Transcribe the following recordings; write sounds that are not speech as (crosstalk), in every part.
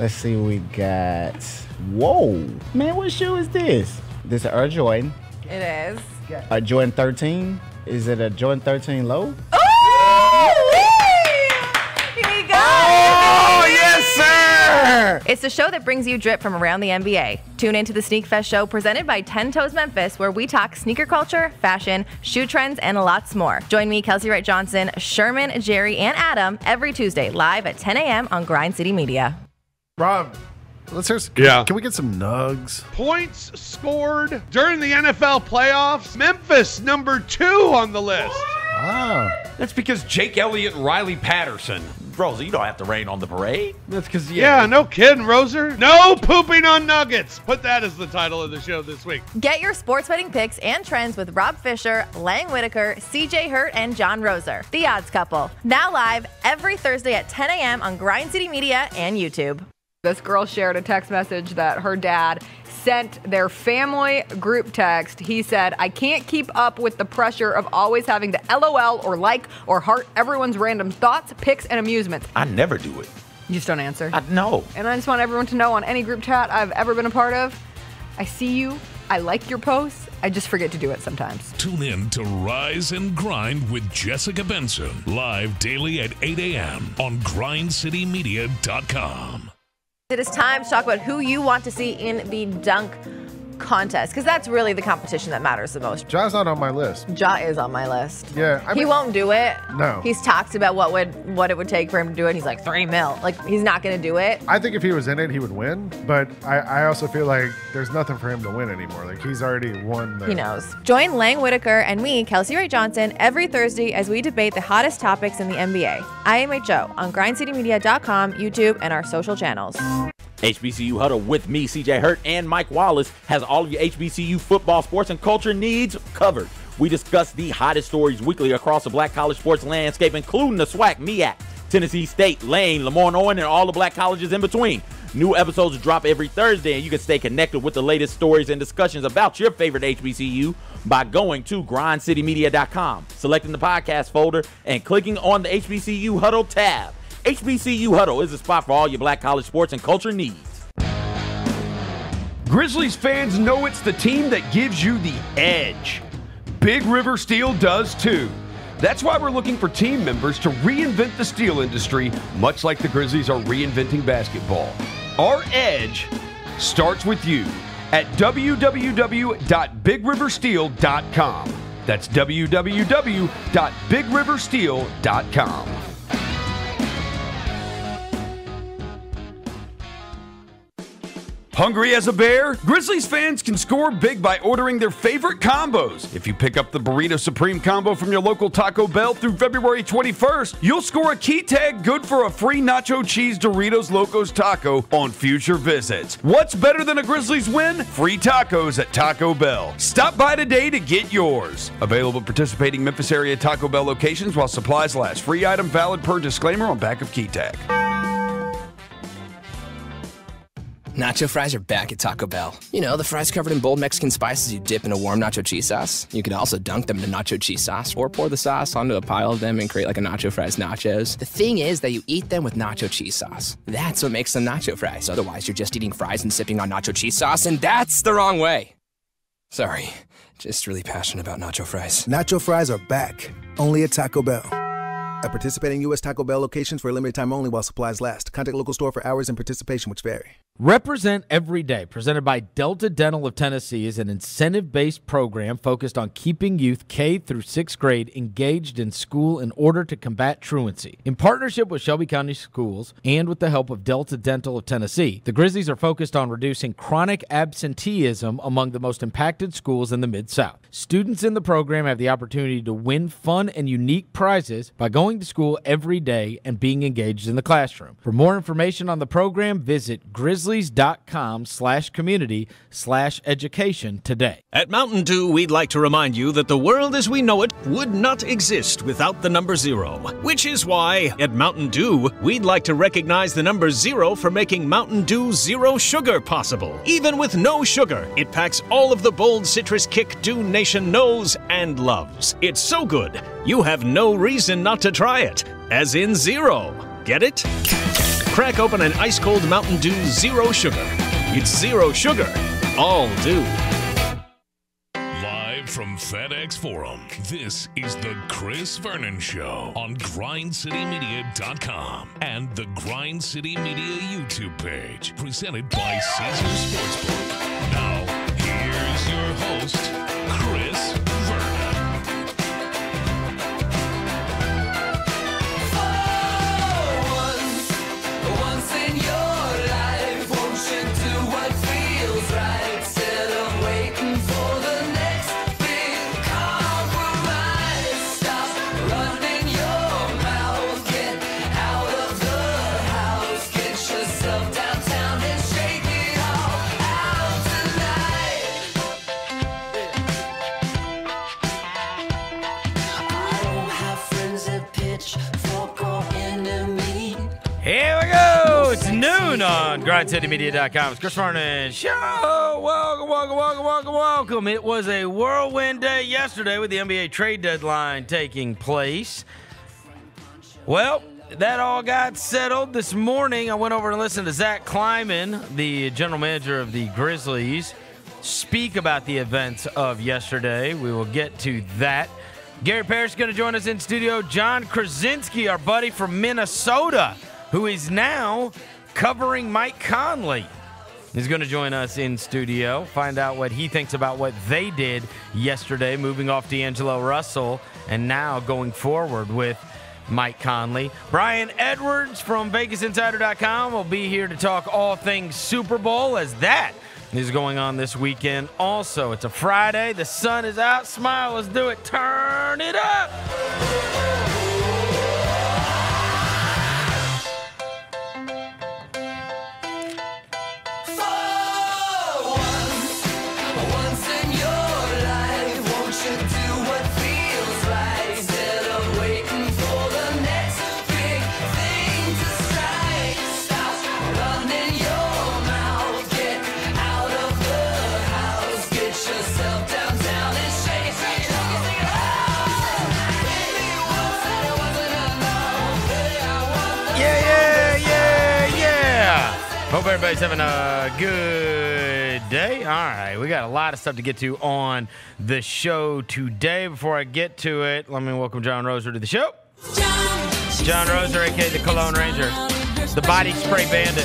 Let's see what we got. Whoa, man, what shoe is this? This is Air Jordan. It is. A Jordan 13. Is it a Jordan 13 low? Oh, he got Oh, it! yes, sir. It's the show that brings you drip from around the NBA. Tune into the Sneak Fest show presented by 10 Toes Memphis, where we talk sneaker culture, fashion, shoe trends, and lots more. Join me, Kelsey Wright Johnson, Sherman, Jerry, and Adam every Tuesday live at 10 a.m. on Grind City Media. Rob, let's hear. Some, Yeah. Can we get some nugs? Points scored during the NFL playoffs. Memphis number two on the list. Ah, That's because Jake Elliott and Riley Patterson. Rosa, you don't have to rain on the parade. That's because Yeah, no kidding, Roser. No pooping on nuggets. Put that as the title of the show this week. Get your sports betting picks and trends with Rob Fisher, Lang Whitaker, CJ Hurt, and John Roser, the odds couple. Now live every Thursday at 10 a.m. on Grind City Media and YouTube. This girl shared a text message that her dad sent their family group text. He said, I can't keep up with the pressure of always having to LOL or like or heart everyone's random thoughts, pics, and amusements. I never do it. You just don't answer. I know. And I just want everyone to know on any group chat I've ever been a part of, I see you, I like your posts, I just forget to do it sometimes. Tune in to Rise and Grind with Jessica Benson, live daily at 8 a.m. on grindcitymedia.com. It is time to talk about who you want to see in the dunk contest because that's really the competition that matters the most. John's not on my list. Ja is on my list. Yeah, I he mean- won't do it. No. He's talked about what would what it would take for him to do it. He's like three mil. Like he's not gonna do it. I think if he was in it, he would win. But I, I also feel like there's nothing for him to win anymore. Like he's already won. The, He knows. Join Lang Whitaker and me, Kelsey Ray Johnson, every Thursday as we debate the hottest topics in the NBA. I am a Joe on grindcitymedia.com, YouTube, and our social channels. HBCU Huddle with me, CJ Hurt, and Mike Wallace has all of your HBCU football, sports, and culture needs covered. We discuss the hottest stories weekly across the black college sports landscape, including the SWAC, MEAC, Tennessee State, Lane, LeMoyne-Owen, and all the black colleges in between. New episodes drop every Thursday, and you can stay connected with the latest stories and discussions about your favorite HBCU by going to grindcitymedia.com, selecting the podcast folder, and clicking on the HBCU Huddle tab. HBCU Huddle is a spot for all your black college sports and culture needs. Grizzlies fans know it's the team that gives you the edge. Big River Steel does too. That's why we're looking for team members to reinvent the steel industry, much like the Grizzlies are reinventing basketball. Our edge starts with you at www.bigriversteel.com. That's www.bigriversteel.com. Hungry as a bear? Grizzlies fans can score big by ordering their favorite combos. If you pick up the Burrito Supreme combo from your local Taco Bell through February 21st, you'll score a key tag good for a free nacho cheese Doritos Locos taco on future visits. What's better than a Grizzlies win? Free tacos at Taco Bell. Stop by today to get yours. Available at participating Memphis area Taco Bell locations while supplies last. Free item valid per disclaimer on back of key tag. Nacho fries are back at Taco Bell. You know, the fries covered in bold Mexican spices you dip in a warm nacho cheese sauce. You could also dunk them in nacho cheese sauce or pour the sauce onto a pile of them and create like a nacho fries nachos. The thing is that you eat them with nacho cheese sauce. That's what makes them nacho fries. Otherwise, you're just eating fries and sipping on nacho cheese sauce, and that's the wrong way. Sorry, just really passionate about nacho fries. Nacho fries are back, only at Taco Bell. At participating U.S. Taco Bell locations for a limited time only while supplies last. Contact local store for hours and participation which vary. Represent Every Day, presented by Delta Dental of Tennessee, is an incentive based program focused on keeping youth K through sixth grade engaged in school in order to combat truancy. In partnership with Shelby County Schools and with the help of Delta Dental of Tennessee, the Grizzlies are focused on reducing chronic absenteeism among the most impacted schools in the Mid South. Students in the program have the opportunity to win fun and unique prizes by going to school every day and being engaged in the classroom. For more information on the program, visit grizzlies.com slash community slash education today. At Mountain Dew, we'd like to remind you that the world as we know it would not exist without the number zero. Which is why, at Mountain Dew, we'd like to recognize the number zero for making Mountain Dew Zero Sugar possible. Even with no sugar, it packs all of the bold citrus kick Dew Nation knows and loves. It's so good, you have no reason not to try it. As in zero. Get it? Crack open an ice cold Mountain Dew Zero Sugar. It's zero sugar, all dew. Live from FedEx Forum, this is the Chris Vernon Show on GrindCityMedia.com and the Grind City Media YouTube page, presented by Caesar Sportsbook. Now, here's your host, Noon on GrindCityMedia.com. It's Chris Vernon Show. Welcome, welcome, welcome, welcome, welcome. It was a whirlwind day yesterday with the NBA trade deadline taking place. Well, that all got settled this morning. I went over and listened to Zach Kleiman, the general manager of the Grizzlies, speak about the events of yesterday. We will get to that. Gary Parrish is going to join us in studio. Jon Krawczynski, our buddy from Minnesota, who is now covering Mike Conley. He's going to join us in studio, find out what he thinks about what they did yesterday, moving off D'Angelo Russell, and now going forward with Mike Conley. Brian Edwards from VegasInsider.com will be here to talk all things Super Bowl as that is going on this weekend. Also, it's a Friday. The sun is out. Smile. Let's do it. Turn it up. Having a good day. All right, we got a lot of stuff to get to on the show today. Before I get to it, let me welcome John Roser to the show. John Roser, aka the Cologne Ranger, the Body Spray Bandit,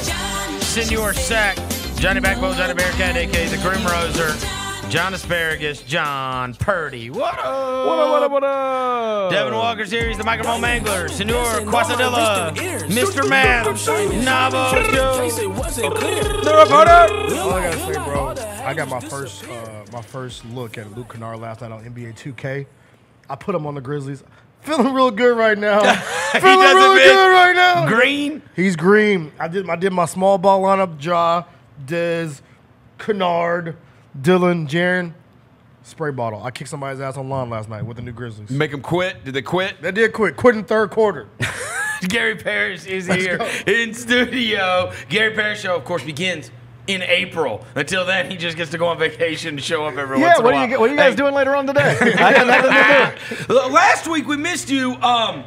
Senor Sack, Johnny Backbone, Johnny Bearcat, aka the Grim Roser, John Asparagus, John Purdy. What up? What up, what up, what up? Devin Walker's here. He's the microphone mangler. Senor Quasadilla. Mr. Man. Navo Joe. The reporter. All I gotta say, bro, I got my first uh, my first look at Luke Kennard last night on NBA 2K. I put him on the Grizzlies. Feeling real good right now. (laughs) He Feeling does it good right now. Green. He's green. I did I did my small ball lineup. Ja, Dez, Kennard, Dylan, Jaron. Spray bottle. I kicked somebody's ass on lawn last night with the new Grizzlies. Make them quit. Did they quit? They did quit. Quit in third quarter. (laughs) Gary Parrish is Let's here go. in studio. Gary Parrish show, of course, begins in April. Until then, he just gets to go on vacation and show up every Yeah, once in a while. you what are you guys Hey, doing later on today? (laughs) I got nothing to do. Last week we missed you. Um,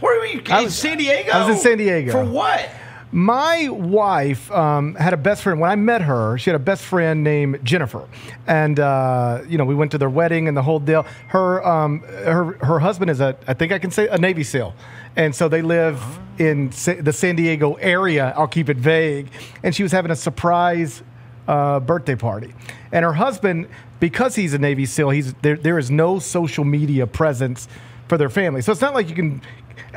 where were you? In was- San Diego. I was in San Diego. For what? My wife um, had a best friend. When I met her, she had a best friend named Jennifer, and uh, you know we went to their wedding and the whole deal. Her um, her her husband is a I think I can say a Navy SEAL, and so they live in Sa- the San Diego area. I'll keep it vague. And she was having a surprise uh, birthday party, and her husband, because he's a Navy SEAL, he's there. There is no social media presence for their family, so it's not like you can.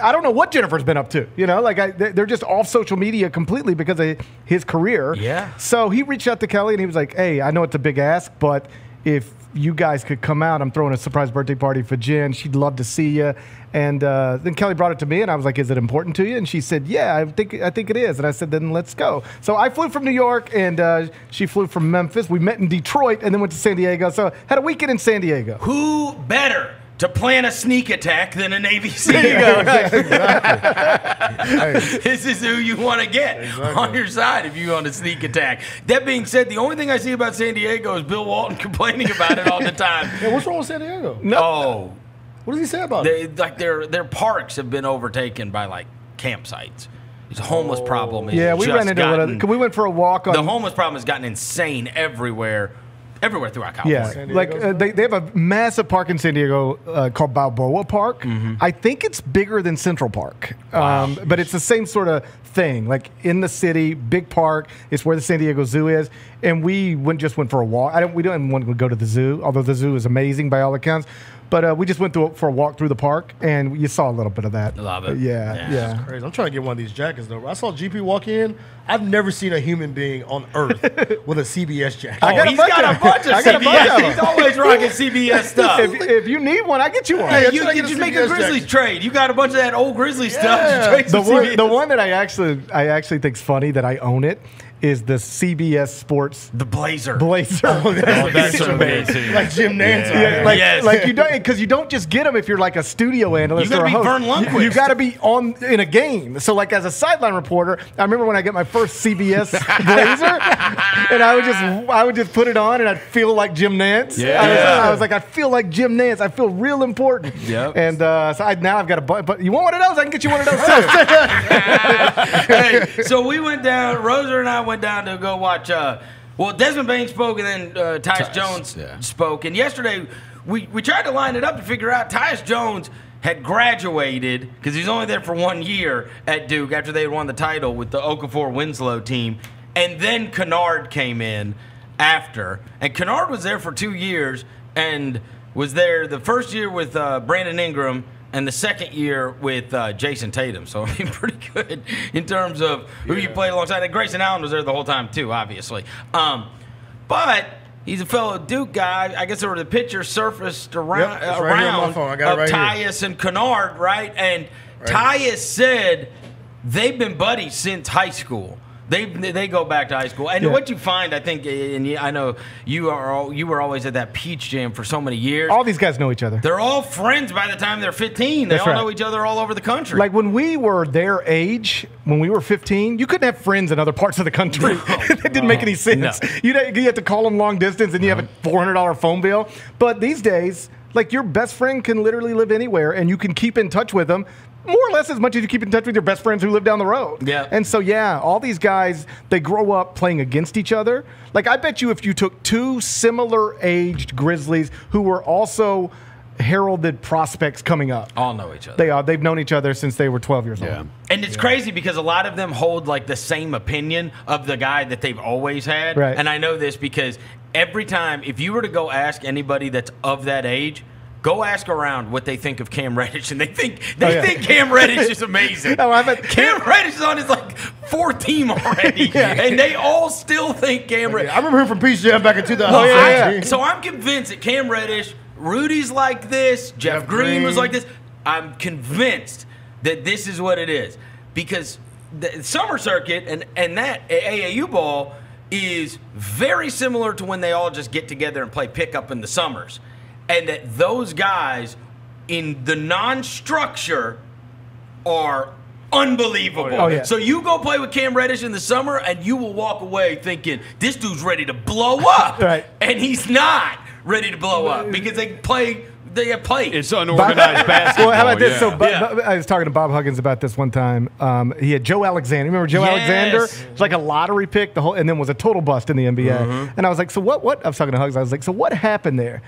I don't know what Jennifer's been up to. You know, like I, they- they're just off social media completely because of his career. Yeah. So he reached out to Kelly and he was like, "Hey, I know it's a big ask, but if you guys could come out, I'm throwing a surprise birthday party for Jen. She'd love to see you." And uh, then Kelly brought it to me, and I was like, "Is it important to you?" And she said, "Yeah, I think I think it is." And I said, "Then let's go." So I flew from New York, and uh, she flew from Memphis. We met in Detroit, and then went to San Diego. So had a weekend in San Diego. Who better to plan a sneak attack than a Navy SEAL? (laughs) this is who you want to get on your side if you want a sneak attack. That being said, the only thing I see about San Diego is Bill Walton (laughs) complaining about it all the time. Yeah, what's wrong with San Diego? No. Oh. What does he say about it? They, like their their parks have been overtaken by like campsites. The homeless problem is Yeah, we ran into gotten, it. 'cause We went for a walk on the homeless problem has gotten insane everywhere, everywhere throughout California. Yeah, like uh, they, they have a massive park in San Diego uh, called Balboa Park. Mm-hmm. I think it's bigger than Central Park, um, but it's the same sort of thing. Like in the city, big park. It's where the San Diego Zoo is, and we went just went for a walk. I don't. We don't even want to go to the zoo, although the zoo is amazing by all accounts. But uh, we just went through for a walk through the park, and you saw a little bit of that. Love it. Yeah, yeah. Crazy. I'm trying to get one of these jackets though. I saw GP walk in. I've never seen a human being on earth (laughs) with a CBS jacket. I got a he's bunch got of a bunch of I got a bunch CBS. of He's always rocking CBS (laughs) stuff. if, if you need one, I get you one. Hey, I'm you trying to can get just a make a CBS Grizzlies jacket. trade. You got a bunch of that old Grizzlies stuff. Yeah. (laughs) Just trade the one, CBS. the one that I actually I actually think's funny that I own it is the CBS Sports the Blazer. Blazer. Oh, that's (laughs) so amazing. (laughs) Like Jim Nantz. Yeah, like, Yes. like you don't because you don't just get them if you're like a studio analyst You gotta or a be host. Verne You- Lundquist. You, got to be on in a game. So like as a sideline reporter, I remember when I got my first CBS (laughs) Blazer, and I would just I would just put it on and I'd feel like Jim Nantz. Yeah. I was, I was like I feel like Jim Nantz. I feel real important. Yep. And uh, so I, now I've got a bu- but you want one of those? I can get you one of those hey, so we went down. Roser and I went down to go watch. Uh, well, Desmond Bane spoke, and then uh, Tyus, Tyus, Jones yeah. spoke. And yesterday, we we tried to line it up to figure out Tyus Jones had graduated because he's only there for one year at Duke after they had won the title with the Okafor Winslow team, and then Kennard came in after, and Kennard was there for two years and was there the first year with uh, Brandon Ingram and the second year with uh, Jayson Tatum. So (laughs) I mean, pretty good in terms of who you played alongside. And Grayson Allen was there the whole time too, obviously. Um, but he's a fellow Duke guy. I guess there were the pictures surfaced around Yep, it's right here on my around. I of right here. Tyus and Kennard, right? And Tyus said they've been buddies since high school. They, they go back to high school, and Yeah. what you find, I think, and I know you are all, you were always at that Peach Jam for so many years. All these guys know each other. They're all friends by the time they're 15. They That's all right. know each other all over the country. Like when we were their age, when we were 15, you couldn't have friends in other parts of the country. (laughs) that didn't make any sense. You'd, you had to call them long distance and you have a uh-huh. $400 phone bill. But these days, like your best friend can literally live anywhere and you can keep in touch with them more or less as much as you keep in touch with your best friends who live down the road. Yeah. And so, yeah, all these guys, they grow up playing against each other. Like, I bet you if you took two similar aged Grizzlies who were also heralded prospects coming up, all know each other. they are. They've known each other since they were 12 years old. And it's crazy because a lot of them hold like the same opinion of the guy that they've always had. Right. And I know this because every time, if you were to go ask anybody that's of that age, go ask around what they think of Cam Reddish, and they think they Oh, yeah. think Cam Reddish is (laughs) amazing. Oh, I bet- Cam Reddish is on his like fourth team already, (laughs) and they all still think Cam Reddish. I remember him from Jam back in 2000. Well, yeah, I- yeah. So I'm convinced that Cam Reddish, Rudy's like this, Jeff, Jeff Green, was like this. I'm convinced that this is what it is because the summer circuit and and that AAU ball is very similar to when they all just get together and play pickup in the summers, and that those guys in the non-structure are unbelievable. Oh, yeah. So you go play with Cam Reddish in the summer, and you will walk away thinking this dude's ready to blow (laughs) up, Right. and he's not ready to blow up because they play. They have played. It's unorganized basketball. (laughs) Well, how about this? yeah. So, Bu- Yeah. Bu- I was talking to Bob Huggins about this one time. Um, he had Joe Alexander. Remember Joe Yes. Alexander? It's like a lottery pick, the whole, and then was a total bust in the NBA. Mm-hmm. And I was like, so what? What? I was talking to Huggins. I was like, so what happened there?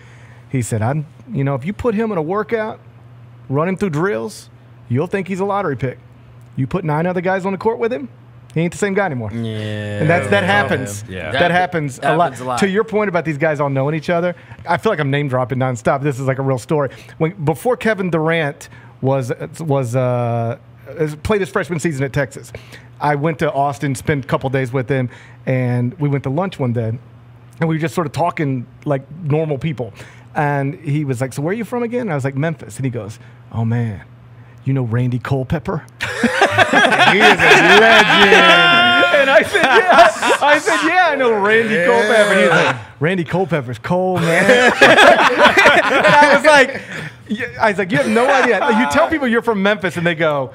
He said, I'm. You know, if you put him in a workout, run him through drills, you'll think he's a lottery pick. You put nine other guys on the court with him, he ain't the same guy anymore. yeah, And that's that happens. Yeah. That, That- happens, that a, lot. a lot. To your point about these guys all knowing each other, I feel like I'm name dropping nonstop. This is like a real story. When before Kevin Durant was was uh, played his freshman season at Texas, I went to Austin, spent a couple days with him, and we went to lunch one day, and we were just sort of talking like normal people. And he was like, "So where are you from again?" And I was like, "Memphis." And he goes, "Oh man, you know Randy Culpepper?" (laughs) he is a legend. And I said, yeah. I said, yeah, I know Randy Culpepper. And he was like, Randy Culpepper's cold, man. (laughs) and I was like, I was like, you have no idea. You tell people you're from Memphis and they go,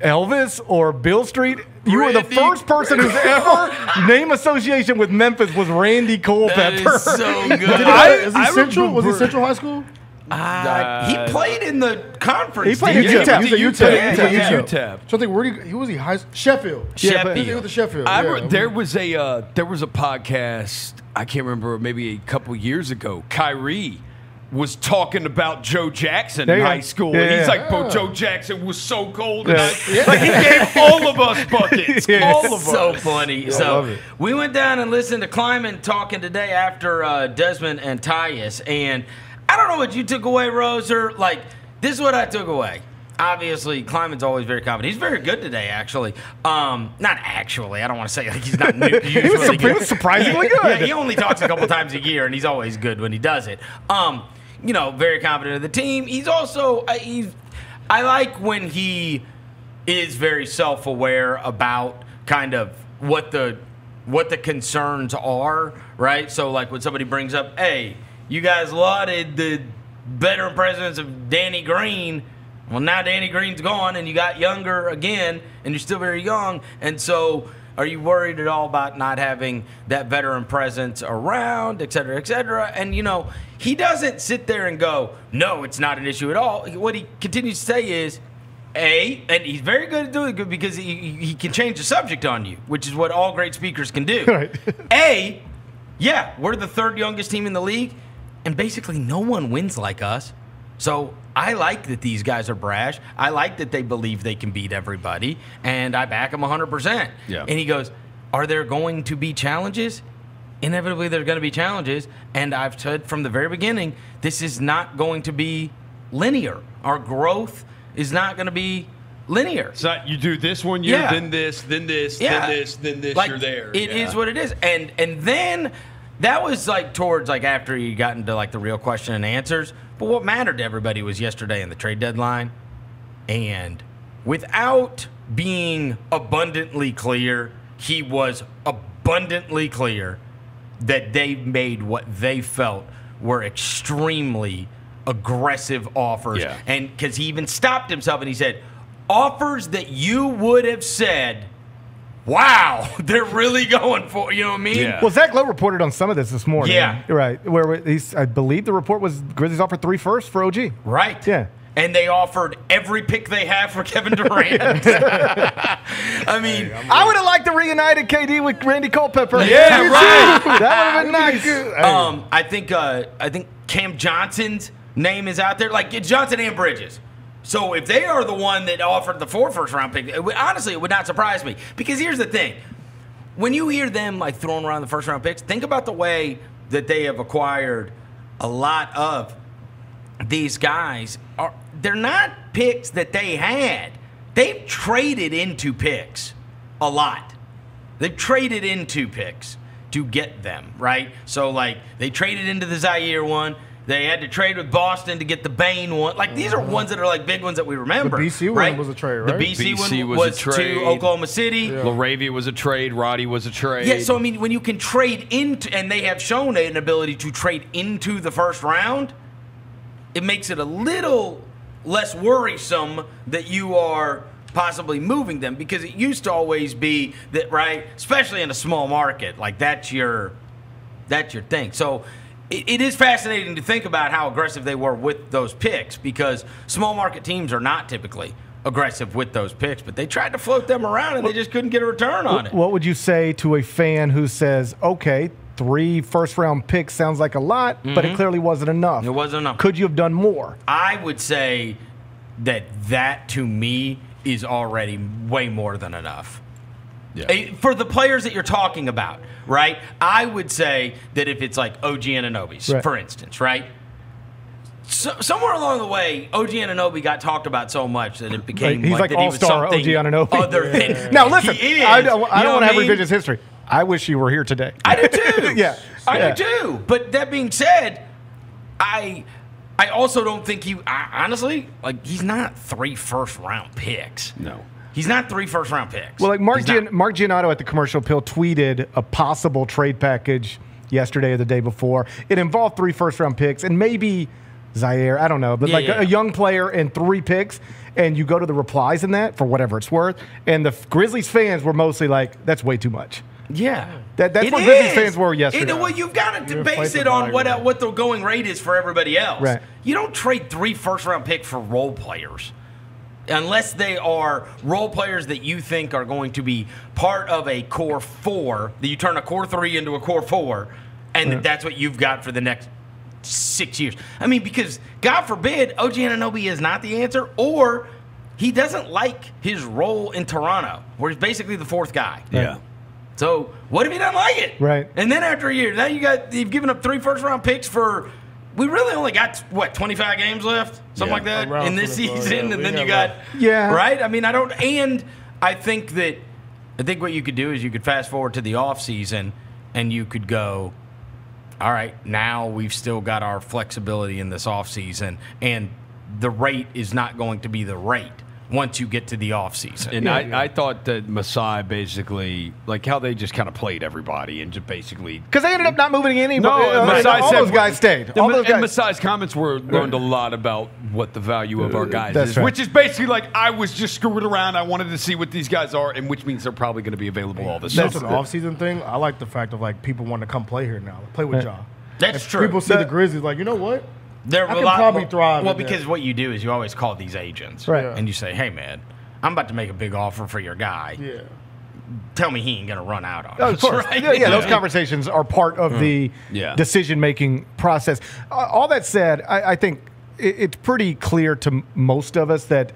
Elvis or Beale Street. You were the Randy- first person who's ever name association with Memphis was Randy That Culpepper. is so (laughs) good. Did I- is he I Central? Was he remember- Central High School? Uh, he played in the conference. He played didn't at UTEP. He was at UTEP. Yeah, He was yeah. at UTEP. So I think where did he, who was he? High, Sheffield. Yeah, but- He was at Sheffield. I yeah. re- there was a uh, there was a podcast I can't remember maybe a couple years ago. Kyrie was talking about Joe Jackson There in high school, Yeah, and he's yeah. like, "Bro, Joe Jackson was so cold, Yeah. and I- like he gave (laughs) all of us buckets, (laughs) all of us." so funny. Yeah, so we went down and listened to Kleiman talking today after uh, Desmond and Tyus, and I don't know what you took away, Roser. Like this is what I took away. Obviously, Kleiman's always very confident. He's very good today, actually. Um, not actually. I don't want to say like he's not. New, (laughs) He was sur- he was surprisingly good. Yeah, he only talks a couple times a year, and he's always good when he does it. Um, you know, very confident of the team. He's also he's. I like when he is very self-aware about kind of what the what the concerns are, right? So like when somebody brings up, "Hey, you guys lauded the veteran presence of Danny Green." Well, now Danny Green's gone, and you got younger again, and you're still very young, and so are you worried at all about not having that veteran presence around, et cetera, et cetera? And you know, he doesn't sit there and go, "No, it's not an issue at all." What he continues to say is, a, and he's very good at doing it because he, he he can change the subject on you, which is what all great speakers can do. (laughs) Right. A, yeah, we're the third youngest team in the league, and basically no one wins like us. So I like that these guys are brash. I like that they believe they can beat everybody, and I back them 100%. Yeah. And he goes, Are there going to be challenges? Inevitably, there are going to be challenges. And I've said from the very beginning, this is not going to be linear. Our growth is not going to be linear. It's not you do this one year, Yeah. then this, then this, Yeah. then this, then this. Like, you're there. It is Yeah. what it is. And and then that was like towards like after you got into like the real question and answers. But what mattered to everybody was yesterday in the trade deadline. And without being abundantly clear, he was abundantly clear that they made what they felt were extremely aggressive offers. Yeah. And because he even stopped himself and he said, offers that you would have said, wow, (laughs) they're really going for, you know what I mean? Well, Zach Lowe reported on some of this this morning. Yeah. Right. Where he's, I believe the report was Grizzlies offered three firsts for OG. Right. Yeah. And they offered every pick they have for Kevin (laughs) Durant. (laughs) I mean, I would have liked to reunited KD with Randy Culpepper. Yeah, Me right. too. That would have been nice. Um, I think uh, I think Cam Johnson's name is out there, like it's Johnson and Bridges. So if they are the one that offered the four first round pick, it would, honestly, it would not surprise me. Because here's the thing: when you hear them like throwing around the first round picks, think about the way that they have acquired a lot of these guys. Are they're not picks that they had? They've traded into picks a lot. They've traded into picks to get them, right? So, like, they traded into the Ziaire one. They had to trade with Boston to get the Bane one. Like, these are ones that are like big ones that we remember. The BC one was a trade, right? The BC, BC one was, was, a trade. to Oklahoma City. LaRavia was a trade. Roddy was a trade. Yeah, so I mean, when you can trade into, and they have shown an ability to trade into the first round, it makes it a little less worrisome that you are possibly moving them because it used to always be that right, especially in a small market, like that's your that's your thing. So it, it is fascinating to think about how aggressive they were with those picks because small market teams are not typically aggressive with those picks, but they tried to float them around and they just couldn't get a return on it. What would you say to a fan who says, okay, three first round picks sounds like a lot, but it Mhm. clearly wasn't enough? It wasn't enough. Could you have done more? I would say that that to me is already way more than enough. Eh, For the players that you're talking about, right? I would say that if it's like OG Anunoby's, Right. for instance, right? So, somewhere along the way, OG Ananobi got talked about so much that it became he's like that he was all star OG Anunoby. Other than now listen, is, I don't, I don't want to have revisionist history. I wish you were here today. I do (laughs) too. yeah, I yeah. do too. But that being said, I I also don't think he I, honestly like he's not three first round picks. No. He's not three first round picks. Well, like Mark, He's. Gian, Mark Giannotto at the Commercial Appeal tweeted a possible trade package yesterday or the day before. It involved three first round picks and maybe Ziaire, I don't know, but Yeah, like yeah. a, a young player and three picks. And you go to the replies in that for whatever it's worth. And the Grizzlies fans were mostly like, that's way too much. Yeah. That, that's It what Grizzlies fans were yesterday. It- well, you've got to base it on what uh, what the going rate is for everybody else. Right. You don't trade three first round picks for role players. Unless they are role players that you think are going to be part of a core four, that you turn a core three into a core four, and Right. that's what you've got for the next six years. I mean, because God forbid OG Anunoby is not the answer, or he doesn't like his role in Toronto, where he's basically the fourth guy. Yeah. So what if he doesn't like it? Right. And then after a year, now you got you've given up three first round picks for. We really only got what 25 games left, something Yeah. like that, in this season, yeah. and then you got a- Yeah. right. I mean, I don't, and I think that I think what you could do is you could fast forward to the off season, and you could go, all right, now we've still got our flexibility in this off season, and the rate is not going to be the rate once you get to the off season. And I, I thought that Masai basically, like how they just kind of played everybody and just basically. Because they ended up not moving any. No, uh, Masai all said those guys stayed. The, All those and guys. Masai's comments were learned a lot about what the value of our guys That's is, right. which is basically like I was just screwing around. I wanted to see what these guys are, and which means they're probably going to be available all this That's an summer. off-season thing. I like the fact of like people want to come play here now, play with Yeah. y'all. That's If true. People see the Grizzlies like, you know what? They're I a can lot- probably well, thrive. Well, in there. because what you do is you always call these agents, Right. And you say, "Hey, man, I'm about to make a big offer for your guy. Yeah. Tell me he ain't gonna run out on Oh, us." of course. (laughs) right? Yeah, yeah, those conversations are part of Mm. the Yeah. decision making process. Uh, all that said, I, I think it, it's pretty clear to most of us that.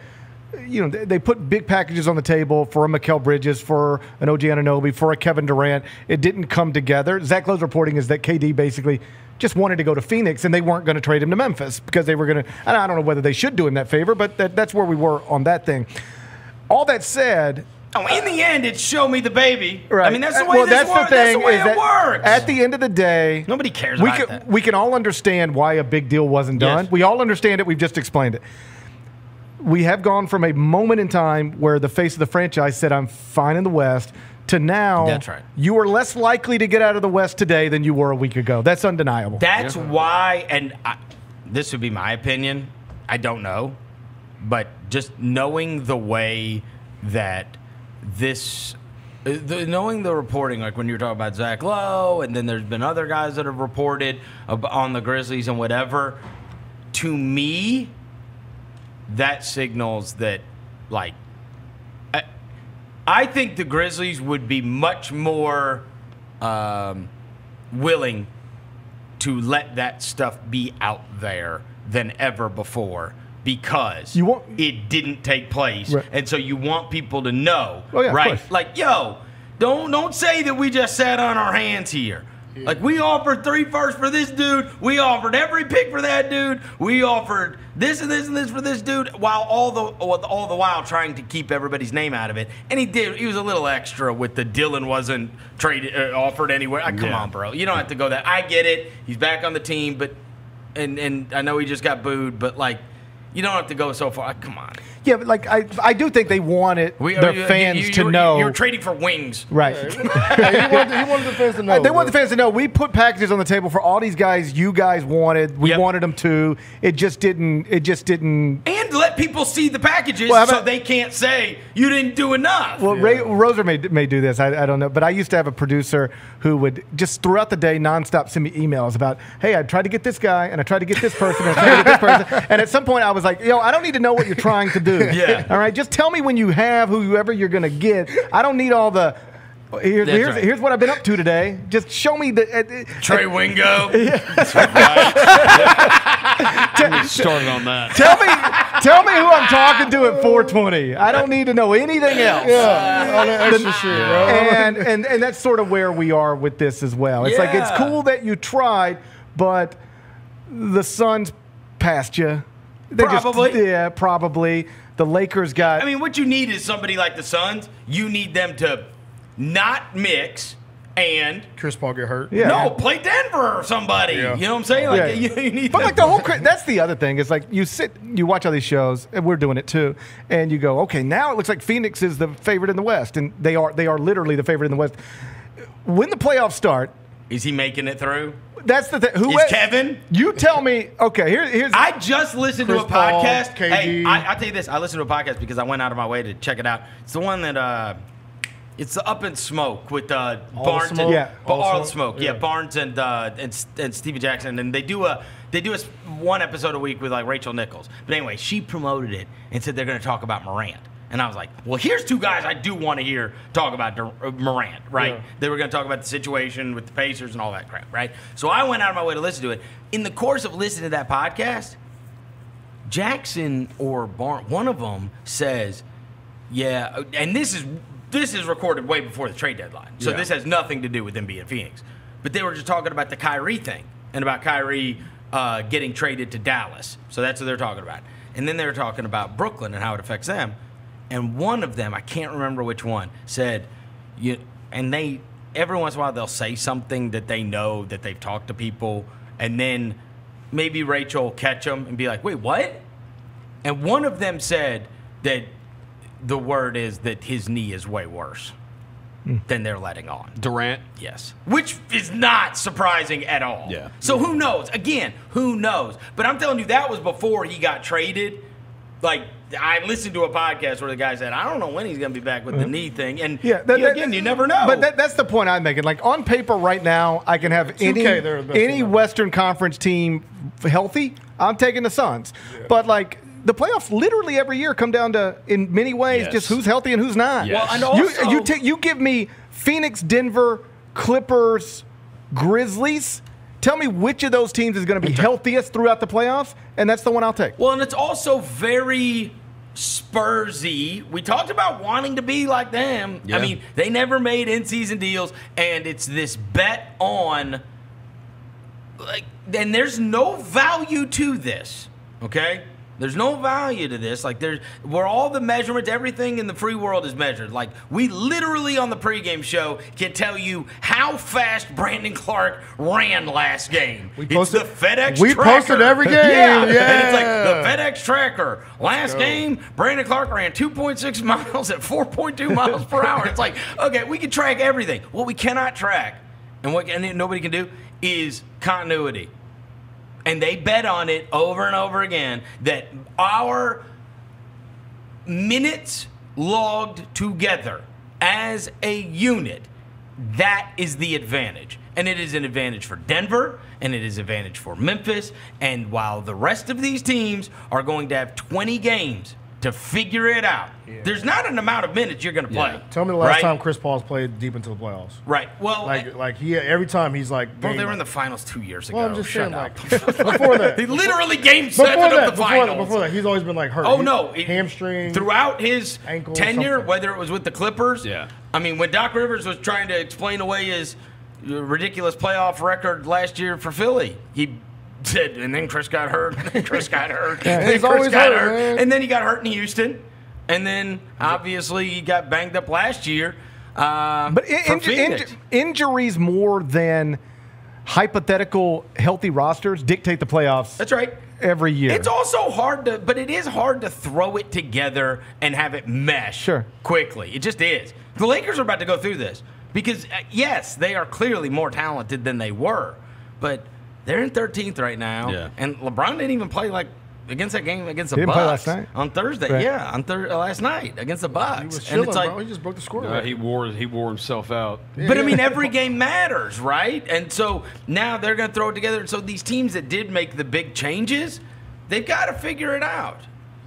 You know, they, they put big packages on the table for a Mikal Bridges, for an OG Anunoby, for a Kevin Durant. It didn't come together. Zach Lowe's reporting is that KD basically just wanted to go to Phoenix and they weren't going to trade him to Memphis because they were going to. And I don't know whether they should do him that favor, but that, that's where we were on that thing. All that said, Oh, in the end, it's show me the baby. Right. I mean, that's the Uh, way well, that's works. the thing that's the way is it works. At the end of the day, nobody cares we about can that. we can all understand why a big deal wasn't done. Yes. We all understand it. We've just explained it. We have gone from a moment in time where the face of the franchise said, "I'm fine in the West." To now, That's right. You are less likely to get out of the West today than you were a week ago. That's undeniable. That's why, and I, this would be my opinion. I don't know, but just knowing the way that this, uh, the, knowing the reporting, like when you were talking about Zach Lowe, and then there's been other guys that have reported on the Grizzlies and whatever. To me, that signals that, like, I, I think the Grizzlies would be much more um, willing to let that stuff be out there than ever before because You want- it didn't take place, Right. and so you want people to know, Oh, yeah, right? Like, yo, don't don't say that we just sat on our hands here. Like we offered three firsts for this dude, we offered every pick for that dude, we offered this and this and this for this dude, while all the all the while trying to keep everybody's name out of it. And he did. He was a little extra with the Dylan wasn't traded uh, offered anywhere. Uh, come Yeah. on, bro. You don't have to go that. I get it. He's back on the team, but and and I know he just got booed, but like you don't have to go so far. Come on. Yeah, but like I, I do think they wanted We, their you- fans you- you to were- know. You're trading for wings. Right. (laughs) he, wanted, he wanted the fans to know. Uh, they want but- the fans to know we put packages on the table for all these guys you guys wanted. We Yep. wanted them to. It just didn't. It just didn't. And let people see the packages Well, how so they can't say you didn't do enough. Well, Ray, Roser may, may do this. I, I don't know. But I used to have a producer who would just throughout the day nonstop send me emails about, hey, I tried to get this guy and I tried to get this person and I tried to get this person. (laughs) And at some point I was like, yo, I don't need to know what you're trying to do. (laughs) Yeah. All right. Just tell me when you have whoever you're going to get. I don't need all the. Here's, here's, right. here's what I've been up to today. Just show me the. Uh, uh, Trey Wingo. (laughs) Started on that. Tell me, tell me who I'm talking to at 420. I don't need to know anything else. Yeah, all that extra shit, bro. and and and that's sort of where we are with this as well. It's like it's cool that you tried, but the Suns passed you. They just- Probably. yeah, probably. The Lakers got. I mean, what you need is somebody like the Suns. You need them to not mix and Chris Paul get hurt. Yeah. no play Denver or somebody. Yeah. You know what I'm saying? Like Yeah. you, you need. But them- like the whole that's the other thing is like you sit, you watch all these shows, and we're doing it too, and you go, okay, now it looks like Phoenix is the favorite in the West, and they are, they are literally the favorite in the West. When the playoffs start, is he making it through? that's the thing. Who Is Kevin? You tell me. Okay, here, here's. I just listened to a Paul, podcast. KD. Hey, I, I'll tell you this. I listened to a podcast because I went out of my way to check it out. It's the one that uh, It's the Up in Smoke with uh, All Barnes Smoke? and Yeah. All All Smoke? Smoke. Yeah, Yeah. Barnes and uh, and S- and Stevie Jackson, and they do a they do a s- one episode a week with like Rachel Nichols. But anyway, she promoted it and said they're going to talk about Morant. And I was like, well, here's two guys I do want to hear talk about Dur- uh, Morant, right? Yeah. They were going to talk about the situation with the Pacers and all that crap, right? So I went out of my way to listen to it. In the course of listening to that podcast, Jackson or Barn, one of them says, "Yeah," and this is this is recorded way before the trade deadline, so Yeah. this has nothing to do with them being Phoenix. But they were just talking about the Kyrie thing and about Kyrie uh, getting traded to Dallas. So that's what they're talking about. And then they were talking about Brooklyn and how it affects them. And one of them, I can't remember which one, said, "You," and they every once in a while they'll say something that they know that they've talked to people, and then maybe Rachel will catch them and be like, "Wait, what?" And one of them said that the word is that his knee is way worse than they're letting on. Durant. Yes. Which is not surprising at all. Yeah. So who knows? Again, who knows? But I'm telling you, that was before he got traded. Like, I listened to a podcast where the guy said, I don't know when he's going to be back with the knee thing. And Uh-huh. Yeah, that- you- that- again, you never know. But that, that's the point I'm making. Like on paper, right now, I can have 2K, any they're the best any. Western Conference team healthy. I'm taking the Suns. But like the playoffs, literally every year come down to, in many ways, Yes. just who's healthy and who's not. Yes. Well, and you also- you ta- you give me Phoenix, Denver, Clippers, Grizzlies. Tell me which of those teams is going to be healthiest throughout the playoffs, and that's the one I'll take. Well, and it's also very Spursy. We talked about wanting to be like them. Yeah. I mean, they never made in-season deals, and it's this bet on like. And there's no value to this. Okay. There's no value to this. Like there's where all the measurements, everything in the free world is measured. Like we literally on the pregame show can tell you how fast Brandon Clarke ran last game. We posted- it's the FedEx. we tracker. posted every (laughs) game, Yeah. And it's like yeah. the FedEx tracker. Last game, Brandon Clarke ran 2.6 (laughs) miles at 4.2 miles per hour. It's like, okay, we can track everything. What we cannot track, and what and nobody can do, is continuity. And they bet on it over and over again that our minutes logged together as a unit, that is the advantage. And it is an advantage for Denver, and it is an advantage for Memphis. And while the rest of these teams are going to have 20 games to figure it out, there's not an amount of minutes you're going to play. Tell me the last right? time Chris Paul's played deep into the playoffs. Right. Well, Like, like he every time he's like. well, they were in the finals two years ago. Well, I'm just Shut saying, up. like (laughs) before that, He literally game before seven that, of the before. That, before that, he's always been like hurt. Oh He- no, it- hamstring throughout his ankle, tenure, something. whether it was with the Clippers. Yeah. I mean, when Doc Rivers was trying to explain away his ridiculous playoff record last year for Philly, he said, and then Chris got hurt, and then Chris got hurt, Yeah, and then he's Chris always got hurt, hurt, and then he got hurt in Houston, and then obviously he got banged up last year. Uh, But in, for in- injuries more than hypothetical healthy rosters dictate the playoffs. That's right. Every year. It's also hard to, but it is hard to throw it together and have it mesh Sure. quickly. It just is. The Lakers are about to go through this because, uh, yes, they are clearly more talented than they were, but they're in 13th right now. Yeah. And LeBron didn't even play like against that game against the He didn't Bucks play last night. on Thursday. Right. Yeah, on thir- uh, last night against the Bucks. He was and it's like, bro. He just broke the score. Uh, he wore he wore himself out. but I mean, every game matters, right? And so now they're going to throw it together. And so these teams that did make the big changes, they've got to figure it out.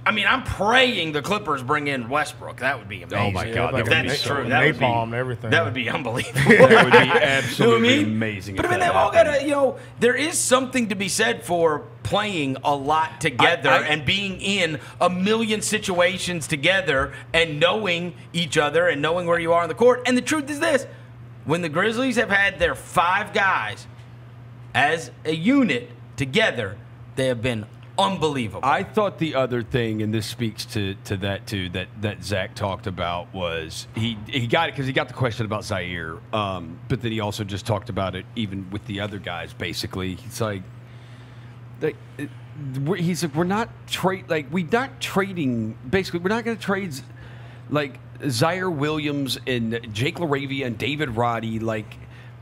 I mean, I'm praying the Clippers bring in Westbrook. That would be amazing. Oh my God, that if would that be so true, that would be napalm everything. That would be unbelievable. (laughs) That would be (laughs) You know I absolutely mean? amazing. But I mean, they've all got happened. to, you know, there is something to be said for playing a lot together I- I- and being in a million situations together and knowing each other and knowing where you are on the court. And the truth is this when the Grizzlies have had their five guys as a unit together, they have been unbelievable. I thought the other thing, and this speaks to, to that too, that, that Zach talked about was he he got it because he got the question about Ziaire, um, but then he also just talked about it even with the other guys. Basically, he's like, like he's like, we're not trade like we're not trading. Basically, we're not going to trade like Ziaire Williams and Jake LaRavia and David Roddy like.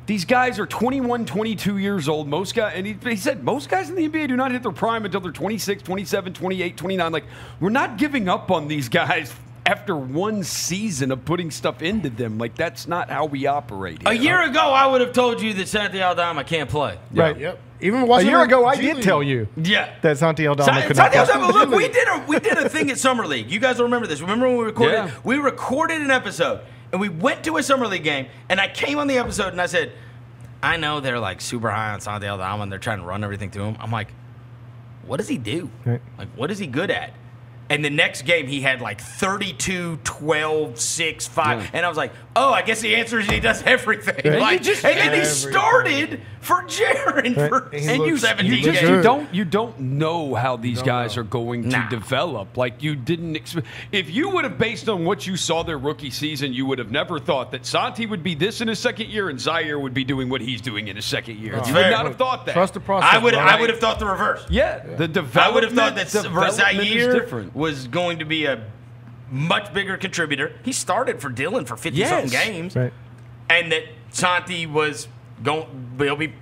These guys are 21, 22 years old. Most guys, and he, he said most guys in the NBA do not hit their prime until they're 26, 27, 28, 29. Like, we're not giving up on these guys after one season of putting stuff into them. Like that's not how we operate. A year ago, I would have told you that Santi Aldama can't play. Right. Yep. Even A year ago, I G did League. tell you Yeah. that Santi Aldama Sa- could not Santi play. Aldama, look, we did a we did a thing at Summer League. You guys will remember this. Remember when we recorded? Yeah. We recorded an episode and we went to a Summer League game and I came on the episode and I said, I know they're like super high on Santi Aldama and they're trying to run everything through him. I'm like, what does he do? Right. Like, what is he good at? And the next game, he had like 32, 12, 6, 5. Yeah. And I was like, oh, I guess the answer is he does (laughs) everything. Right. Like, And just- and then he started for Jaren Right. for And he you looks- 17 You just games. you don't you don't know how these guys know. are going to Nah. develop. Like you didn't expect. If you would have based on what you saw their rookie season, you would have never thought that Santi would be this in his second year and Ziaire would be doing what he's doing in his second year. That's you would not have thought that. Trust the process. I would bro. I would have thought the reverse. Yeah, the development. I would have thought that development is Ziaire different. Was going to be a much bigger contributor. He started for Dylan for 50 Yes. something games. Right. And that Santi was going, he'll be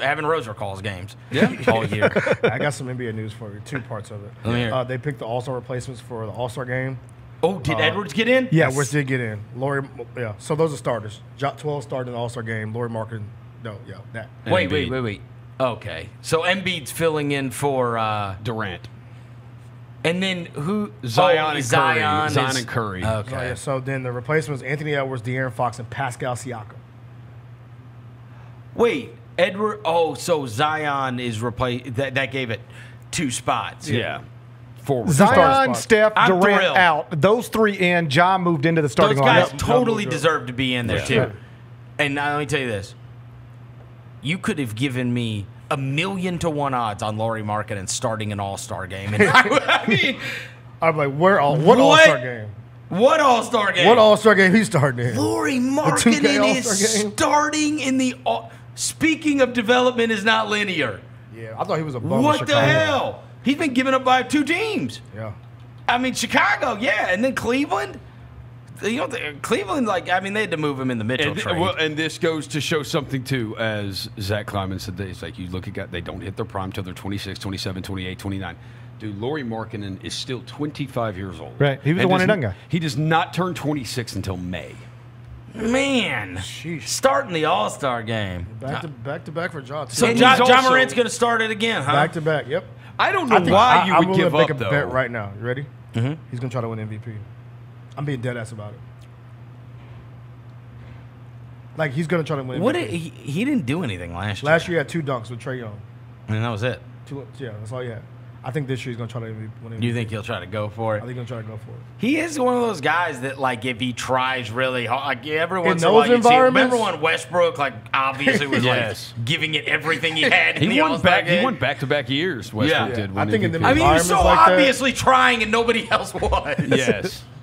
having Roser calls games Yeah. (laughs) all year. I got some NBA news for you. Two parts of it. Let me hear. Uh, they picked the All Star replacements for the All Star game. Oh, did Edwards get in? Yeah, Edwards did get in. Lauri, yeah. So those are starters. Jot 12 started in the All Star game. Lauri Markkanen, no, yeah, that. Wait, Embiid. wait, wait, wait. Okay. So Embiid's filling in for, uh, Durant, and then who? Zion, oh, and Curry. Zion, Zion is- and Curry. So, Okay. Oh, yeah, so then the replacements Anthony Edwards, De'Aaron Fox, and Pascal Siakam. Wait, Edward. Oh, so Zion is replaced. That, that gave it two spots. yeah, forward. Zion. Steph, I'm Durant thrilled. out. Those three in. John moved into the starting Those guys lineup. totally Double deserve to be in there Yeah. too. And now let me tell you this: you could have given me a million to one odds on Lauri Markkanen starting an All Star game. And (laughs) I, I mean, I'm like, where all what, What? All Star game? what All Star game? What All Star game He's starting in? Laurie 2K is game? starting in the. all- Speaking of development, is not linear. Yeah, I thought he was a bum. What the hell? He's been given up by two teams. Yeah. I mean, Chicago, yeah, and then Cleveland. You know, Cleveland, like, I mean, they had to move him in the Mitchell And, trade. well, and this goes to show something too, as Zach Kleiman said, it's like you look at guys, they don't hit their prime till they're 26, 27, 28, 29. Dude, Lauri Markkanen is still 25 years old. Right. He was And the one does- and done guy. He does not turn 26 until May. Man, Sheesh. starting the All Star game. Back to back to back for John. So And Ja, Ja Morant's going to start it again, huh? back to back. Yep. I don't know I why I, you I would will give make up a though. bet right now. You ready? Mhm. He's gonna try to win MVP. I'm being dead ass about it. Like he's gonna try to win. What did, he, he didn't do anything last year. Last year he had two dunks with Trae Young. and that was it. Two, yeah, that's all he had. I think this year he's gonna try to win MVP. You think he'll try to go for it? I it? think he's gonna try to go for it. He is one of those guys that, like, if he tries really hard, like everyone In once in a while, those you see. environments? Remember when Westbrook, like, obviously was Yes. like giving it everything he (laughs) had. in He the won back. He won back to back years. Westbrook Yeah. did. I win think in the I mean, he was so environments like that- obviously trying, and nobody else was. yes. (laughs)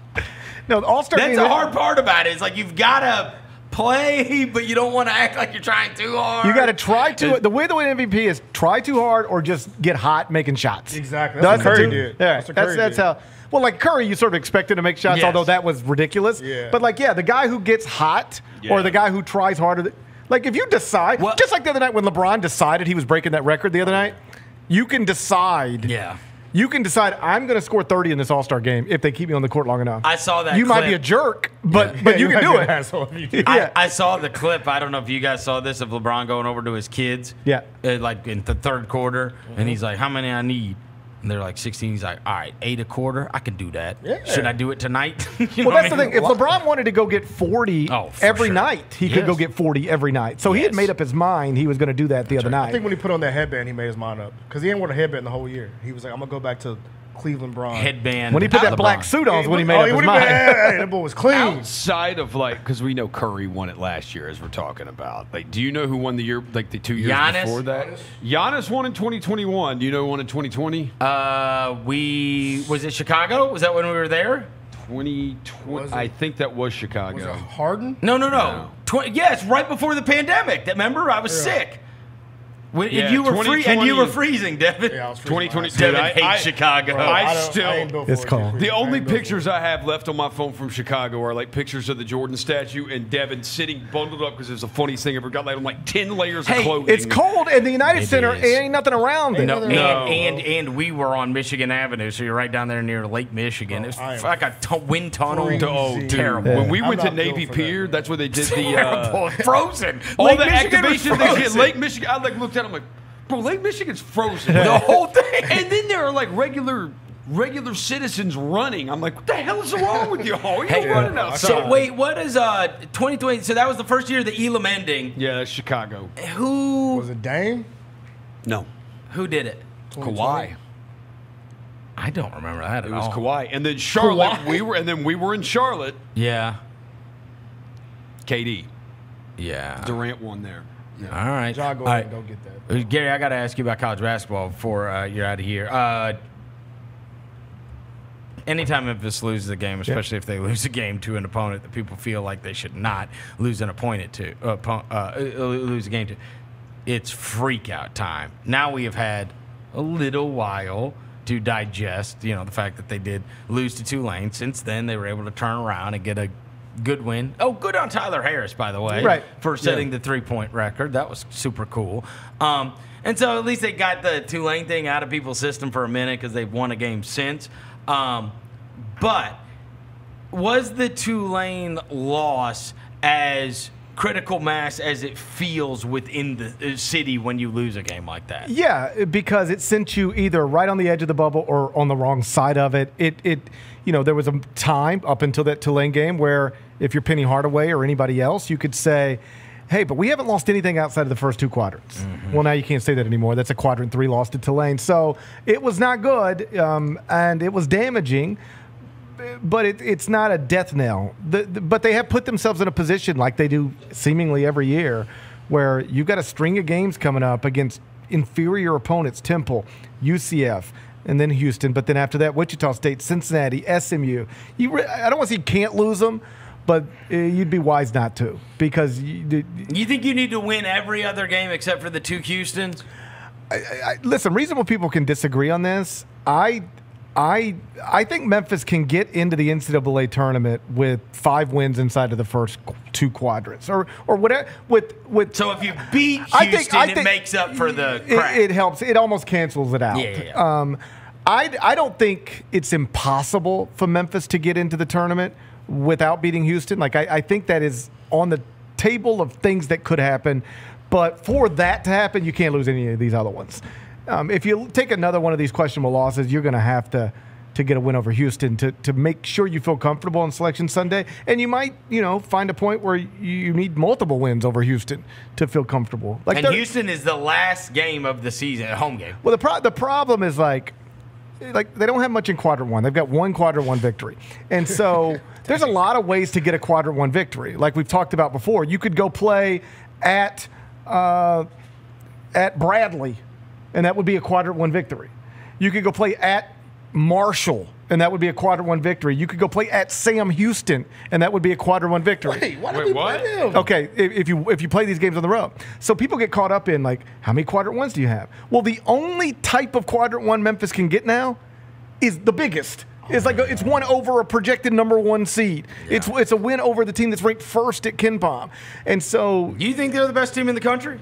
No, All Star That's game. the hard part about it. It's like you've got to play, (laughs) but you don't want to act like you're trying too hard. You got to try to. The way to win MVP is try too hard or just get hot making shots. Exactly. That's the what Curry two- did. Yeah, That's that's what that's, Curry how. Well, like Curry, you sort of expected to make shots, Yes. although that was ridiculous. Yeah. But like, yeah, the guy who gets hot Yeah. or the guy who tries harder. th- Like, if you decide, What- just like the other night when LeBron decided he was breaking that record the other night, you can decide. Yeah. You can decide I'm going to score 30 in this All Star game if they keep me on the court long enough. I saw that You might be a jerk, but but Yeah, you (laughs) can do it. asshole if you do. Yeah. I, I saw the clip. I don't know if you guys saw this of LeBron going over to his kids. Yeah. uh, like in the third quarter, Mm-hmm. and he's like, "How many I need?" And they're like 16. He's like, "All right, eight a quarter. I can do that. Yeah. Should I do it tonight?" (laughs) You know Well, what that's I the mean? thing. If LeBron wanted to go get 40 Oh, every sure. night, he could go get 40 every night. So he had made up his mind he was going to do that the other I night. I think when he put on that headband, he made his mind up because he didn't wear a headband the whole year. He was like, "I'm gonna go back to Cleveland Brown." headband. when he put that LeBron. black suit on is when he made oh, up his mind. been- Hey, that boy was clean. Outside of like, because we know Curry won it last year, as we're talking about. Like, do you know who won the year, like the two years Giannis. before that? Giannis won in 2021. Do you know who won in 2020? Uh, we was it Chicago? Was that when we were there? 2020. I think that was Was Chicago. it Harden? No, no, no. No. Tw- yes, right before the pandemic. That remember I was Yeah. sick. When- Yeah, and you were free, and you were freezing, Devin. Yeah, I was freezing 2020. Devin I- hates I- Chicago. Bro, I I don't- still- I ain't It's cold. The only built pictures I have left on my phone from Chicago are like pictures of the Jordan statue and Devin sitting bundled up because it was the funniest thing I ever got. Like, like ten layers Hey, of clothing. It's cold in the United It Center. is. Ain't nothing around it. No, No. And, and and we were on Michigan Avenue, so you're right down there near Lake Michigan. It's I am like a t- wind tunnel. freezing. Oh, dude. terrible. When we I'm went to Navy for that, Pier, that's where they did the uh, (laughs) frozen. all Lake the Michigan activations they did. Lake Michigan. I like looked at. it, I'm like, bro, Lake Michigan's frozen. the whole (laughs) thing. and then there are like regular regular citizens running. I'm like, what the hell is wrong with y'all? You're Hey, running outside. so wait, what is uh 2020? So that was the first year of the Elam ending. Yeah, that's Chicago. Who Was it Dame? No, who did it? Kawhi. I don't remember that at all. It was all. Kawhi, and then Charlotte. Kawhi? We were, and then we were in Charlotte. Yeah, KD yeah. Durant won there. All right. Go All. Don't get that. Uh, Gary, I got to ask you about college basketball before uh, you're out of here. Uh, anytime Memphis loses a game, especially if they (laughs) lose a game to an opponent that people feel like they should not lose an opponent to, uh, uh, uh, lose a game to, it's freak out time. Now we have had a little while to digest, you know, the fact that they did lose to Tulane. Since then, they were able to turn around and get a good win. Oh, good on Tyler Harris, by the way, Right. for setting the three point record. That was super cool. Um, and so at least they got the Tulane thing out of people's system for a minute because they've won a game since. Um, but was the Tulane loss as critical mass as it feels within the uh, city when you lose a game like that? Yeah, because it sent you either right on the edge of the bubble or on the wrong side of it. It, it, you know, there was a time up until that Tulane game where if you're Penny Hardaway or anybody else, you could say, "Hey, but we haven't lost anything outside of the first two quadrants." Well, now you can't say that anymore. That's a quadrant three loss to Tulane, so it was not good, um, and it was damaging. But it, it's not a death knell. The, the- but they have put themselves in a position like they do seemingly every year, where you've got a string of games coming up against inferior opponents: Temple, UCF, and then Houston. But then after that, Wichita State, Cincinnati, SMU. You, re- I don't want to say you can't lose them, but uh, you'd be wise not to because you, You think you need to win every other game except for the two Houstons? I, listen, reasonable people can disagree on this. I, I, I think Memphis can get into the NCAA tournament with five wins inside of the first two quadrants, or or whatever. With with so if you beat I Houston, think- I it makes up for the it, it helps. It almost cancels it out. Yeah, yeah. Um, I, I don't think it's impossible for Memphis to get into the tournament without beating Houston. Like I, I think that is on the table of things that could happen. But for that to happen, you can't lose any of these other ones. Um, if you take another one of these questionable losses, you're going to have to to get a win over Houston to, to make sure you feel comfortable on Selection Sunday. And you might, you know, find a point where you, need multiple wins over Houston to feel comfortable. and Houston is the last game of the season, a home game. well, the pro- the problem is like, like they don't have much in quadrant one. They've got one quadrant one victory, and so (laughs) there's a lot of ways to get a quadrant one victory. Like we've talked about before, you could go play at uh, at Bradley, and that would be a quadrant one victory. You could go play at Marshall, and that would be a quadrant one victory. You could go play at Sam Houston, and that would be a quadrant one victory. Wait, why did we play them? Okay, if, if you if you play these games on the road, so people get caught up in like how many quadrant ones do you have? Well, the only type of quadrant one Memphis can get now is the biggest. It's like a, it's one over a projected number one seed. It's it's a win over the team that's ranked first at KenPom, and so you think they're the best team in the country?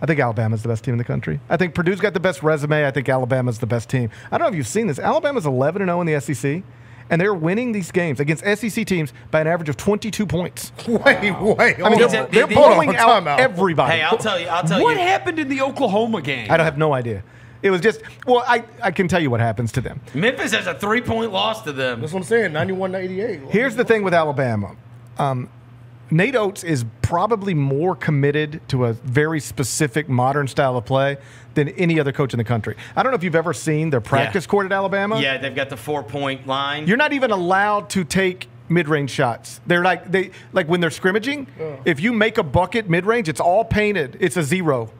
I think Alabama's the best team in the country. I think Purdue's got the best resume. I think Alabama's the best team. I don't know if you've seen this. Alabama's 11 and 0 in the SEC, and they're winning these games against SEC teams by an average of 22 points. (laughs) Wait, wait. I mean, they're, on. they're Hold on, blowing time out everybody. Hey, I'll tell you. I'll tell what you. What happened in the Oklahoma game? I don't have no idea. It was just well, I, I can tell you what happens to them. Memphis has a three-point loss to them. That's what I'm saying. 91 to 88. Here's the thing with Alabama. Um, Nate Oats is probably more committed to a very specific modern style of play than any other coach in the country. I don't know if you've ever seen their practice court at Alabama. Yeah, they've got the four-point line. You're not even allowed to take mid-range shots. They're like they like when they're scrimmaging. If you make a bucket mid-range, it's all painted. It's a zero.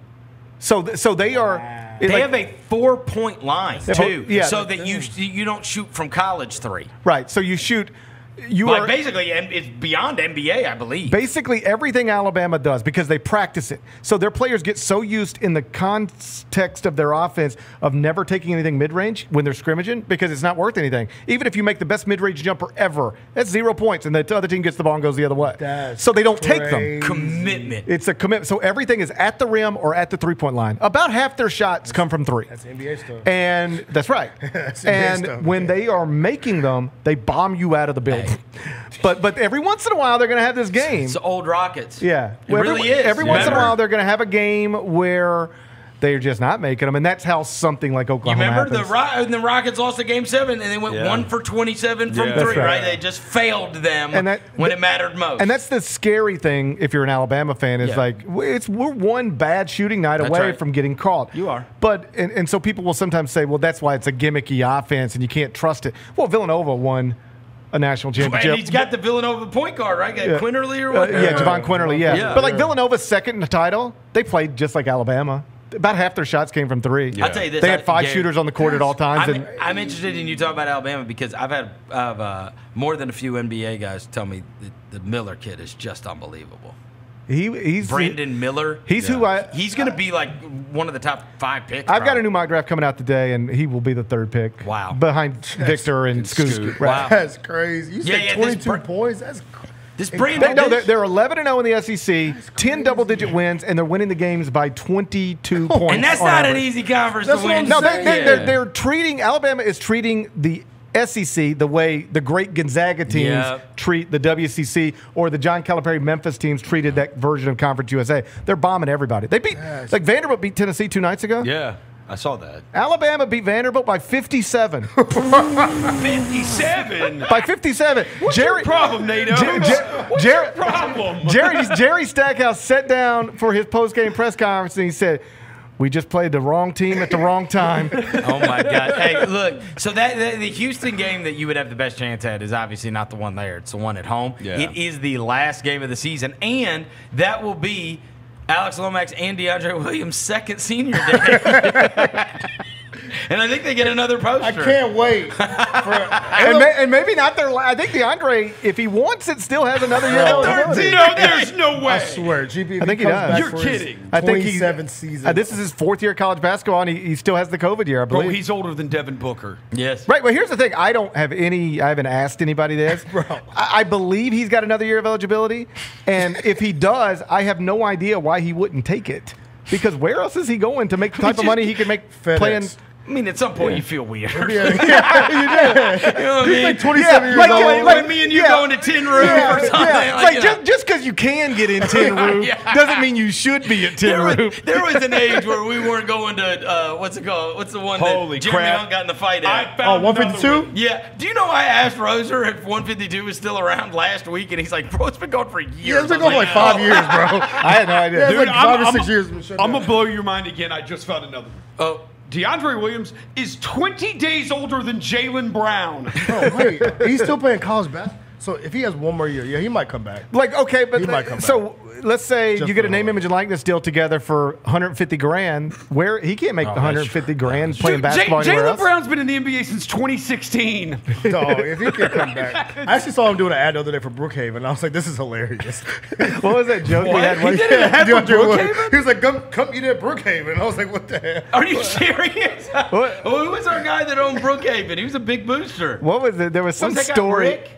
So th- so they are. They like- have a four-point line too, yeah. so that you you don't shoot from college three. Right. So you shoot You like are basically, it's beyond NBA, I believe. Basically, everything Alabama does because they practice it. So their players get so used in the context of their offense of never taking anything mid range when they're scrimmaging because it's not worth anything. Even if you make the best mid range jumper ever, that's zero points, and the other team gets the ball and goes the other way. That's so they don't take them. Commitment. It's a commitment. So everything is at the rim or at the three point line. About half their shots come from three. That's NBA stuff. And that's right. (laughs) That's NBA and stuff, when they are making them, they bomb you out of the building. But but every once in a while they're going to have this game. It's the old Rockets. Yeah, It Well, really every, is. Every once in a while they're going to have a game where they're just not making them, and that's how something like You Oklahoma remember the happens. Ro- the Rockets lost the game seven, and they went Yeah. one for twenty-seven from Yeah. Three. right. Right. They just failed them And that- when it mattered most. And that's the scary thing if you're an Alabama fan is Yeah. like it's we're one bad shooting night That's away right. from getting caught. You are. But and, and so people will sometimes say, well, that's why it's a gimmicky offense and you can't trust it. Well, Villanova won a national championship. and he's got the Villanova point guard, right? Got Yeah. Quinerly or Uh, what? yeah, Jahvon Quinerly, yeah. Yeah. But like Yeah. Villanova's second in the title, they played just like Alabama. About half their shots came from three. I'll tell you this. They had five Gary- shooters on the court at all times. I'm, and I'm interested in you talking about Alabama because I've had I've, uh, more than a few NBA guys tell me that the Miller kid is just unbelievable. He he's Brandon Miller. He's who I- He's going to be like one of the top five picks. I've got a new mock draft coming out today, and he will be the third pick. Wow. Behind Victor and Scoot. Scoot. Right. That's crazy. You Yeah, said yeah, this 22 Bra- points. That's This They, Brandon. no, they're, they're 11 and 0 in the SEC, 10 double digit wins, and they're winning the games by 22 points. and that's on not an easy conference That's to win. No, they, saying. they, they're, they're treating Alabama is treating the SEC the way the great Gonzaga teams Yep. treat the WCC or the John Calipari Memphis teams treated that version of Conference USA. They're bombing everybody. They beat like Vanderbilt beat Tennessee two nights ago. Yeah, I saw that. Alabama beat Vanderbilt by 57. (laughs) 57. by 57. What's Jerry, your problem, Nato? Jer- Jer- What's Jer- your problem? Jerry, Jerry Stackhouse sat down for his post-game press conference and he said, "We just played the wrong team at the wrong time." (laughs) Oh my God! Hey, look. So that, that the Houston game that you would have the best chance at is obviously not the one there. It's the one at home. Yeah. It is the last game of the season, and that will be Alex Lomax and DeAndre Williams' second senior day. (laughs) and I think they get another poster. I can't wait. (laughs) For, and, may, and maybe not their. I think DeAndre, if he wants it, still has another year. of. No, there's no way. I swear, GP. I think he comes does. You're kidding. I think he. 27th season. uh, this is his fourth year of college basketball, and he, he still has the COVID year, I Bro, believe. he's older than Devin Booker. Yes. Right. Well, here's the thing. I don't have any. I haven't asked anybody this. (laughs) Bro. I, I believe he's got another year of eligibility, and (laughs) if he does, I have no idea why he wouldn't take it. Because where else is he going to make the type of money he can make FedEx. playing? I mean, at some point you feel weird. yeah, yeah, (laughs) you did. You know what I mean? like 27 years like- old. Like, like me and you Yeah. going to tin room Yeah, or something. yeah. It's Like, like just know. just because you can get in tin room (laughs) Yeah. doesn't mean you should be at tin There was, room. there was an (laughs) age where we weren't going to uh, what's it called? What's the one Holy that Jeremy crap. Hunt got in the fight I at? found Oh, 152? Yeah. Do you know I asked Roser if 152 was still around last week, and he's like, "Bro, it's been going for years." Yeah, it's been I'm going for like five years, bro. I had no idea. Yeah, it's Dude, like 5 or I'm- 6 I'm- years. I'm gonna blow your mind again. I just found another one. Oh, DeAndre Williams is 20 days older than Jaylen Brown. Bro, wait, he's still playing college basketball. So if he has one more year, yeah, he might come back. Like okay, but He might come so let's say Just you get a for name, the- image, and likeness deal together for 150 grand. Where he can't make oh, the that's 150 grand playing Dude, basketball J- anywhere Jaylen else. Brown's been in the NBA since 2016. (laughs) Dog, if he can come back. I actually saw him doing an ad the other day for Brookhaven. I was like, this is hilarious. (laughs) What was that joke he had? He One- did (laughs) it at DeAndre Wood. Brookhaven? He was like, come, come eat at Brookhaven. I was like, what the hell? are you serious? What? Who was our guy that owned Brookhaven? He was a big booster. What was it? There was some What's that guy, story. Rick?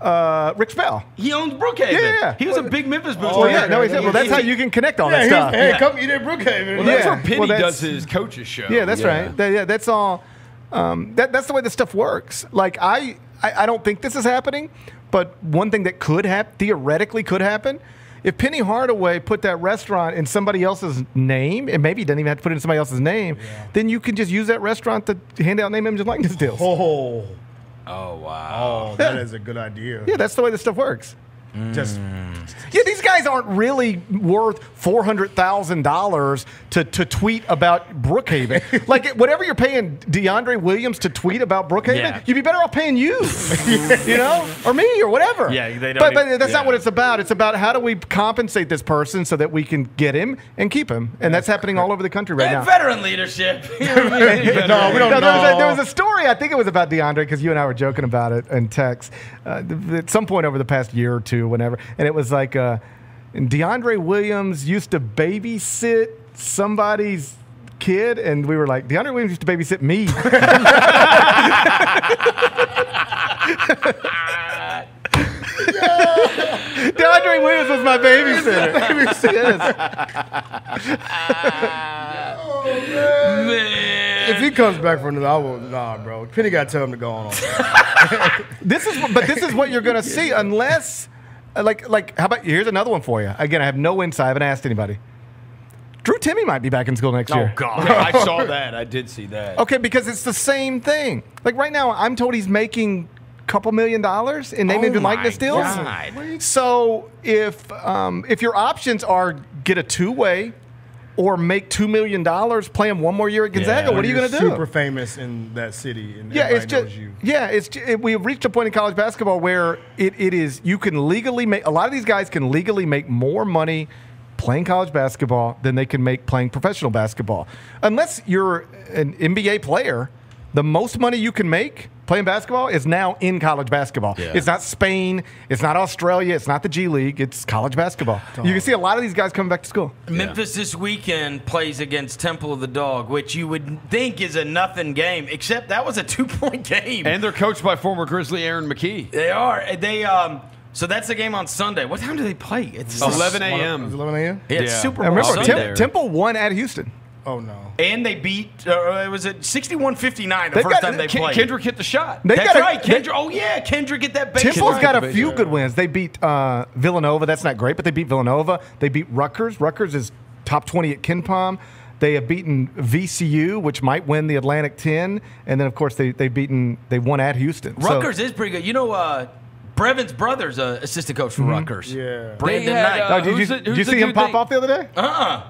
Uh, Rick Spell. He owns Brookhaven. Yeah, yeah. He was a big Memphis booster. Oh yeah, no, he said, well, that's how you can connect all Yeah, that stuff. hey, Yeah. come eat at Brookhaven. Well, that's Yeah. where Penny Well, that's- does his coach's show. Yeah, that's right. That- yeah, that's all. Um, that, that's the way this stuff works. Like I, I, I don't think this is happening, but one thing that could happen, theoretically, could happen. If Penny Hardaway put that restaurant in somebody else's name, and maybe he doesn't even have to put it in somebody else's name, then you can just use that restaurant to hand out name, image, and likeness deals. Oh, Oh wow. oh, that is a good idea. Yeah, that's the way this stuff works. Just Yeah, these guys aren't really worth four hundred thousand dollars to to tweet about Brookhaven. (laughs) like whatever you're paying DeAndre Williams to tweet about Brookhaven, Yeah. you'd be better off paying you, (laughs) you know, or me or whatever. Yeah, they don't But, but even- that's not what it's about. It's about how do we compensate this person so that we can get him and keep him, and that's happening all over the country right And now. veteran leadership. (laughs) no, we don't There was, a, know. there was a story. I think it was about DeAndre because you and I were joking about it in text uh, at some point over the past year or two, whenever. And it was like uh, DeAndre Williams used to babysit somebody's kid, and we were like, DeAndre Williams used to babysit me. (laughs) DeAndre Williams was my babysitter. (laughs) If he comes back from the, I will nah, bro. Penny got to tell him to go on. (laughs) this is but this is what you're going to see unless like like how about here's another one for you. Again i have no insight. I haven't asked anybody. Drew Timme might be back in school next year. Oh God, (laughs) I saw that. I did see that. okay because it's the same thing. Like right now i'm told he's making a couple million dollars in name Oh and likeness deals God. so if um, if your options are get a two-way or make two million dollars playing one more year at gonzaga what are you going to do Super famous in that city, and yeah, it's everybody just knows you. yeah, it's ju- it, we've reached a point in college basketball where it, it is you can legally make a lot of these guys can legally make more money playing college basketball than they can make playing professional basketball. Unless you're an NBA player, the most money you can make playing basketball is now in college basketball. Yeah. It's not Spain, it's not Australia, it's not the G League, it's college basketball. You can see a lot of these guys coming back to school. Memphis this weekend plays against Temple of the Dog, which you would think is a nothing game, except that was a two point game. And they're coached by former Grizzly Aaron McKie. They are. They um. So that's the game on Sunday. What time do they play? It's 11 a.m. 11 a.m. Yeah, it's Yeah. Super And Bowl remember, Tem- Temple won at Houston. Oh no. and they beat. Uh, it was at 61-59 the They've first got- time they Ken- played. Kendrick hit the shot. They That's got a- right, they- Kendrick. oh yeah, Kendrick get that base. Temple's right. got a few good wins. They beat uh, Villanova. That's not great, but they beat Villanova. They beat Rutgers. Rutgers is top 20 at KenPom. They have beaten VCU, which might win the Atlantic 10. And then, of course, they, they've beaten, they won at Houston. So- Rutgers is pretty good. You know, uh, Brevin's brother's a assistant coach for Rutgers. Yeah. Brandon They had, Knight. uh, Oh, did you, who's the- did you the see him dude pop they- off the other day? uh-uh.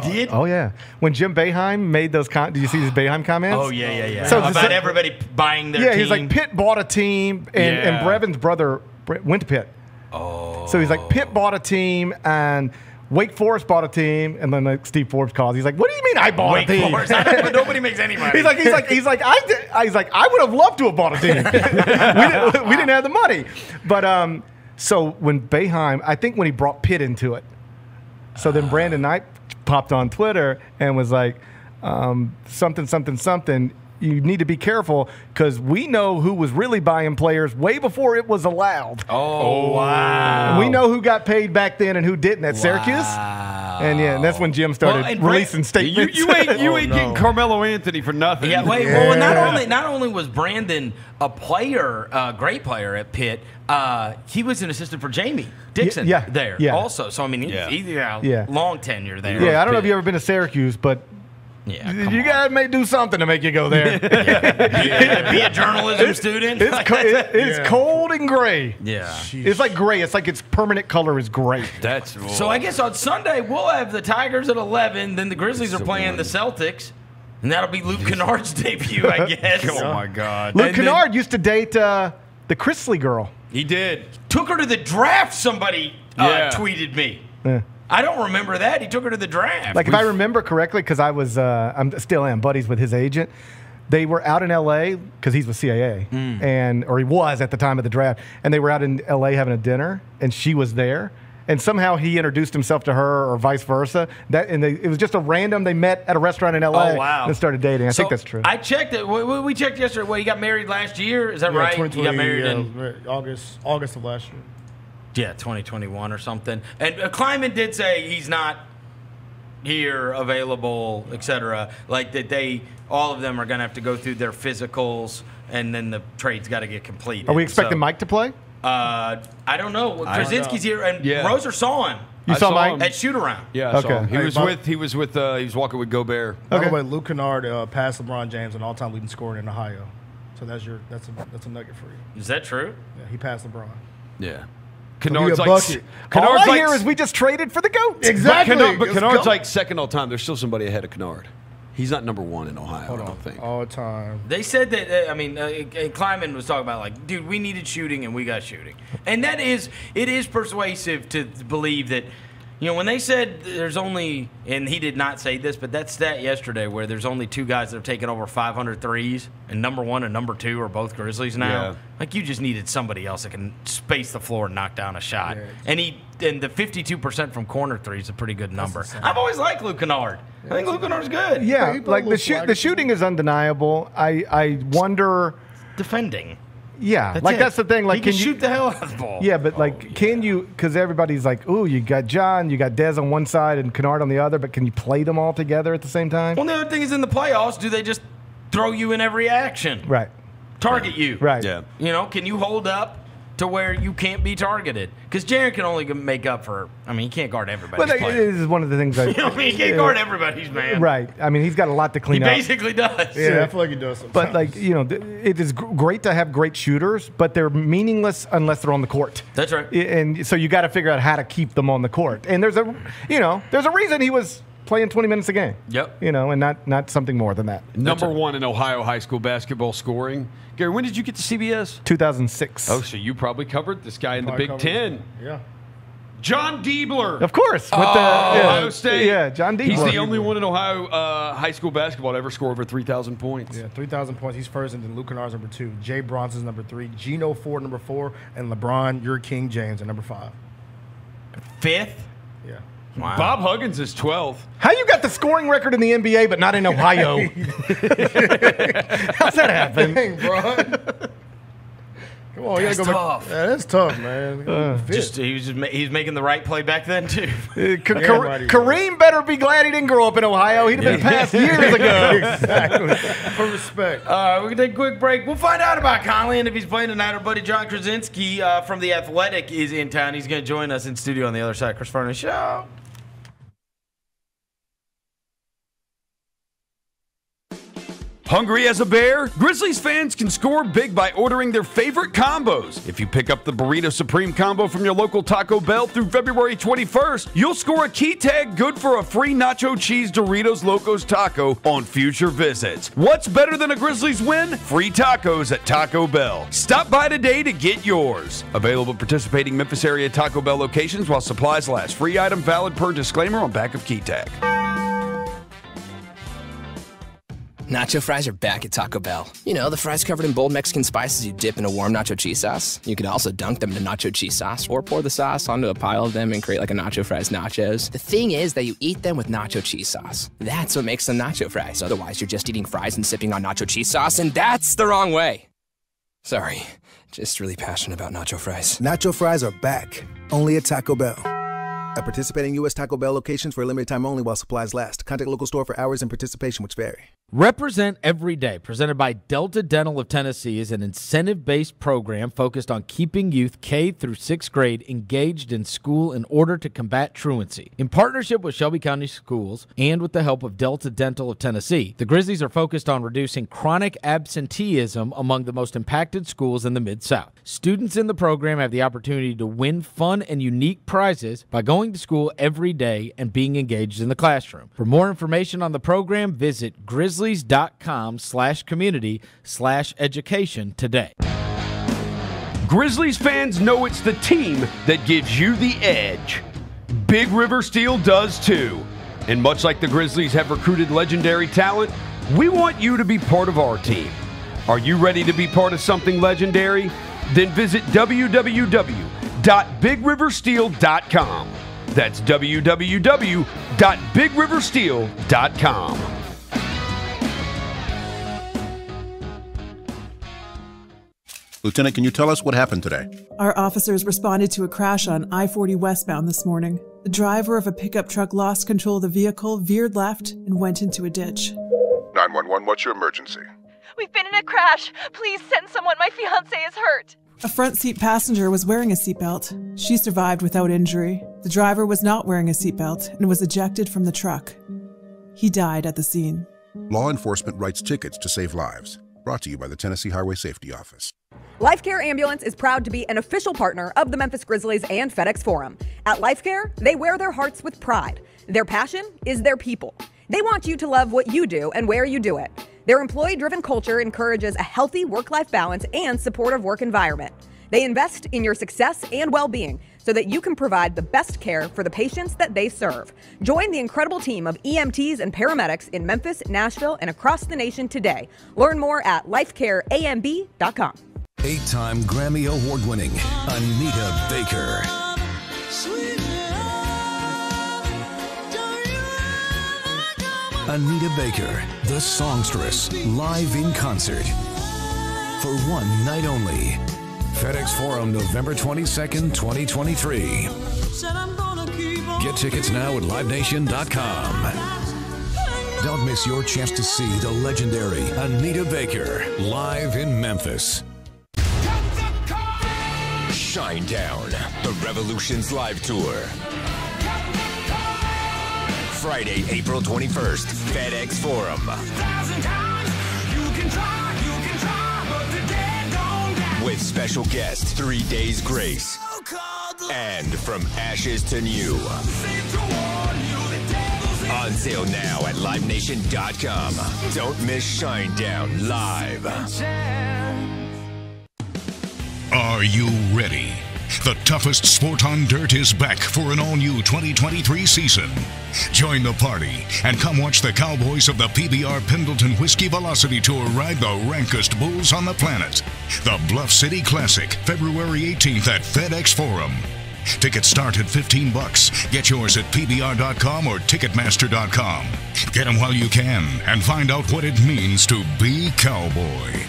He did. Oh, yeah. When Jim Boeheim made those, con- did you see his Boeheim comments? Oh yeah, yeah, yeah. So- About so- everybody buying their yeah, team. he's like Pitt bought a team, and, and Brevin's brother went to Pitt. Oh. So he's like Pitt bought a team, and Wake Forest bought a team, and then like Steve Forbes calls. He's like, "What do you mean I bought Wake a team?" Forest. but nobody makes any money. (laughs) He's like, he's like, he's like, I, did, he's like, I would have loved to have bought a team. (laughs) we, didn't, we didn't have the money, but um, so when Boeheim, I think when he brought Pitt into it, so then Brandon Knight popped on Twitter and was like, um, something, something, something. You need to be careful because we know who was really buying players way before it was allowed. oh wow. We know who got paid back then and who didn't at Syracuse. And yeah, and that's when Jim started Well, and Brand- releasing You, statements. you ain't, you Oh, ain't no. getting Carmelo Anthony for nothing. Yeah, wait. Well, not only not only was Brandon a player, a great player at Pitt, uh, he was an assistant for Jamie Dixon yeah, there yeah. also. So I mean, he's, Yeah. he's yeah, Yeah. long tenure there. Yeah, I don't know if you've ever been to Syracuse, but Yeah, you come gotta may do something to make you go there. (laughs) Yeah, be a journalism student. It's co- it- (laughs) it's Yeah. cold and gray. yeah. It's like gray. It's like its permanent color is gray. That's So I guess on Sunday we'll have the Tigers at eleven. Then the Grizzlies are playing the Celtics, and that'll be Luke Kennard's (laughs) debut, I guess. Oh my God. Luke And then- Kennard used to date uh, the Chrisley girl. He did. Took her to the draft. Somebody uh, tweeted me. Yeah. I don't remember that. He took her to the draft. Like if I remember correctly, because I was, uh, I'm still am buddies with his agent. They were out in L.A. because he's with CAA, and or he was at the time of the draft, and they were out in L.A. having a dinner, and she was there, and somehow he introduced himself to her, or vice versa. That and they, it was just a random. They met at a restaurant in L.A. Oh wow! and started dating. I So, think that's true. I checked it. We, we- we checked yesterday. Well, he got married last year. Is that Yeah, right? He got married yeah, in August, August of last year. Yeah 2021 or something. And uh, Kleiman did say he's not here, available, etc. Like that they all of them are going to have to go through their physicals, and then the trade's got to get completed. Are we expecting So, Mike to play? Uh, I don't know. I don't Krawczynski's here, and Yeah. Roser saw him. You I saw saw Mike? him. at shoot around. Yeah. I saw Okay. him. He Hey, was Bob- with. He was with. Uh, he was walking with Gobert. By Okay. the way, Luke Kennard uh, passed LeBron James an all-time leading scorer in Ohio. So that's your that's a that's a nugget for you. Is that true? Yeah, he passed LeBron. Yeah. Kennard's Be a like, bucket. All I like, hear is we just traded for the goat. But, Kennard, but Kennard's like second all time. There's still somebody ahead of Kennard. He's not number one in Ohio. I don't think. All time. They said that. Uh, I mean, uh, uh, Kleiman was talking about like, dude, we needed shooting and we got shooting, and that is it is persuasive to believe that. You know, when they said there's only, and he did not say this, but that stat yesterday where there's only two guys that have taken over 500 threes, and number one and number two are both Grizzlies now. Yeah. Like you just needed somebody else that can space the floor and knock down a shot. And he, and the 52% from corner three is a pretty good number. I've always liked Luke Kennard. I think Luke Kennard's good. Yeah, like the shoot, the shooting is undeniable. I I wonder defending. Yeah, That's like it. that's the thing. Like, He can you shoot the hell out of the ball. Yeah, but like, can you? Because everybody's like, "Ooh, you got Ja, you got Dez on one side and Kennard on the other," but can you play them all together at the same time? Well, the other thing is in the playoffs, do they just throw you in every action? Right. Target you. Right. Yeah. You know, can you hold up to where you can't be targeted? Because Jaren can only make up for. I mean, he can't guard everybody. But like, this is one of the things (laughs) I. You know I mean? He can't guard everybody's man. Right. I mean, he's got a lot to He clean up. He basically does. Yeah, I feel like he does. Sometimes. But like you know, it is great to have great shooters, but they're meaningless unless they're on the court. That's right. And so you got to figure out how to keep them on the court. And there's a, you know, there's a reason he was playing 20 minutes a game. Yep. You know, and not not something more than that. Number one in Ohio high school basketball scoring. Gary, when did you get to CBS? 2006. Oh, so you probably covered this guy in the Big covered- Ten. Yeah. Jon Diebler. Of course, with the Oh, yeah, Ohio State. Yeah, Jon Diebler. He's the only one in Ohio uh, high school basketball to ever score over 3,000 points. Yeah, 3,000 points. He's first, and then Luke Kennard's number two. Jay Burson's number three. Geno Ford, number four. And LeBron, your King James, at number five. Fifth. Yeah. Wow. Bob Huggins is 12th. How you got the scoring record in the NBA but not in Ohio? (laughs) How's that happen? Dang, bro. Come on, you gotta go tough. back. Yeah, that's tough, man. Uh, Just he was just ma- he was making the right play back then too. Uh, Ka- Yeah, Ka- Kareem better be glad he didn't grow up in Ohio. He'd have been passed (laughs) years ago. exactly. (laughs) For respect. All right, we're gonna take a quick break. We'll find out about Conley and if he's playing tonight. Our buddy Jon Krawczynski uh, from the Athletic is in town. He's gonna join us in studio on the other side. Chris Vernon Show. Hungry as a bear? Grizzlies fans can score big by ordering their favorite combos. If you pick up the Burrito Supreme combo from your local Taco Bell through February 21st, you'll score a key tag good for a free nacho cheese Doritos Locos taco on future visits. What's better than a Grizzlies win? Free tacos at Taco Bell. Stop by today to get yours. Available at participating Memphis area Taco Bell locations while supplies last. Free item valid per disclaimer on back of key tag. Nacho fries are back at Taco Bell. You know, the fries covered in bold Mexican spices you dip in a warm nacho cheese sauce. You could also dunk them in nacho cheese sauce or pour the sauce onto a pile of them and create like a nacho fries nachos. The thing is that you eat them with nacho cheese sauce. That's what makes them nacho fries. Otherwise, you're just eating fries and sipping on nacho cheese sauce, and that's the wrong way. Sorry, just really passionate about nacho fries. Nacho fries are back, only at Taco Bell. At participating U.S. Taco Bell locations for a limited time only while supplies last. Contact local store for hours and participation which vary. Represent Every Day, presented by Delta Dental of Tennessee, is an incentive based program focused on keeping youth K through sixth grade engaged in school in order to combat truancy. In partnership with Shelby County Schools and with the help of Delta Dental of Tennessee, the Grizzlies are focused on reducing chronic absenteeism among the most impacted schools in the Mid South. Students in the program have the opportunity to win fun and unique prizes by going to school every day and being engaged in the classroom. For more information on the program, visit grizzlies.com slash community slash education today. Grizzlies fans know it's the team that gives you the edge. Big River Steel does too. And much like the Grizzlies have recruited legendary talent, we want you to be part of our team. Are you ready to be part of something legendary? Then visit www.bigriversteel.com. That's www.bigriversteel.com. Lieutenant, can you tell us what happened today? Our officers responded to a crash on I 40 westbound this morning. The driver of a pickup truck lost control of the vehicle, veered left, and went into a ditch. 911, what's your emergency? We've been in a crash. Please send someone. My fiance is hurt. A front seat passenger was wearing a seatbelt. She survived without injury. The driver was not wearing a seatbelt and was ejected from the truck. He died at the scene. Law enforcement writes tickets to save lives. Brought to you by the Tennessee Highway Safety Office. LifeCare Ambulance is proud to be an official partner of the Memphis Grizzlies and FedEx Forum. At LifeCare, they wear their hearts with pride. Their passion is their people. They want you to love what you do and where you do it. Their employee driven culture encourages a healthy work life balance and supportive work environment. They invest in your success and well being so that you can provide the best care for the patients that they serve. Join the incredible team of EMTs and paramedics in Memphis, Nashville, and across the nation today. Learn more at lifecareamb.com. Eight time Grammy Award winning Anita Baker. Anita Baker, the songstress, live in concert. For one night only. FedEx Forum, November 22nd, 2023. Get tickets now at livenation.com. Don't miss your chance to see the legendary Anita Baker live in Memphis. Shinedown, the Revolution's live tour. Friday, April 21st, FedEx Forum. With special guest, Three Days Grace. And From Ashes to New. On sale now at livenation.com. Don't miss Shinedown live. Are you ready? The toughest sport on dirt is back for an all new 2023 season. Join the party and come watch the Cowboys of the PBR Pendleton Whiskey Velocity Tour ride the rankest bulls on the planet. The Bluff City Classic, February 18th at FedEx Forum. Tickets start at 15 bucks. Get yours at pbr.com or ticketmaster.com. Get them while you can and find out what it means to be cowboy.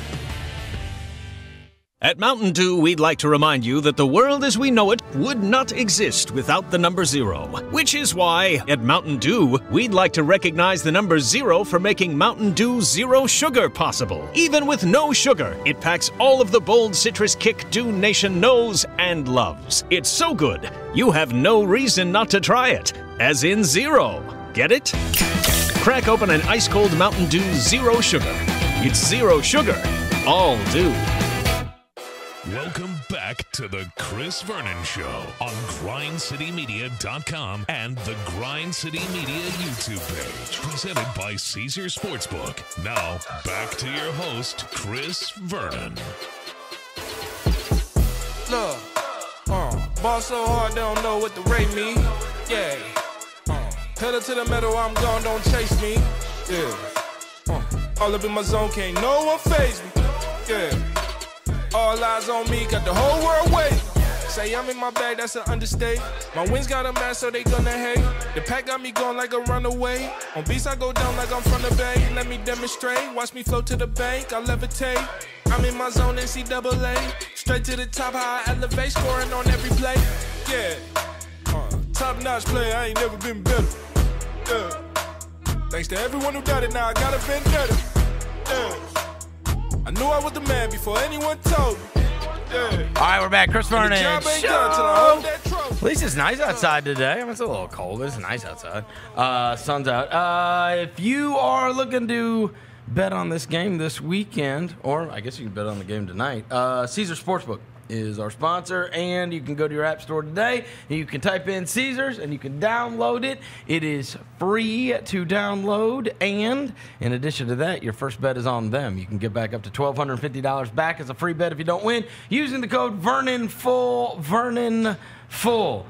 At Mountain Dew, we'd like to remind you that the world as we know it would not exist without the number zero. Which is why, at Mountain Dew, we'd like to recognize the number zero for making Mountain Dew Zero Sugar possible. Even with no sugar, it packs all of the bold citrus kick Dew Nation knows and loves. It's so good, you have no reason not to try it. As in zero. Get it? Crack open an ice cold Mountain Dew Zero Sugar. It's zero sugar, all dew. Welcome back to the Chris Vernon Show on GrindCityMedia.com and the Grind City Media YouTube page. Presented by Caesar Sportsbook. Now, back to your host, Chris Vernon. Look, uh, ball so hard they don't know what the rate mean. Yeah, uh, pedal to the metal, I'm gone, don't chase me. Yeah, uh, all up in my zone, can't no one phase me. Yeah, all eyes on me, got the whole world waiting. Say I'm in my bag, that's an understate. My wings got a mask, so they gonna hate. The pack got me going like a runaway. On beats, I go down like I'm from the bay. Let me demonstrate. Watch me float to the bank, I levitate. I'm in my zone, NCAA. Straight to the top, high elevate, scoring on every play. Yeah, uh, top notch player, I ain't never been better. Yeah. Thanks to everyone who done it, now I got a vendetta. Yeah. I knew I was the man before anyone told me. Yeah. All right, we're back. Chris Vernon. job ain't Show. done till I hold that trophy. At least it's nice outside today. I mean, it's a little cold, but it's nice outside. Uh, sun's out. Uh, if you are looking to bet on this game this weekend, or I guess you can bet on the game tonight, uh, Caesar Sportsbook is our sponsor, and you can go to your app store today. You can type in Caesars, and you can download it. It is free to download, and in addition to that, your first bet is on them. You can get back up to twelve hundred fifty dollars back as a free bet if you don't win using the code Vernon Full. Vernon Full.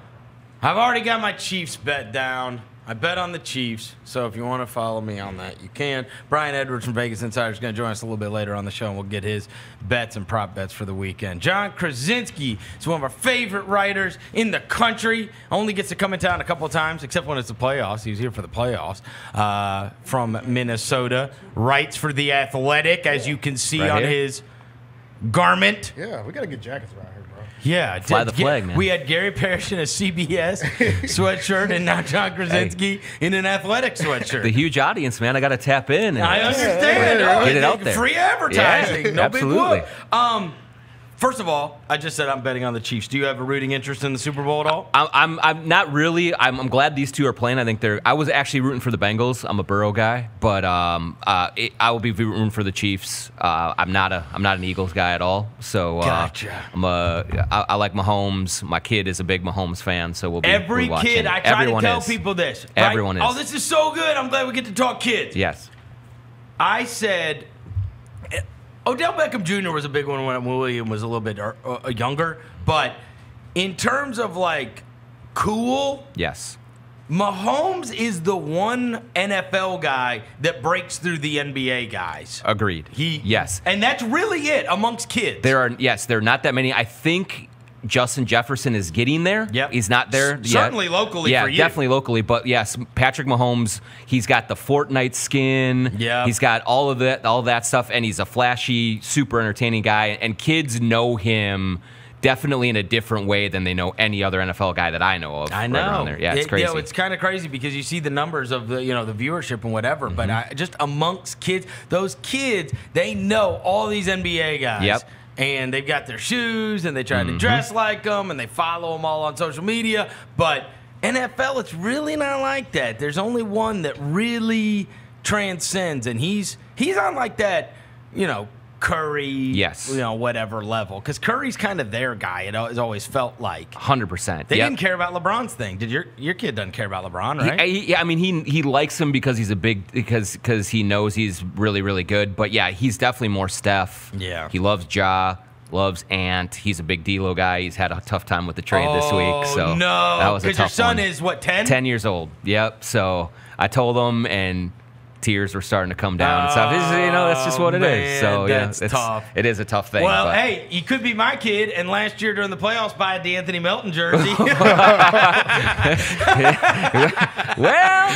I've already got my Chiefs bet down. I bet on the Chiefs, so if you want to follow me on that, you can. Brian Edwards from Vegas Insider is going to join us a little bit later on the show, and we'll get his bets and prop bets for the weekend. Jon Krawczynski is one of our favorite writers in the country. Only gets to come in town a couple of times, except when it's the playoffs. He was here for the playoffs. Uh, from Minnesota, writes for the Athletic, as you can see Right on his garment. Yeah, we gotta get jackets around. Yeah, Fly did- the flag, Ga- man. We had Gary Parrish in a CBS (laughs) sweatshirt, and now Jon Krawczynski in an athletic sweatshirt. The huge audience, man. I got to tap in. And I understand. Oh, Get it out there. Free advertising. Yeah, no absolutely. big whoop. Um, first of all, I just said I'm betting on the Chiefs. Do you have a rooting interest in the Super Bowl at all? I'm, I'm, I'm not really. I'm, I'm glad these two are playing. I think they're. I was actually rooting for the Bengals. I'm a Burrow guy, but um, uh, it, I will be rooting for the Chiefs. Uh, I'm not a. I'm not an Eagles guy at all. So uh, Gotcha. I'm a. I, I like Mahomes. My kid is a big Mahomes fan, so we'll be. Every watching. kid, I try Everyone to tell is. people this. right? Everyone is. Oh, this is so good. I'm glad we get to talk kids. Yes. I said Odell Beckham Jr. was a big one when William was a little bit uh, uh, younger, but in terms of like cool, Yes. Mahomes is the one NFL guy that breaks through the NBA guys. Agreed. He. Yes. And that's really it amongst kids. There are yes, there are not that many. I think Justin Jefferson is getting there. Yeah, he's not there. S- yet. certainly locally Yeah, for you. definitely locally. But yes, Patrick Mahomes. He's got the Fortnite skin. Yeah. he's got all of that, all that stuff, and he's a flashy, super entertaining guy. And kids know him. Definitely in a different way than they know any other NFL guy that I know of. I know. there. Yeah, it's It- crazy. You know, it's kind of crazy because you see the numbers of the you know the viewership and whatever, but Mm-hmm. I, just amongst kids, those kids they know all these NBA guys. Yep. And they've got their shoes and they try to Mhm. dress like them and they follow them all on social media. But NFL, it's really not like that. There's only one that really transcends, and he's he's on like that, you know, Curry, Yes. you know, whatever level. Because Curry's kind of their guy. It has always felt like. Hundred percent. They didn't care about LeBron's thing. Did your your kid doesn't care about LeBron, right? He, he- yeah, I mean, he he likes him because he's a big because because he knows he's really really good. But yeah, he's definitely more Steph. Yeah. he loves Ja, loves Ant. He's a big D'Lo guy. He's had a tough time with the trade this week. Oh, so Oh, no, that was a because your son one. is what ten? ten years old. Yep. So I told him and. Tears were starting to come down and stuff. It's, you know, that's just what it is. Oh, man, So yeah, that's it's tough. It is a tough thing. Well, but- hey, you could be my kid, and last year during the playoffs, buy a D'Anthony Melton jersey. (laughs) (laughs) (laughs) well,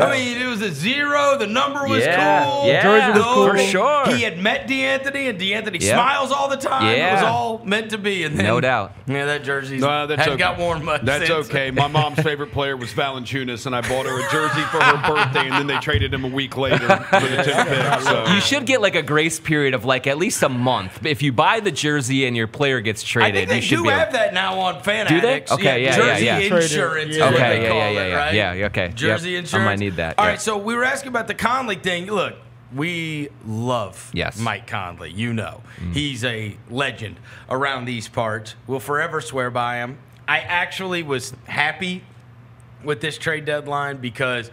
I mean, it was a zero. The number was Yeah, cool. yeah, Jersey was cool. for sure. He had met D'Anthony, and D'Anthony Yep. smiles all the time. It was all meant to be. And then, No doubt. Yeah, that jersey's No, that's hadn't okay. got worn much. That's since. okay. My mom's favorite player was Valanciunas, and I bought her a jersey for her birthday, and then they traded him a week later for the tenth pick. So. You should get like a grace period of like at least a month. If you buy the jersey and your player gets I traded, think they you should do be. able- have that now on fan Do they? addicts. Okay, yeah, yeah, jersey yeah. insurance. is what Okay, they yeah, call yeah, it, yeah, yeah, right? yeah, okay. Jersey Yep. insurance. I might need that. All yep. right, so we were asking about the Conley thing. Look, we love Yes. Mike Conley. You know, Mm. he's a legend around these parts. We'll forever swear by him. I actually was happy with this trade deadline because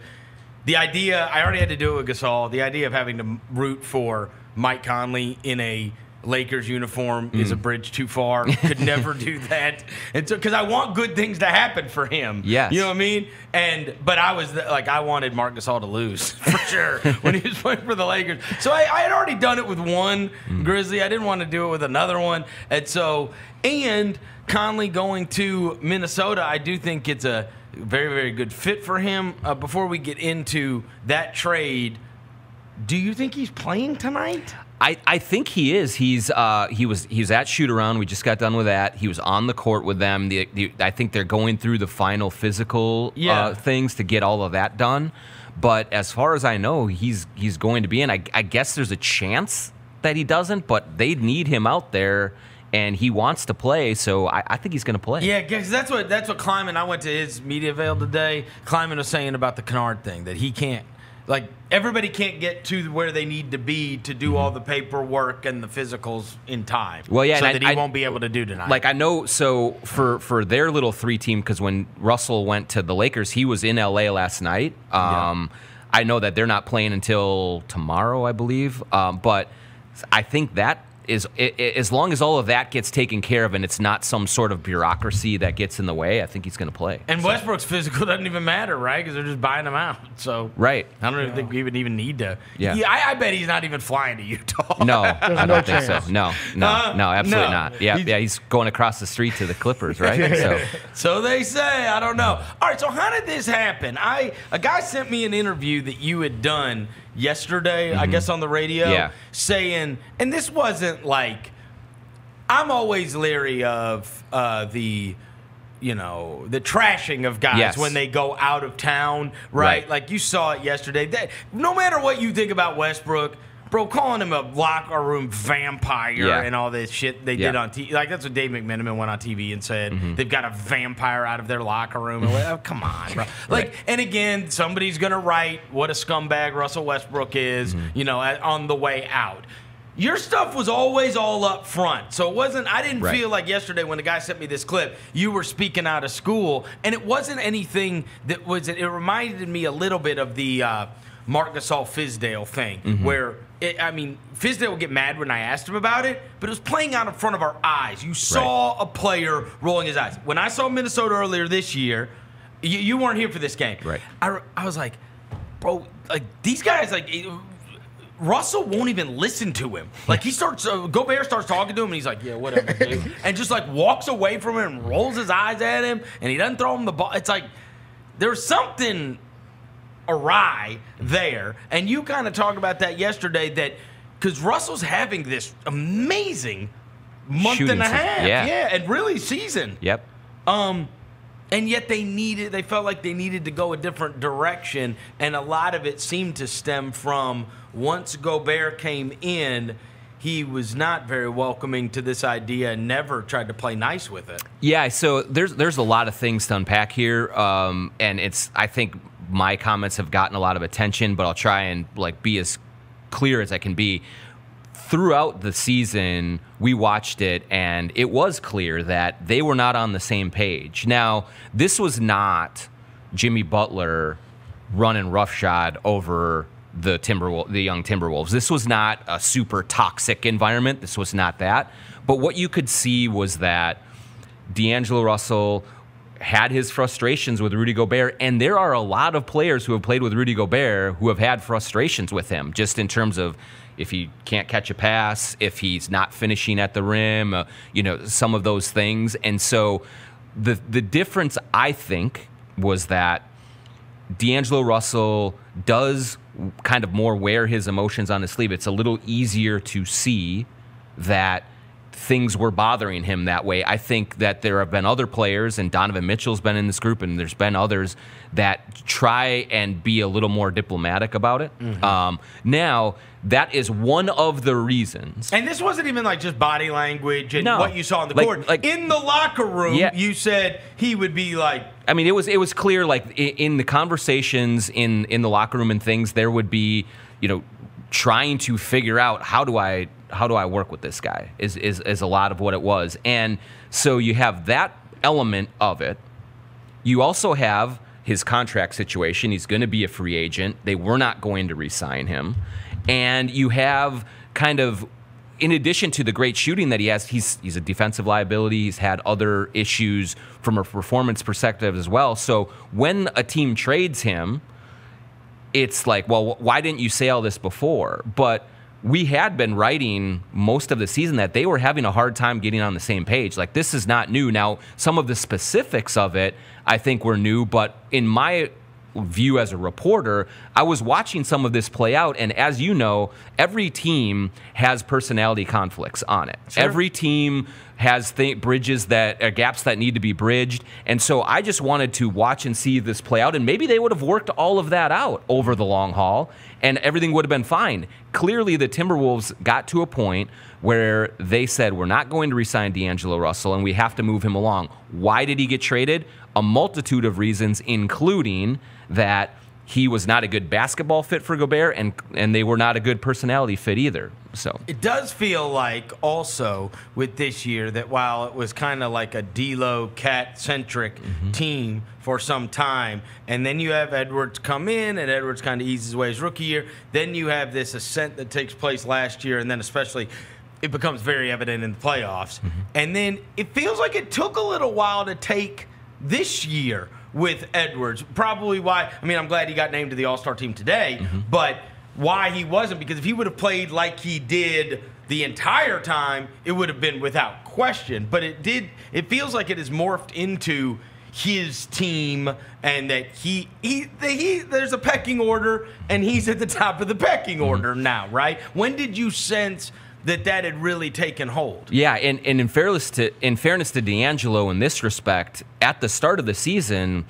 the idea I already had to do it with Gasol. The idea of having to root for Mike Conley in a Lakers uniform is a Mm. bridge too far. Could (laughs) never do that. And so, because I want good things to happen for him. Yes. You know what I mean? And but I was the- like, I wanted Marc Gasol to lose (laughs) for sure when he was playing for the Lakers. So I, I had already done it with one Mm. Grizzly. I didn't want to do it with another one. And so, and Conley going to Minnesota, I do think it's a very, very good fit for him. Uh, before we get into that trade, do you think he's playing tonight? I, I think he is. He's uh, he was he was at shoot around. We just got done with that. He was on the court with them. The, the, I think they're going through the final physical Yeah. uh, things to get all of that done. But as far as I know, he's he's going to be in. I, I guess there's a chance that he doesn't, but they need him out there, and he wants to play. So I, I think he's going to play. Yeah, because that's what that's what Kleiman. I went to his media avail today. Kleiman was saying about the Kennard thing that he can't, like everybody can't get to where they need to be to do all the paperwork and the physicals in time. Mm-hmm. Well, yeah, so and that I- he I- won't be able to do tonight. Like I know, so for for their little three team, because when Russell went to the Lakers, he was in LA last night. Um, I know that they're not playing until tomorrow, I believe. Um, but I think that is i- i- as long as all of that gets taken care of and it's not some sort of bureaucracy that gets in the way. I think he's going to play. and Westbrook's physical (laughs) doesn't even matter, right? Because they're just buying him out. So Right. I don't even think we even even need to. Yeah. I, I bet he's not even flying to Utah. (laughs) No, (laughs) I don't think so. No, no, Huh? no, absolutely No. not. Yeah, yeah, he's going across the street to the Clippers, right? So. So they say. I don't know. All right. So how did this happen? I a guy sent me an interview that you had done yesterday. I Mhm. guess on the radio. Yeah. Saying, and this wasn't like. I'm always leery of uh, the. You know the trashing of guys Yes. when they go out of town, right? Right. Like you saw it yesterday. That no matter what you think about Westbrook, bro, calling him a locker room vampire Yeah. and all this shit they Yeah. did on TV. Like that's what Dave McMenamin went on TV and said Mhm. they've got a vampire out of their locker room. Oh, come on, bro. (laughs) Like, and again, somebody's gonna write what a scumbag Russell Westbrook is, Mm-hmm. you know, on the way out. Your stuff was always all up front. So it wasn't, I didn't Right. feel like yesterday when the guy sent me this clip, you were speaking out of school. And it wasn't anything that was, it reminded me a little bit of the uh, Marc Gasol Fizdale thing, Mhm. where, it, I mean, Fizdale would get mad when I asked him about it, but it was playing out in front of our eyes. You saw a player rolling his eyes. When I saw Minnesota earlier this year, you, you weren't here for this game. Right. I, I was like, bro, like these guys, like eh, Russell won't even listen to him. (laughs) Like he starts, uh, Gobert starts talking to him, and he's like, "Yeah, whatever," dude," (laughs) and just like walks away from him and rolls his eyes at him, and he doesn't throw him the ball. It's like there's something awry there, and you kind of talked about that yesterday. That because Russell's having this amazing month Shooting and a season. half, Yeah. and really season. Yep. Um, and yet they needed, they felt like they needed to go a different direction, and a lot of it seemed to stem from once Gobert came in, he was not very welcoming to this idea and never tried to play nice with it. Yeah, so there's there's a lot of things to unpack here, um, and it's I think my comments have gotten a lot of attention, but I'll try and like be as clear as I can be. Throughout the season, we watched it, and it was clear that they were not on the same page. Now, this was not Jimmy Butler running roughshod over the Timberwolves, the young Timberwolves. This was not a super toxic environment. This was not that. But what you could see was that D'Angelo Russell had his frustrations with Rudy Gobert, and there are a lot of players who have played with Rudy Gobert who have had frustrations with him, just in terms of if he can't catch a pass, if he's not finishing at the rim, uh, you know, some of those things. And so the the difference, I think, was that D'Angelo Russell does kind of more wear his emotions on his sleeve. It's a little easier to see that things were bothering him that way. I think that there have been other players, and Donovan Mitchell's been in this group, and there's been others that try and be a little more diplomatic about it. Um, now, that is one of the reasons. And this wasn't even like just body language and No. what you saw on the Like- court. like- in the locker room, Yeah. you said he would be like, I mean, it was it was clear, like in the conversations in in the locker room and things, there would be, you know, trying to figure out how do I how do I work with this guy is is is a lot of what it was, and so you have that element of it. You also have his contract situation. He's going to be a free agent. They were not going to re-sign him, and you have kind of in addition to the great shooting that he has, he's he's a defensive liability. He's had other issues from a performance perspective as well. So when a team trades him, it's like, well, why didn't you say all this before? But we had been writing most of the season that they were having a hard time getting on the same page. Like this is not new. Now, some of the specifics of it, I think, were new. But in my view as a reporter, I was watching some of this play out, and as you know, every team has personality conflicts on it. Every team has th- bridges that uh, gaps that need to be bridged, and so I just wanted to watch and see this play out, and maybe they would have worked all of that out over the long haul, and everything would have been fine. Clearly, the Timberwolves got to a point where they said we're not going to resign D'Angelo Russell, and we have to move him along. Why did he get traded? A multitude of reasons, including that he was not a good basketball fit for Gobert, and and they were not a good personality fit either. So It does feel like also with this year that while it was kind of like a D'Lo KAT centric Mm-hmm. team for some time, and then you have Edwards come in, and Edwards kind of eases away his rookie year. Then you have this ascent that takes place last year, and then especially it becomes very evident in the playoffs. Mm-hmm. And then it feels like it took a little while to take this year with Edwards. Probably why, I mean, I'm glad he got named to the All Star team today, Mm-hmm. but why he wasn't, because if he would have played like he did the entire time, it would have been without question. But it did, it feels like it has morphed into his team and that he he, he there's a pecking order and he's at the top of the pecking order now right when did you sense that that had really taken hold Yeah, and, and in fairness to in fairness to D'Angelo in this respect, at the start of the season,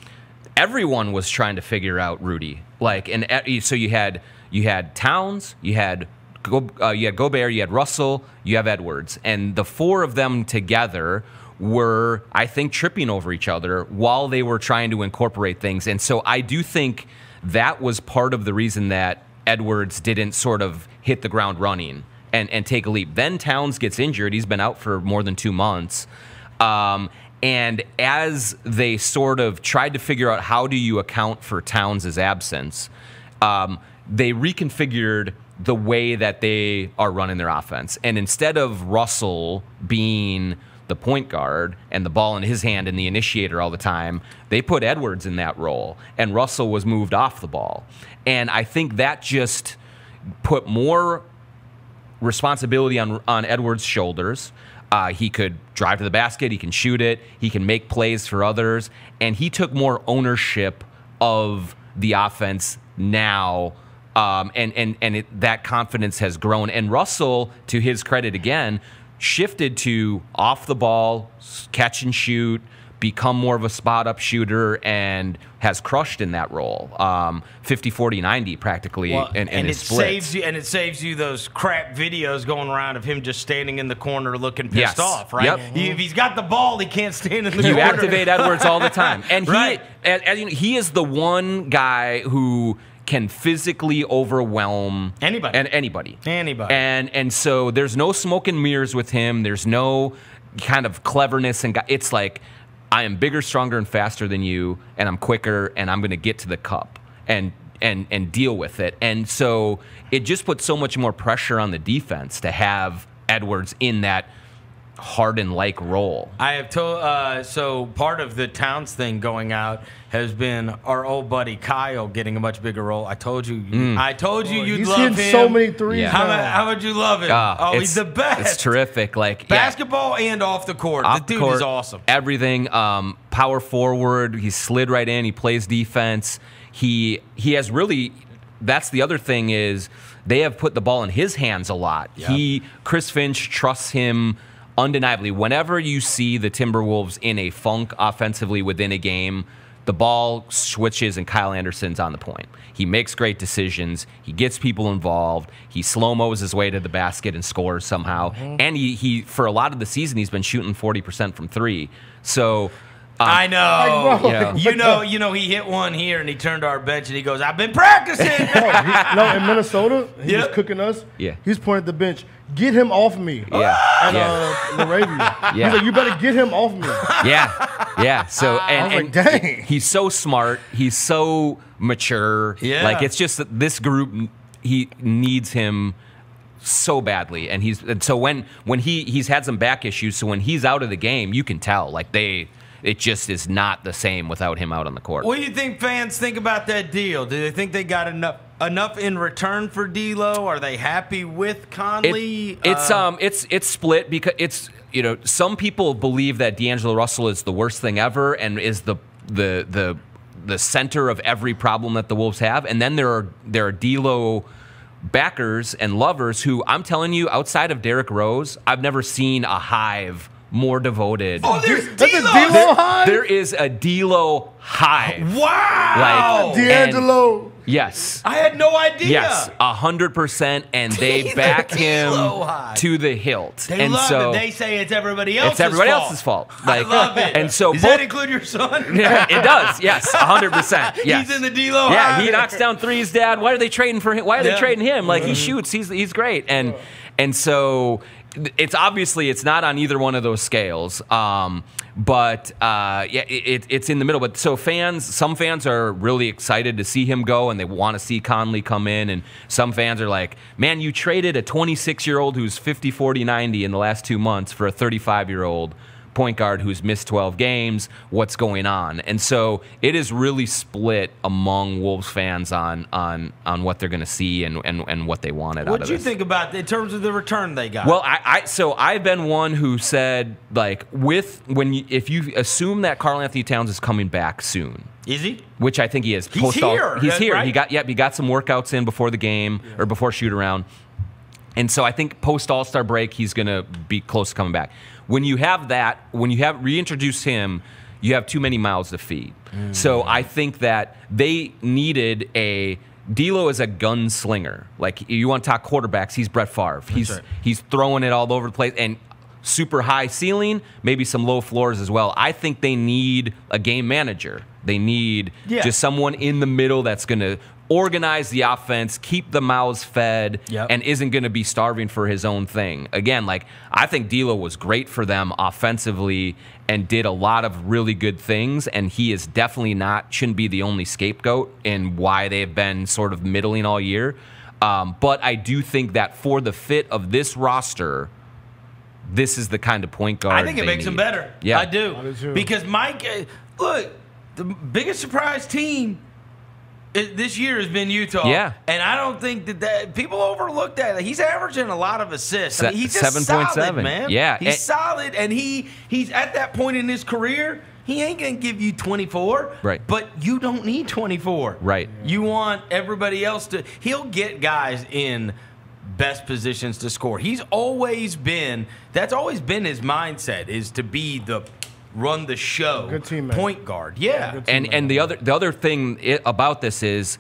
everyone was trying to figure out Rudy. Like, and at- so you had you had Towns, you had Go, uh, you had Gobert, you had Russell, you have Edwards, and the four of them together were, I think, tripping over each other while they were trying to incorporate things. And so I do think that was part of the reason that Edwards didn't sort of hit the ground running and, and take a leap. Then Towns gets injured. He's been out for more than two months. Um, and as they sort of tried to figure out how do you account for Towns' absence, um, they reconfigured the way that they are running their offense. And instead of Russell being the point guard and the ball in his hand and the initiator all the time, they put Edwards in that role. And Russell was moved off the ball. And I think that just put more responsibility on, on Edwards' shoulders. Uh, he could drive to the basket, he can shoot it, he can make plays for others, and he took more ownership of the offense now. Um, and and and it, that confidence has grown. And Russell, to his credit again, shifted to off the ball, catch and shoot, become more of a spot up shooter, and has crushed in that role. Um, 50, 40, 90 practically Well, and his it splits. saves you, and it saves you those crap videos going around of him just standing in the corner looking pissed Yes. off, right? Yep. He- if he's got the ball, he can't stand in the you corner. You activate Edwards all the time, (laughs) and he Right. and, and, you know, he is the one guy who can physically overwhelm Anybody. and anybody, Anybody. and and so there's no smoke and mirrors with him. There's no kind of cleverness and it's like I am bigger, stronger, and faster than you, and I'm quicker, and I'm going to get to the cup and and and deal with it. And so it just puts so much more pressure on the defense to have Edwards in that Harden like role. I have told. Uh, so part of the Towns thing going out has been our old buddy Kyle getting a much bigger role. I told you. Mm. I told you Oh, you'd he's love him. so many threes Yeah. How, now. how would you love him? Ah, oh, he's the best. It's terrific. Like yeah, Basketball and off the court. off the the dude is awesome. Everything. Um, power forward. He slid right in. He plays defense. He he has really. That's the other thing is they have put the ball in his hands a lot. He Chris Finch trusts him undeniably. Whenever you see the Timberwolves in a funk offensively within a game. The ball switches and Kyle Anderson's on the point. He makes great decisions. He gets people involved. He slow mos his way to the basket and scores somehow. Mm-hmm. And he, he for a lot of the season he's been shooting forty percent from three. So um, I know. Like, bro, Yeah. (laughs) You know, you know, he hit one here and he turned to our bench and he goes, "I've been practicing." (laughs) No, he, no, in Minnesota, he Yep. was cooking us. Yeah. He's pointing at the bench. Get him off me. Yeah. And Yeah. uh, LaRavia. (laughs) Yeah. He's like, you better get him off me. yeah, yeah. So and, I was and like, dang. he's so smart. He's so mature. Yeah. like it's just that this group he needs him so badly, and he's and so when when he he's had some back issues. So when he's out of the game, you can tell like they it just is not the same without him out on the court. What do you think fans think about that deal? Do they think they got enough enough in return for D'Lo? Are they happy with Conley? It- it's Uh, um it's it's split because it's you know some people believe that D'Angelo Russell is the worst thing ever and is the the the the center of every problem that the Wolves have, and then there are there are D'Lo backers and lovers who I'm telling you, outside of Derrick Rose, I've never seen a hive more devoted. Oh, there's That's a D'Lo. D'Lo high. There is a D'Lo hive. Wow. Like D'Angelo. Yes. I had no idea. Yes, a hundred percent, and (laughs) they back him high. to the hilt. They and love so it. They say it's everybody else's it's everybody fault. else's fault. I love it. And so does both, that include your son? (laughs) yeah, it does. Yes, a hundred percent. (laughs) Yes. He's in the D'Lo. yeah, high. Yeah, he knocks down threes, Dad. Why are they trading for him? Why are they trading him? Like he mm-hmm. shoots. He's he's great. And and so it's obviously it's not on either one of those scales. Um, but uh, yeah, it, it, it's in the middle. But so fans, some fans are really excited to see him go, and they want to see Conley come in. And some fans are like, "Man, you traded a 26 year old who's 50, 40, 90 in the last two months for a 35 year old." Point guard who's missed 12 games, what's going on. And so it is really split among Wolves fans on on on what they're going to see and, and and what they wanted out What do you this. think about in terms of the return they got? Well, I, I so I've been one who said like with when you, if you assume that Karl-Anthony Towns is coming back soon, is he? which I think he is. He's here, He's here. He got yep. He got some workouts in before the game or before shoot around, and so I think post All Star break he's going to be close to coming back. When you have that, when you have reintroduce him, you have too many mouths to feed. So mm. I think that they needed a D'Lo is a gunslinger. Like you want to talk quarterbacks, he's Brett Favre. He's right. he's throwing it all over the place and super high ceiling, maybe some low floors as well. I think they need a game manager. They need Yeah. just someone in the middle that's going to organize the offense, keep the mouths fed, Yep. and isn't going to be starving for his own thing. Again, like I think D'Lo was great for them offensively and did a lot of really good things, and he is definitely not shouldn't be the only scapegoat in why they've been sort of middling all year. Um, but I do think that for the fit of this roster, this is the kind of point guard. I think it they makes them need. better. Yeah, I do. Because Mike, uh, look, the biggest surprise team i- this year has been Utah. Yeah. and I don't think that, that people overlook that. He's averaging a lot of assists. I mean, he's just 7.7. solid, man. Yeah, he's solid, and he he's at that point in his career. He ain't gonna give you 24, Right. But you don't need 24, Right. You want everybody else to. He'll get guys in best positions to score. He's always been. That's always been his mindset is to be the run the show Good teammate. point guard. Yeah. and and the other the other thing i about this is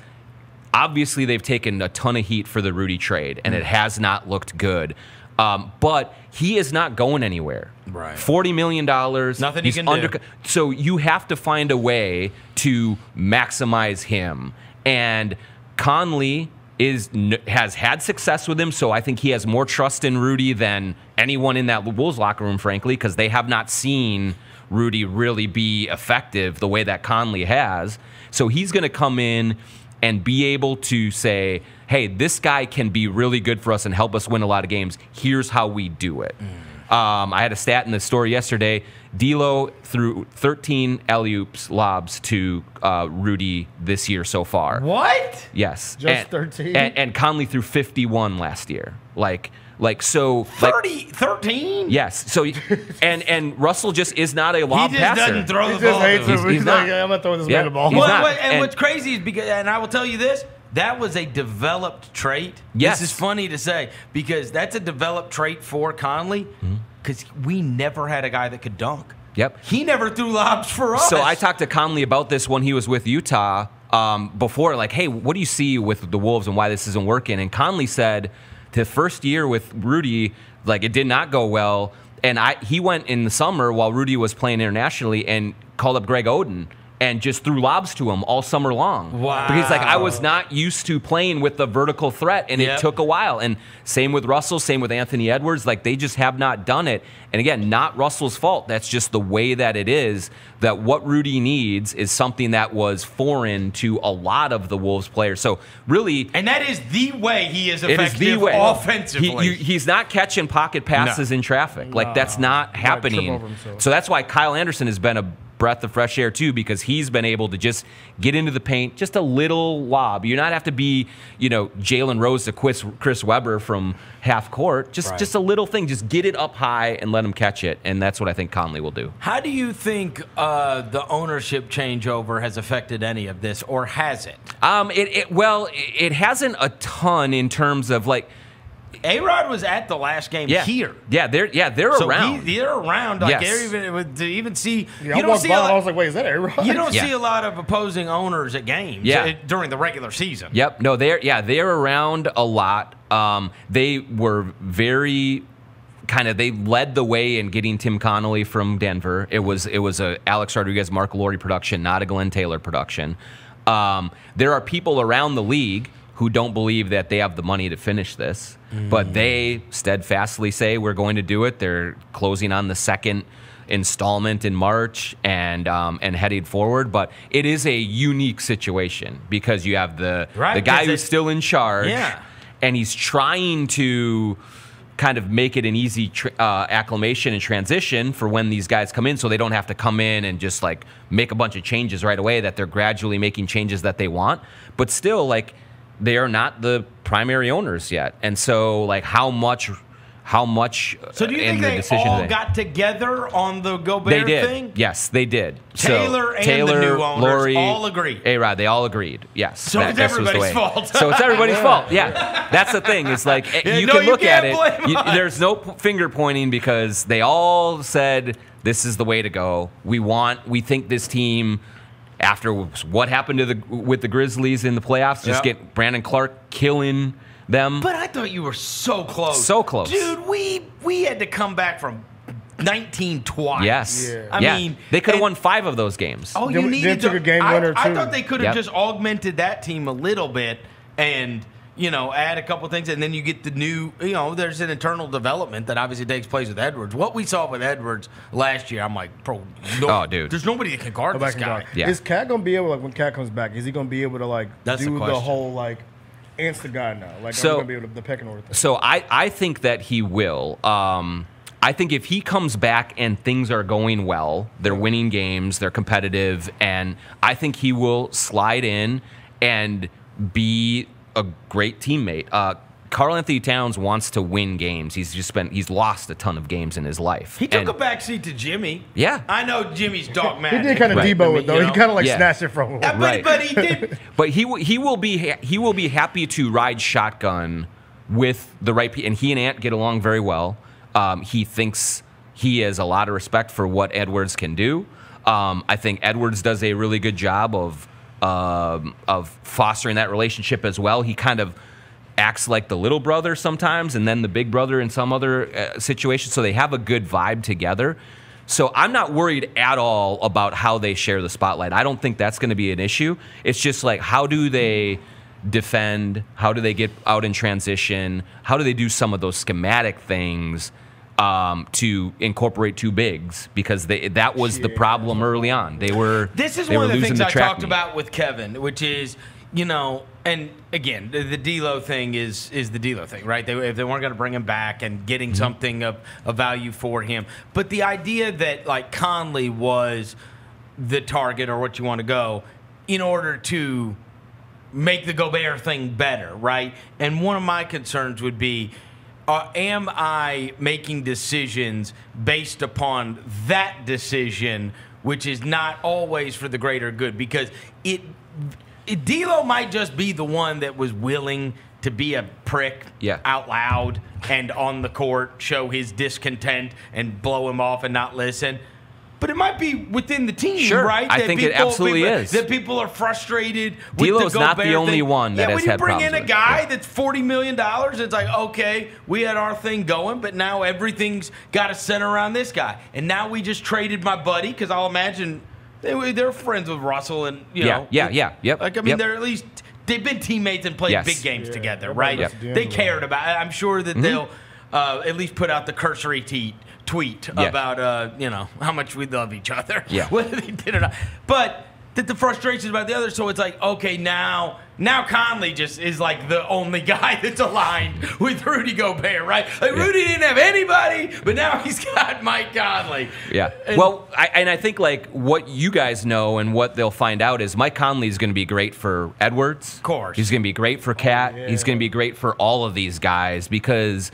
obviously they've taken a ton of heat for the Rudy trade and it has not looked good. Um, but he is not going anywhere. Right. Forty million dollars. Nothing he he's can do. So you have to find a way to maximize him. And Conley is has had success with him, so I think he has more trust in Rudy than anyone in that Wolves locker room, frankly, because they have not seen Rudy really be effective the way that Conley has. So he's going to come in and be able to say, "Hey, this guy can be really good for us and help us win a lot of games. Here's how we do it." Um, I had a stat in the story yesterday. D'Lo threw 13 alley oops lobs to uh, Rudy this year so far. What? Yes, Just and, 13? And, and Conley threw 51 last year. Like, like so. Like, 30, 13? yes. So, and and Russell just is not a lob just passer. doesn't throw He the just ball. hates He's- he's He's, not. like, "Yeah, I'm gonna throw this Yeah, man the ball. he's Well, not. what- and, And- what's crazy is because, and I will tell you this, that was a developed trait. Yes. This is funny to say because that's a developed trait for Conley Mm-hmm. because we never had a guy that could dunk. Yep. He never threw lobs for us. So I talked to Conley about this when he was with Utah um, before, like, hey, what do you see with the Wolves and why this isn't working? And Conley said the first year with Rudy, like, it did not go well. And I he went in the summer while Rudy was playing internationally and called up Greg Oden and just threw lobs to him all summer long. Wow. Because like I was not used to playing with the vertical threat and Yep. it took a while. And same with Russell, same with Anthony Edwards. Like they just have not done it. And again, not Russell's fault. That's just the way that it is. That what Rudy needs is something that was foreign to a lot of the Wolves players. So really, and that is the way he is it effective is the way offensively. He- you- he's not catching pocket passes in traffic. Like that's not happening. over. So that's why Kyle Anderson has been a breath of fresh air too, because he's been able to just get into the paint, just a little lob. You not have to be, you know, Jalen Rose to Chris, Chris Webber from half court. Just Right. just a little thing. Just get it up high and let him catch it, and that's what I think Conley will do. How do you think uh, the ownership changeover has affected any of this, or has it? Um, it, it well, it it hasn't a ton in terms of like. A Rod was at the last game Yeah, here. Yeah, they're yeah they're so around. He, they're around. Like Yes. they're even to even see. Yeah, you I don't see by a and I lot, was like, wait, is that A-Rod? you don't Yeah. see a lot of opposing owners at games. Yeah. uh, during the regular season. Yep. No, they're yeah, they're around a lot. Um, they were very kind of they led the way in getting Tim Connolly from Denver. It was it was a Alex Rodriguez, Marc Lore production, not a Glenn Taylor production. Um, there are people around the league who don't believe that they have the money to finish this, but they steadfastly say we're going to do it. They're closing on the second installment in March and um, and heading forward. But it is a unique situation because you have the Right, the guy who's still in charge, Yeah. and he's trying to kind of make it an easy tr- uh, acclimation and transition for when these guys come in, so they don't have to come in and just like make a bunch of changes right away. That they're gradually making changes that they want, but still like they are not the primary owners yet, and so like how much. How much So do you in think the they decision all today? got together on the Gobert They did. thing? Yes, they did. Taylor so, and the Taylor, new owners Lore, all agreed. A Rod, they all agreed. Yes. So it's this was the everybody's way. fault. so it's everybody's (laughs) fault. Yeah. That's the thing. It's like eh, (laughs) Yeah, you no, can you look at it. blame you- us. there's no p- finger pointing because they all said this is the way to go. We want. We think this team after what happened to the with the Grizzlies in the playoffs, just Yeah. get Brandon Clarke killing them. But I thought you were so close. So close. Dude, we we had to come back from 19 twice. yes, I yeah. mean, they could have won five of those games. Oh, you needed to, took a game I, winner, I too. thought they could have Yep. just augmented that team a little bit and you know add a couple things, and then you get the new. You know, there's an internal development that obviously takes place with Edwards. What we saw with Edwards last year, I'm like, bro, no, Oh, dude. there's nobody that can guard Go this guy. guard. Is KAT gonna be able like when KAT comes back? Is he gonna be able to like That's do the, question. whole like answer guy now? Like So- I'm gonna be able to the pecking order thing. So I, I think that he will. Um, I think if he comes back and things are going well, they're winning games, they're competitive, and I think he will slide in and be a great teammate. Uh, Karl-Anthony Towns wants to win games. He's just been he's lost a ton of games in his life. He took And- a backseat to Jimmy. Yeah. I know Jimmy's dogmatic. He did kind of Right. Debo it though. You He kind of like Yeah. snatched it from him. Yeah, but, (laughs) but he did. But he will- he will be he will be happy to ride shotgun with the right people, and he and Ant get along very well. Um, he thinks he has a lot of respect for what Edwards can do. Um, I think Edwards does a really good job of um, of fostering that relationship as well. He kind of acts like the little brother sometimes, and then the big brother in some other uh, situations. So they have a good vibe together. So I'm not worried at all about how they share the spotlight. I don't think that's going to be an issue. It's just like how do they defend? How do they get out in transition? How do they do some of those schematic things um, to incorporate two bigs? Because they, that was the problem early on. They were This is one of the things I talked meet. about with Kevin, which is, you know, and again, the, the D'Lo thing is is the D'Lo thing, right? They, if they weren't going to bring him back and getting Mm-hmm. something of, of value for him, but the idea that like Conley was the target or what you want to go in order to make the Gobert thing better, right? And one of my concerns would be uh, am I making decisions based upon that decision, which is not always for the greater good? Because it, it D'Lo might just be the one that was willing to be a prick Yeah. out loud and on the court, show his discontent and blow him off and not listen. But it might be within the team, Sure. right? I think it absolutely people, is. That people are frustrated. D'Lo's the not the only thing. one that yeah, has when you had bring in a with it. guy Yeah. that's forty million dollars, it's like okay, we had our thing going, but now everything's got to center around this guy. And now we just traded my buddy because I'll imagine they, they're friends with Russell, and you Yeah, know, yeah, yeah, yep, Like I mean, yep. they're at least they've been teammates and played Yes. big games Yeah, together, right? loves D'Angelo. They cared about. I'm sure that Mhm. they'll uh, at least put out the cursory tweet tweet Yeah. about uh, you know how much we love each other, Yeah. (laughs) whether they did or not. But that the frustrations about the other, so it's like okay, now now Conley just is like the only guy (laughs) that's aligned with Rudy Gobert, right? Like Rudy didn't have anybody, but now he's got (laughs) Mike Conley. Yeah. And- well, I, and I think like what you guys know and what they'll find out is Mike Conley is going to be great for Edwards. Of course. He's going to be great for KAT. Yeah. He's going to be great for all of these guys because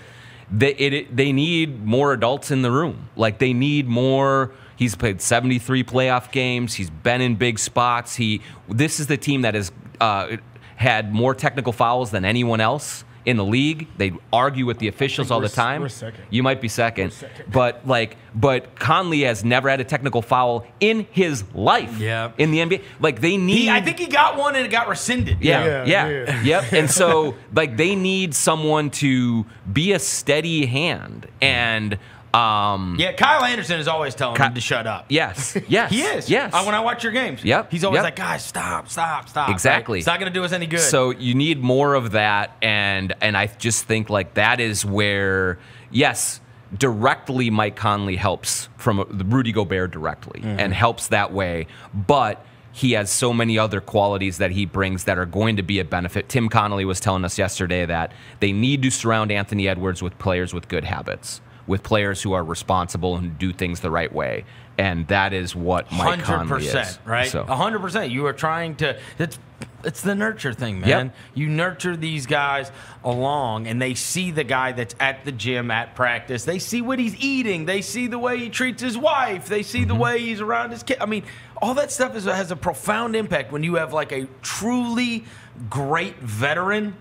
they it, they need more adults in the room. Like they need more. He's played 73 playoff games. He's been in big spots. He this is the team that has uh, had more technical fouls than anyone else in the league. They argue with the officials all we're the time. we're second. You might be second, but like, but Conley has never had a technical foul in his life. Yeah. In the NBA, like they need. He, I think he got one and it got rescinded. Yeah, Yeah, yeah, yeah. (laughs) yep. And so, like, they need someone to be a steady hand, and um, Yeah, Kyle Anderson is always telling Ky- him to shut up. yes, (laughs) yes, He is. yes. Uh, when I watch your games. Yep, He's always yep. like, guys, stop, stop, stop. right? Exactly. It's not going to do us any good. So you need more of that, and and I just think like that is where yes, directly Mike Conley helps from the Rudy Gobert directly Mm-hmm. and helps that way, but. He has so many other qualities that he brings that are going to be a benefit. Tim Connolly was telling us yesterday that they need to surround Anthony Edwards with players with good habits, with players who are responsible and do things the right way. And that is what Mike Hundred Conley is. right? So. hundred percent. You are trying to. It's it's the nurture thing, man. Yep. You nurture these guys along, and they see the guy that's at the gym at practice. They see what he's eating. They see the way he treats his wife. They see Mm-hmm. the way he's around his kid. I mean, all that stuff is, has a profound impact when you have like a truly great veteran.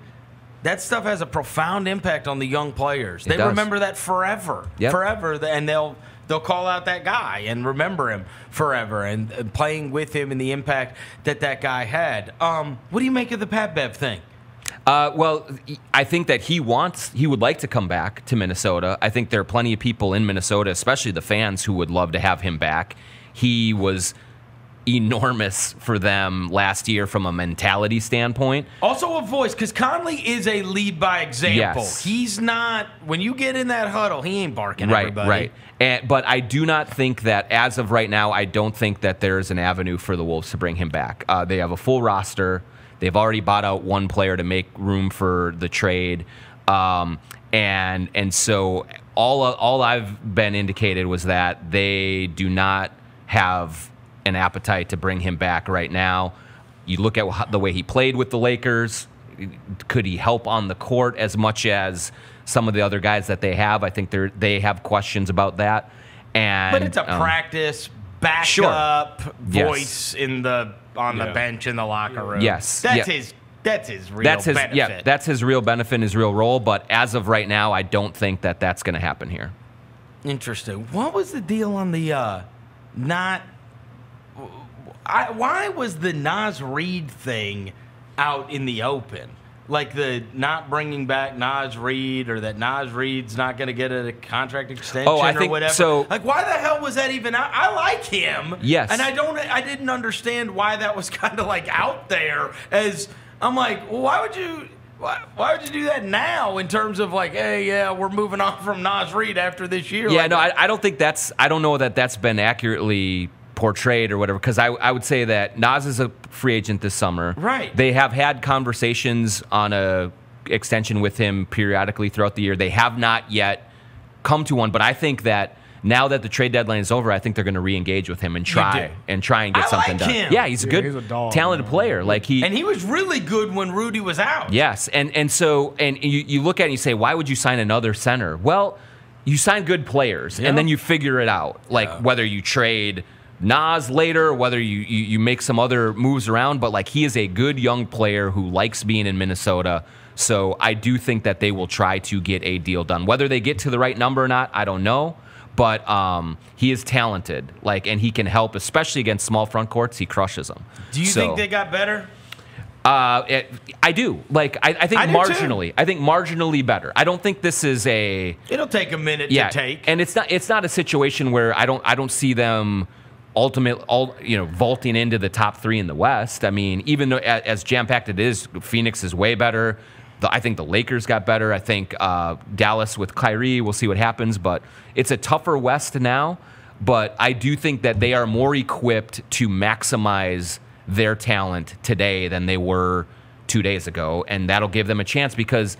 That stuff has a profound impact on the young players. It They does. remember that forever, Yep. forever, and they'll they'll call out that guy and remember him forever, and, and playing with him and the impact that that guy had. Um, what do you make of the Pat Bev thing? Uh, well, I think that he wants, he would like to come back to Minnesota. I think there are plenty of people in Minnesota, especially the fans, who would love to have him back. He was enormous for them last year from a mentality standpoint. Also, a voice because Conley is a lead by example. Yes. He's not when you get in that huddle, he ain't barking. right, everybody. right. And, but I do not think that, as of right now, I don't think that there is an avenue for the Wolves to bring him back. Uh, they have a full roster. They've already bought out one player to make room for the trade, um, and and so all all I've been indicated was that they do not have an appetite to bring him back right now. You look at wh- the way he played with the Lakers. Could he help on the court as much as some of the other guys that they have? I think they they have questions about that. And But it's a um, practice Sure. backup Yes. voice in the on the bench in the locker room. Yes. that's Yeah. his. That's his real that's his benefit. yeah that's his real benefit and his real role but as of right now i don't think that that's going to happen here Interesting. What was the deal on the uh not I, why was the Naz Reid thing out in the open? Like the not bringing back Naz Reid or that Naz Reid's not going to get a contract extension Oh, I or think- whatever. so- like why the hell was that even out? I like him. Yes. And I don't I didn't understand why that was (laughs) kind of like out there as I'm like, well, why would you why, why would you do that now in terms of like, hey, yeah, we're moving on from Naz Reid after this year? yeah Like, no I, I don't think that's i don't know that that's been accurately portrayed or whatever because I, I would say that Naz is a free agent this summer Right. they have had conversations on a extension with him periodically throughout the year they have not yet come to one but i think that now that the trade deadline is over i think they're going to re-engage with him and try and try and get I something like done him. yeah he's a Yeah, good he's a dog, talented player like he And he was really good when Rudy was out. Yes, and and so and you, you look at it and you say, why would you sign another center? Well, you sign good players, Yeah. and then you figure it out, like whether you trade Naz later, whether you, you you make some other moves around. But like he is a good young player who likes being in Minnesota. So I do think that they will try to get a deal done. Whether they get to the right number or not, I don't know. But um, he is talented, like, and he can help, especially against small front courts. He crushes them. Do you So- think they got better? uh, it, I do. Like, I, I think I do too. marginally. I think marginally better. I don't think this is a It'll take a minute yeah, to take. and it's not. It's not a situation where I don't. I don't see them ultimate, all you know, vaulting into the top three in the West. I mean, even though as jam packed it is, Phoenix is way better. The, I think the Lakers got better. I think uh, Dallas with Kyrie. We'll see what happens, but it's a tougher West now. But I do think that they are more equipped to maximize their talent today than they were two days ago, and that'll give them a chance because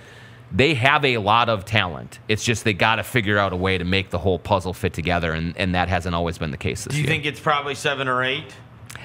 they have a lot of talent. It's just they got to figure out a way to make the whole puzzle fit together, and, and that hasn't always been the case this year. Do you year. think it's probably seven or eight?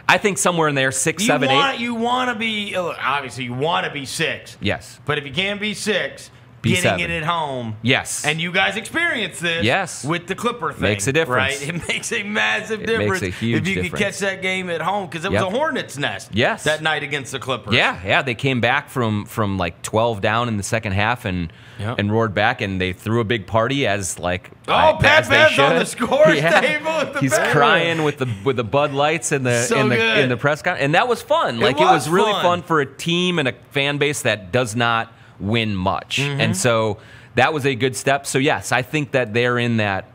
I think somewhere in there, six, you seven, eight. want, You want to be obviously you want to be six, Yes. but if you can't be six, Be getting it at home. Yes. And you guys experience this. Yes. With the Clipper thing. Makes a difference. Right. (laughs) It makes a massive It makes difference a huge difference. if you could catch that game at home because it Yep. was a hornet's nest. Yes. That night against the Clippers. Yeah, yeah, they came back from from like 12 down in the second half and Yep. and roared back, and they threw a big party as like Oh, I- Pat Bev's on the scores (laughs) table at the He's crying with the with the Bud Lights in the So in the good. in the press conference, and that was fun. It Like it was was really fun. fun for a team and a fan base that does not win much, Mhm. and so that was a good step. So yes, I think that they're in that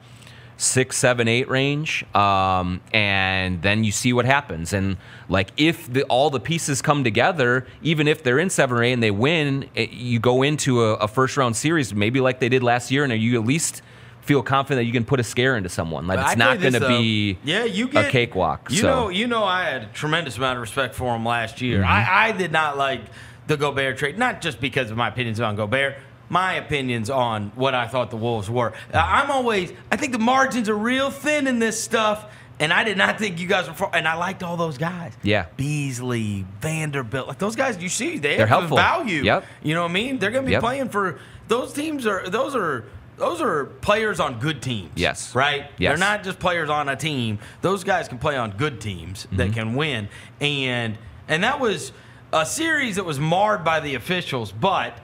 six, seven, eight range, um, and then you see what happens. And like if the, all the pieces come together, even if they're in seven or eight and they win, it, you go into a, a first round series, maybe like they did last year, and you at least feel confident that you can put a scare into someone. Like it's not going to be yeah, you get a cakewalk. You so. know, you know, I had a tremendous amount of respect for him last year. Mhm. I, I did not like the Gobert trade, not just because of my opinions on Gobert. My opinions on what I thought the Wolves were. Uh, I'm always, I think the margins are real thin in this stuff, and I did not think you guys were. For, and I liked all those guys. yeah. Beasley, Vanderbilt, like those guys. You see, they They're have helpful. value. Yep. You know what I mean? They're going to be Yep. playing for those teams. Are those are those are players on good teams. Yes. Right. Yes. They're not just players on a team. Those guys can play on good teams Mm-hmm. that can win. And and that was a series that was marred by the officials, but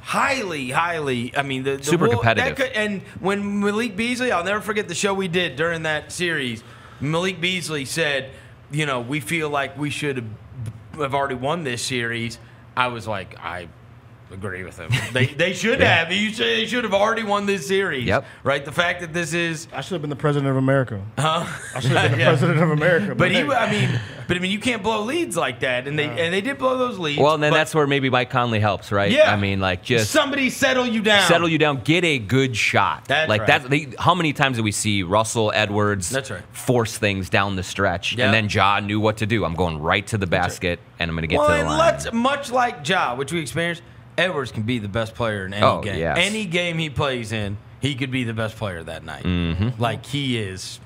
highly, highly. I mean, the, the Super competitive. could- and when Malik Beasley, I'll never forget the show we did during that series. Malik Beasley said, "You know, we feel like we should have already won this series." I was like, I agree with him. They they should (laughs) Yeah. have. You should, they should have already won this series. Yep. Right. The fact that this is. I should have been the president of America. Huh? I should have been (laughs) the Yeah. president of America. But he. I mean, but I mean, you can't blow leads like that, and they and they did blow those leads. Well, and then that's where maybe Mike Conley helps, right? Yeah. I mean, like just somebody settle you down. settle you down, get a good shot. That's like right. that's they, how many times did we see Russell Edwards That's right. force things down the stretch, Yep. and then Ja knew what to do. I'm going right to the basket, and I'm going to get well, to the and line. let's much like Ja, which we experienced. Edwards can be the best player in any Oh, game. yes. Any game he plays in, he could be the best player that night. Mhm. Like he is.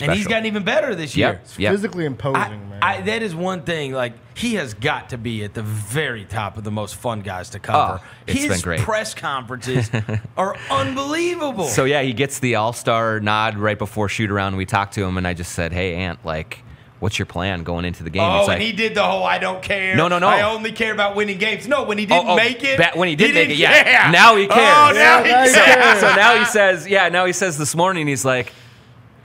And he's gotten even better this Yep, year. Yep. physically imposing, I, man. I, that is one thing. Like he has got to be at the very top of the most fun guys to cover. Oh, it's His been great. press conferences (laughs) are unbelievable. So yeah, he gets the All Star nod right before shoot around. We talked to him, and I just said, "Hey, Ant, like, what's your plan going into the game?" Oh, He's and he did the whole "I don't care." No, no, no. I only care about winning games. No, when he oh, didn't Oh, oh, make it, ba- when he did make it, didn't yeah. care. Now he oh, cares. Oh, now he so, cares. so now he says, yeah. Now he says this morning, he's like,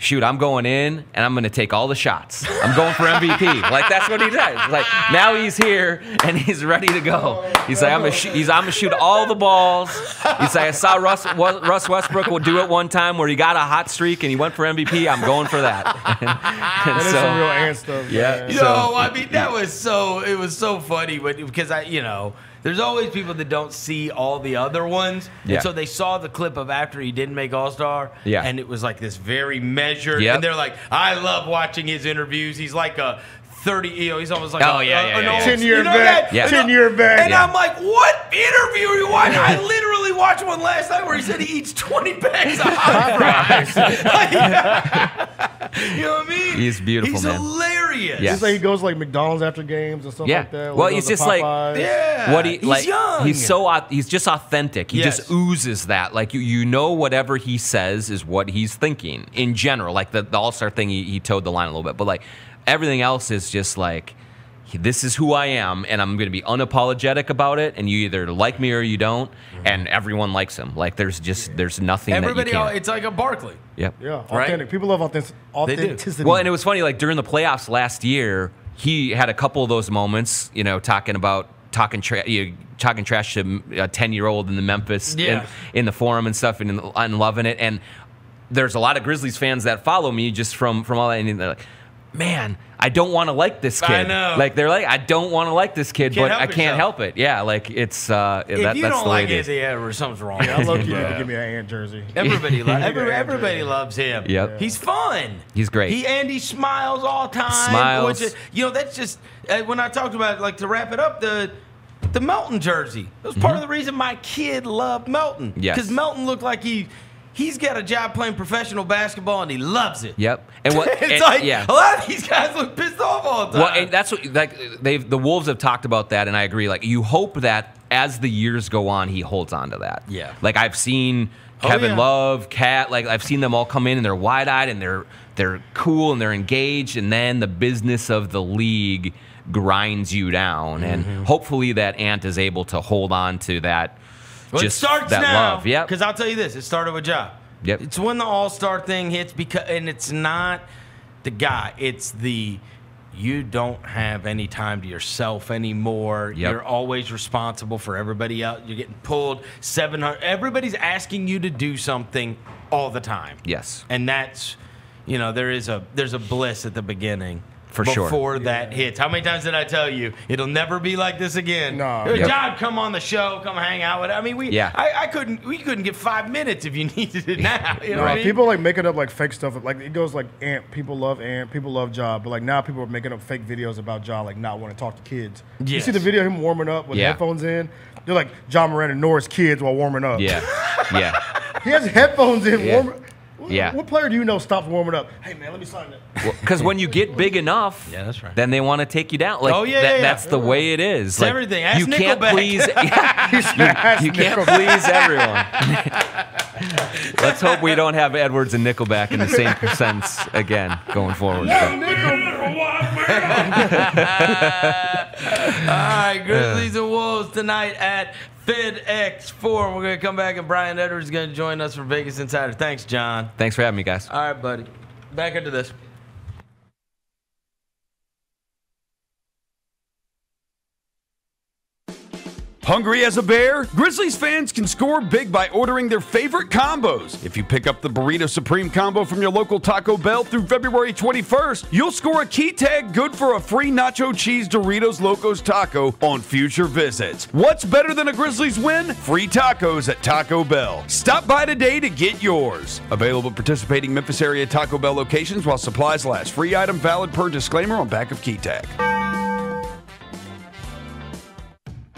shoot, I'm going in and I'm going to take all the shots. I'm going for MVP. like that's what he does. Like now he's here and he's ready to go. He's like, I'm gonna, sh- he's, I'm gonna shoot all the balls. He's like, I saw Russ, Wa- Russ Westbrook will do it one time where he got a hot streak and he went for MVP. I'm going for that. (laughs) and That is some real Ant stuff. Yeah. man. Yo, So- I mean that was so it was so funny, but because I, you know, there's always people that don't see all the other ones, Yeah. and so they saw the clip of after he didn't make All Star, Yeah. and it was like this very measured, Yep. and they're like, I love watching his interviews. He's like a. 30, you know, he's almost like Oh, a, yeah, a- yeah, an yeah, yeah. 10 year you know vet. Yeah. And 10 I- year vet. And Yeah. I'm like, what interview are you watching? I literally watched one last night where he said he eats 20 bags of hot (laughs) fries. (laughs) (laughs) you know what I mean? He's beautiful, He's man. hilarious. Yeah. It's like he goes like McDonald's after games and stuff Yeah. like that. or Well, he's just like Yeah. what he he's like. young. He's so he's just authentic. He Yes. just oozes that. Like you, you know, whatever he says is what he's thinking in general. Like the, the All Star thing, he, he toed the line a little bit, but like everything else is just like. This is who I am, and I'm going to be unapologetic about it. And you either like me or you don't, mm-hmm. and everyone likes him. Like there's just there's nothing Everybody, that you else, can't. it's like a Barkley. Yep. Yeah, Right? authentic. People love authentic- They do. authenticity. Well, and it was funny, like during the playoffs last year, he had a couple of those moments, you know, talking about talking tra- you know, talking trash to uh, a ten year old in the Memphis Yeah. in, in the forum and stuff, and, and loving it. And there's a lot of Grizzlies fans that follow me just from from all that, and they're like, "Man, I don't want to like this I kid." know. Like they're like, "I don't want to like this kid, Can't but I can't yourself. help it." Yeah, like it's uh, If that, you that's don't the like it is. Anthony Edwards, something's wrong. yeah, I love you. Bro. Give me an ant jersey. (laughs) Everybody, lo- Give (laughs) every, everybody loves him. Yep. He's fun. He's great. He and he smiles all time. Smiles. Which is, you know, that's just uh, when I talked about like to wrap it up the. The Melton jersey. That was part of the reason my kid loved Melton. Yes. Because Melton looked like he he's got a job playing professional basketball and he loves it. Yep. (laughs) And what? it's and- like yeah. a lot of these guys look pissed off all the time. Well, and that's what like they've the Wolves have talked about that, and I agree. Like you hope that as the years go on, he holds on to that. Yeah. Like I've seen Oh, Kevin yeah. Love, KAT. Like I've seen them all come in and they're wide eyed and they're they're cool and they're engaged, and then the business of the league grinds you down, Mm-hmm. and hopefully that Ant is able to hold on to that. Well, just it starts that now. love. Yep. Because I'll tell you this: it started with Ja. Yep. It's when the All Star thing hits because, and it's not the guy; it's the you don't have any time to yourself anymore. Yep. You're always responsible for everybody else. You're getting pulled seven hundred. Everybody's asking you to do something all the time. Yes. and that's you know there is a there's a bliss at the beginning. For sure. Before that hits. How many times did I tell you it'll never be like this again? No. Hey, Yep. Jon, come on the show, come hang out with. I mean, we. Yeah. I, I couldn't. We couldn't get five minutes if you (laughs) needed it now. You know No, what I mean? people like making up like fake stuff. Like it goes like Ant. People love Ant. People love Ja. But like now people are making up fake videos about Ja, like not want to talk to kids. You see the video of him warming up with Yeah. headphones in. They're like Ja Morant ignores kids while warming up. Yeah. Yeah. (laughs) He has headphones in. Yeah. Warm, Yeah. What player do you know stops warming up? Hey man, let me sign that. Because when you get big enough, (laughs) Yeah, that's right. then they want to take you down. Like, Oh, yeah, that- yeah, yeah. that's the way it is. It's like, everything. Ask you can't Nickelback. please. (laughs) (laughs) you, you can't please everyone. Let's hope we don't have Edwards and Nickelback in the same sense again going forward. But- right, Grizzlies and Wolves tonight at FedEx Forum. We're going to come back and Brian Edwards is going to join us for Vegas Insider. Thanks, Jon. Thanks for having me, guys. All right, buddy. Back into this. Hungry as a bear? Grizzlies fans can score big by ordering their favorite combos. If you pick up the Burrito Supreme combo from your local Taco Bell through February 21st, you'll score a key tag good for a free nacho cheese Doritos Locos taco on future visits. What's better than a Grizzlies win? Free tacos at Taco Bell. Stop by today to get yours. Available participating Memphis area Taco Bell locations while supplies last. Free item valid per disclaimer on back of key tag.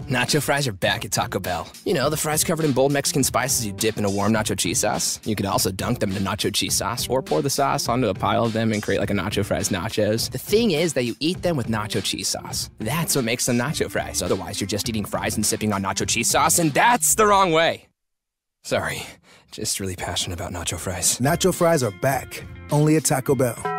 Nacho fries are back at Taco Bell. You know, the fries covered in bold Mexican spices you dip in a warm nacho cheese sauce. You could also dunk them in nacho cheese sauce or pour the sauce onto a pile of them and create like a nacho fries nachos. The thing is that you eat them with nacho cheese sauce. That's what makes them nacho fries. Otherwise, you're just eating fries and sipping on nacho cheese sauce, and that's the wrong way. Sorry, just really passionate about nacho fries. Nacho fries are back, only at Taco Bell.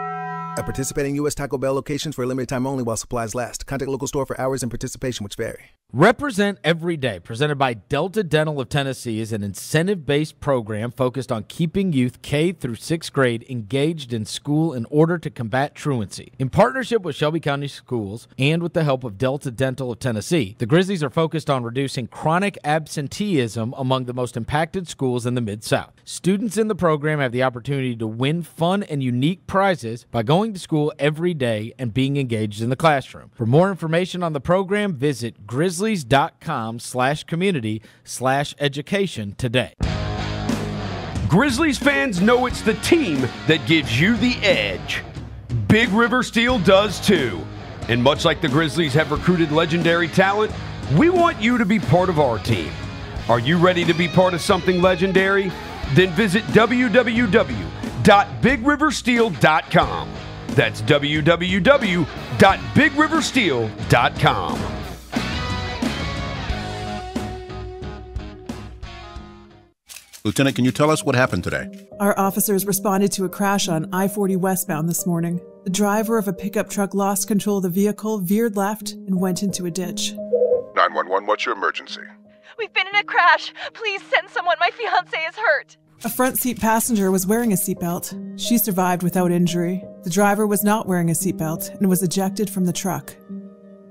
At participating U.S. Taco Bell locations for a limited time only while supplies last. Contact local store for hours and participation which vary. Represent Every Day, presented by Delta Dental of Tennessee, is an incentive based program focused on keeping youth K through sixth grade engaged in school in order to combat truancy. In partnership with Shelby County Schools and with the help of Delta Dental of Tennessee, the Grizzlies are focused on reducing chronic absenteeism among the most impacted schools in the Mid South. Students in the program have the opportunity to win fun and unique prizes by going to school every day and being engaged in the classroom. For more information on the program, visit grizzlies.com slash community slash education today. Grizzlies fans know it's the team that gives you the edge. Big River Steel does too. And much like the Grizzlies have recruited legendary talent, we want you to be part of our team. Are you ready to be part of something legendary? Then visit www.bigriversteel.com. That's www.bigriversteel.com. Lieutenant, can you tell us what happened today? Our officers responded to a crash on I 40 westbound this morning. The driver of a pickup truck lost control of the vehicle, veered left, and went into a ditch. 911, what's your emergency? We've been in a crash. Please send someone. My fiance is hurt. A front seat passenger was wearing a seatbelt. She survived without injury. The driver was not wearing a seatbelt and was ejected from the truck.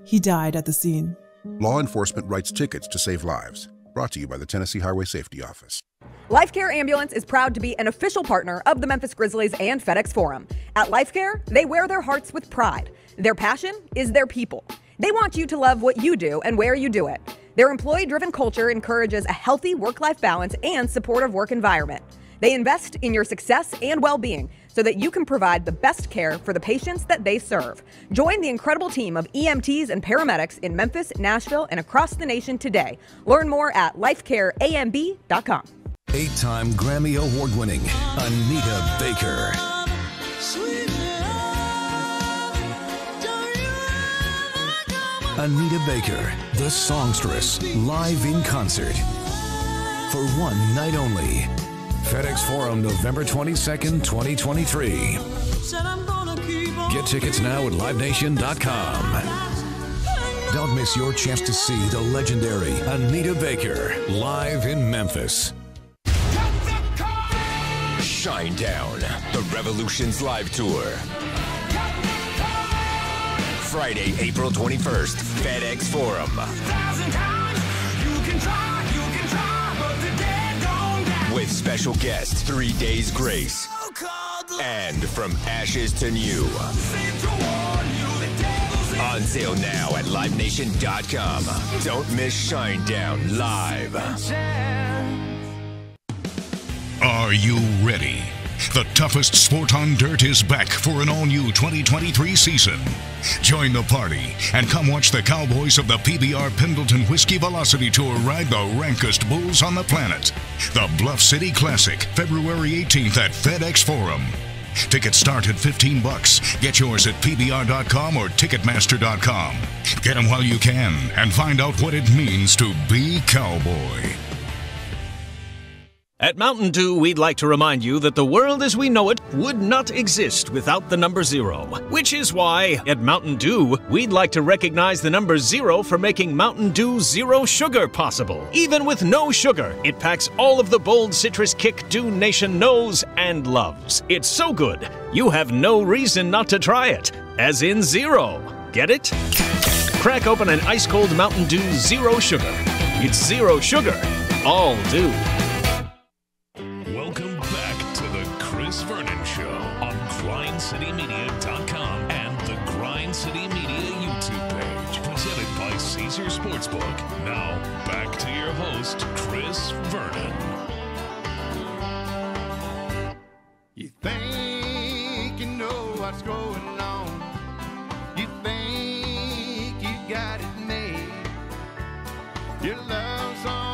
He died at the scene. Law enforcement writes tickets to save lives. Brought to you by the Tennessee Highway Safety Office. LifeCare Ambulance is proud to be an official partner of the Memphis Grizzlies and FedEx Forum. At LifeCare, they wear their hearts with pride. Their passion is their people. They want you to love what you do and where you do it. Their employee driven culture encourages a healthy work life balance and supportive work environment. They invest in your success and well being so that you can provide the best care for the patients that they serve. Join the incredible team of EMTs and paramedics in Memphis, Nashville, and across the nation today. Learn more at lifecareamb.com. Eight time Grammy Award winning Anita Baker. Anita Baker, the songstress, live in concert. For one night only. FedEx Forum, November 22nd, 2023. Get tickets now at livenation.com. Don't miss your chance to see the legendary Anita Baker live in Memphis. Shinedown, the Revolution's live tour. Friday, April 21st, FedEx Forum. With special guests, Three Days Grace. And From Ashes to New. On sale now at LiveNation.com. Don't miss Shinedown live. Are you ready? The toughest sport on dirt is back for an all new 2023 season. Join the party and come watch the Cowboys of the PBR Pendleton Whiskey Velocity Tour ride the rankest bulls on the planet. The Bluff City Classic, February 18th at FedEx Forum. Tickets start at 15 bucks. Get yours at pbr.com or ticketmaster.com. Get them while you can and find out what it means to be cowboy. At Mountain Dew, we'd like to remind you that the world as we know it would not exist without the number zero. Which is why, at Mountain Dew, we'd like to recognize the number zero for making Mountain Dew Zero Sugar possible. Even with no sugar, it packs all of the bold citrus kick Dew Nation knows and loves. It's so good, you have no reason not to try it. As in zero. Get it? Crack open an ice cold Mountain Dew Zero Sugar. It's zero sugar, all dew. Sportsbook. Now, back to your host, Chris Vernon. You think you know what's going on. You think you got it made. Your love's on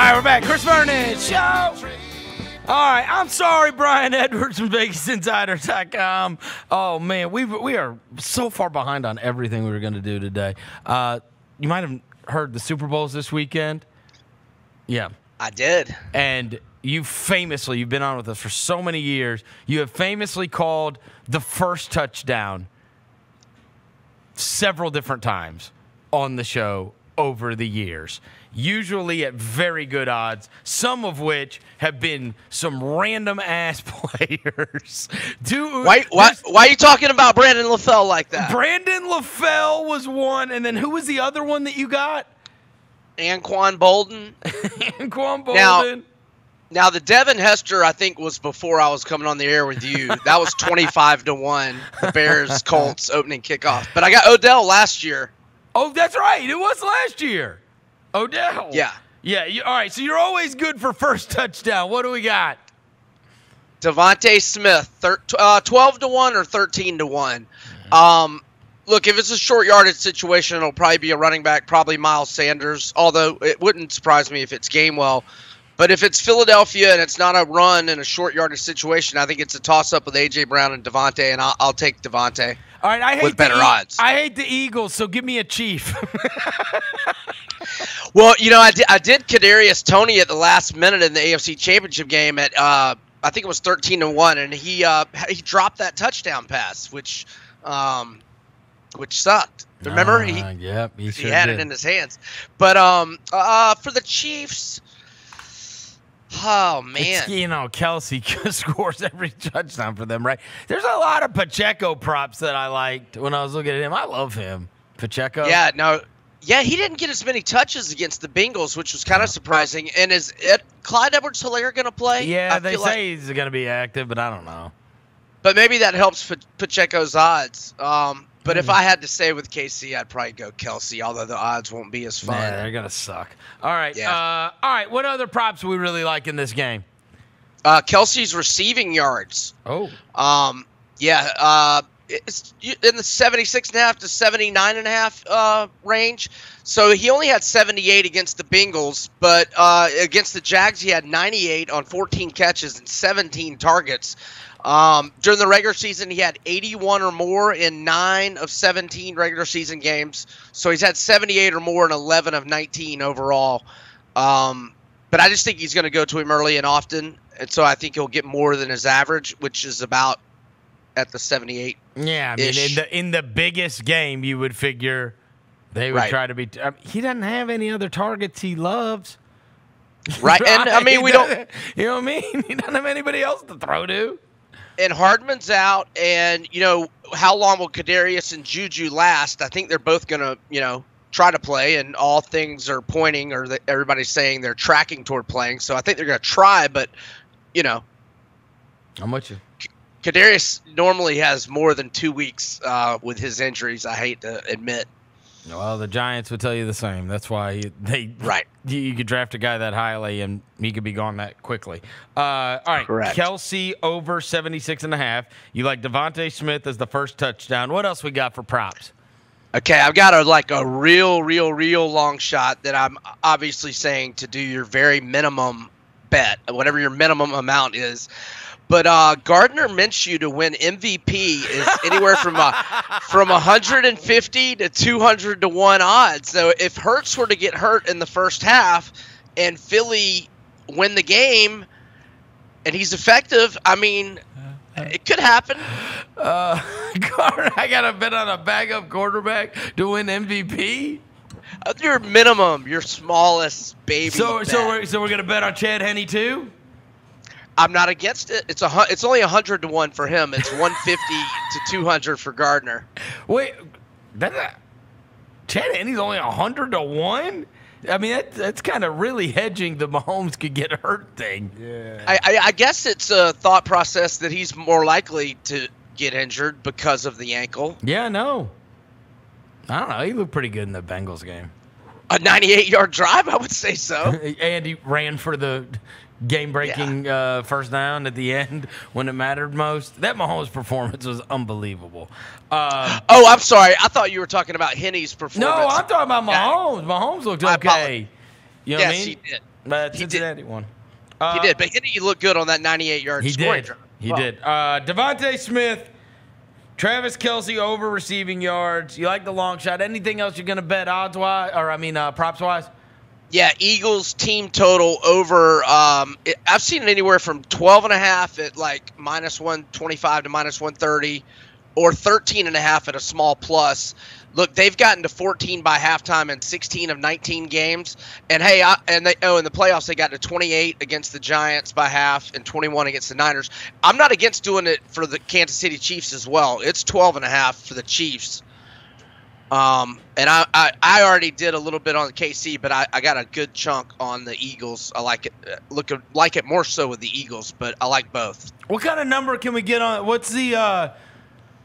right, we're back. Chris Vernon Show. All right, I'm sorry, Brian Edwards from VegasInsider.com. Oh man, we we are so far behind on everything we were going to do today. Uh, you might have heard the Super Bowls this weekend. Yeah, I did. And you famously, you've been on with us for so many years. You have famously called the first touchdown several different times on the show over the years. Usually at very good odds, some of which have been some random ass (laughs) players. Dude, Why, why, why are you talking about Brandon LaFell like that? Brandon LaFell was one, and then who was the other one that you got? Anquan Boldin. (laughs) Anquan Boldin. Now, now the Devin Hester, I think, was before I was coming on the air with you. That was (laughs) twenty-five to one. The Bears Colts opening kickoff. But I got Odell last year. Oh, that's right. It was last year. Odell. Yeah. Yeah. You, all right. So you're always good for first touchdown. What do we got? DeVonta Smith, thir- uh, 12 to 1 or 13 to 1. Um, look, if it's a short yardage situation, it'll probably be a running back, probably Miles Sanders, although it wouldn't surprise me if it's Gainwell. But if it's Philadelphia and it's not a run in a short yardage situation, I think it's a toss up with A.J. Brown and DeVonta, and I'll, I'll take DeVonta. All right. I hate With better the, E- odds. I hate the Eagles, so give me a Chief. (laughs) (laughs) Well, you know, I did, I did Kadarius Toney at the last minute in the AFC Championship game at uh, I think it was thirteen to one, and he uh, he dropped that touchdown pass, which um, which sucked. Remember, he Ah, yep, he, he had did. it in his hands. But um, uh, for the Chiefs, oh man, It's, you know, Kelce (laughs) scores every touchdown for them, right? There's a lot of Pacheco props that I liked when I was looking at him. I love him. Pacheco. yeah, no. Yeah, he didn't get as many touches against the Bengals, which was kind of surprising. And is it Clyde Edwards-Helaire going to play? Yeah, I they say like- he's going to be active, but I don't know. But maybe that helps Pa- Pacheco's odds. Um, but Hmm. if I had to stay with KC, I'd probably go Kelce, although the odds won't be as fun. Man, they're going to suck. All right. Uh, all right. What other props we really like in this game? Uh, Kelce's receiving yards. Oh. Um, yeah. Uh, it's in the 76 and a half to 79 and a half uh, range. So he only had 78 against the Bengals, but uh, against the Jags, he had 98 on 14 catches and 17 targets. Um, during the regular season, he had 81 or more in nine of 17 regular season games. So he's had 78 or more in 11 of 19 overall. Um, but I just think he's going to go to him early and often, and so I think he'll get more than his average, which is about at the 78. Yeah, I mean, in the in the biggest game, you would figure they would Right. try to be. I mean, um, he doesn't have any other targets he loves. (laughs) Right, and I mean we don't. (laughs) You know what I mean? (laughs) He doesn't have anybody else to throw to. And Hardman's out, and you know how long will Kadarius and Juju last? I think they're both gonna, you know, try to play, and all things are pointing, or that everybody's saying they're tracking toward playing. So I think they're gonna try, but you know, I'm with you. Kadarius normally has more than two weeks uh, with his injuries. I hate to admit. Well, the Giants would tell you the same. That's why you- they right. You, you could draft a guy that highly and he could be gone that quickly. Uh, all right, Correct. Kelce over 76 and a half. You like DeVonta Smith as the first touchdown. What else we got for props? Okay, I've got a like a real, real, real long shot that I'm obviously saying to do your very minimum bet, whatever your minimum amount is. But uh, Gardner Minshew to win MVP is anywhere from a, from 150 to 200 to one odds. So if Hurts were to get hurt in the first half and Philly win the game, and he's effective, I mean, it could happen. Uh, (laughs) I got to bet on a backup quarterback to win MVP. Uh, Your minimum, your smallest baby. So, bet. so we're, so we're gonna bet on Chad Henne too. I'm not against it. It's a it's only hundred to one for him. It's 150 to 200 for Gardner. Wait, that's a, Chad Henne's only hundred to one. I mean, that, that's kind of really hedging the Mahomes could get hurt thing. Yeah. I, I, I guess it's a thought process that he's more likely to get injured because of the ankle. Yeah, no. I don't know. He looked pretty good in the Bengals game. A 98 yard drive, I would say so. (laughs) and he ran for the game-breaking uh, first down at the end when it mattered most. That Mahomes (laughs) performance was unbelievable. Um, Oh, I'm sorry. I thought you were talking about Henne's performance. no. I'm talking about Mahomes. Mahomes looked okay. You know yes, what I mean? he did. But He Cincinnati won. he Uh, did, but Henne looked good on that 98 yard He scoring did. drive. He did. Uh, DeVonta Smith, Travis Kelce over receiving yards. You like the long shot? Anything else you're gonna bet odds wise, or I mean uh, props wise? Yeah, Eagles team total over. Um, it, I've seen it anywhere from 12 and a half at like minus 125 to minus 130, or 13 and a half at a small plus. Look, they've gotten to 14 by halftime in 16 of 19 games, and hey, I, and they oh in the playoffs they got to 28 against the Giants by half and 21 against the Niners. I'm not against doing it for the Kansas City Chiefs as well. It's 12 and a half for the Chiefs. Um, and I, I, I already did a little bit on the KC, but I, I got a good chunk on the Eagles. I like it. uh, Look, like it more so with the Eagles, but I like both. What kind of number can we get on? What's the uh,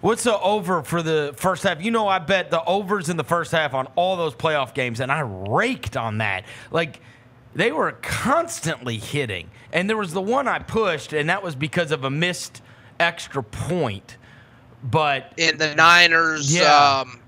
what's the over for the first half? You know, I bet the overs in the first half on all those playoff games, and I raked on that. Like they were constantly hitting, and there was the one I pushed, and that was because of a missed extra point. But In the Niners, Yeah. um,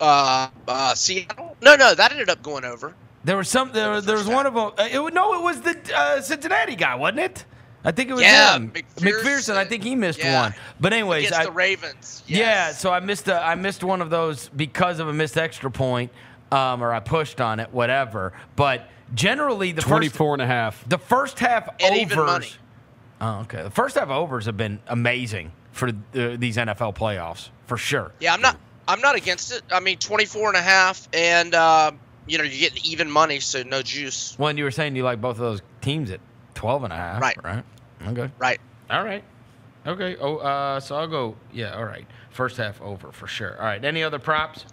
uh, uh, Seattle. No, no, that ended up going over. There was some. There, there was one of them. Uh, it, would- no, it was the uh, Cincinnati guy, wasn't it? I think it was Yeah, him. McPherson. I think he missed Yeah. one. But anyways, against I, the Ravens. yeah. So I missed. A, I missed one of those because of a missed extra point, um, or I pushed on it, whatever. But generally, the 24 and a half. first, the first half And overs. even money. Oh, okay. The first half overs have been amazing for the, these NFL playoffs, for sure. Yeah, I'm not. I'm not against it. I mean, 24 and a half, and uh, you know, you're getting even money, so no juice. When you were saying you like both of those teams at 12 and a half, Right. Right. Okay. Right. All right. Okay. Oh, uh, so I'll go. Yeah. All right. First half over for sure. All right. Any other props?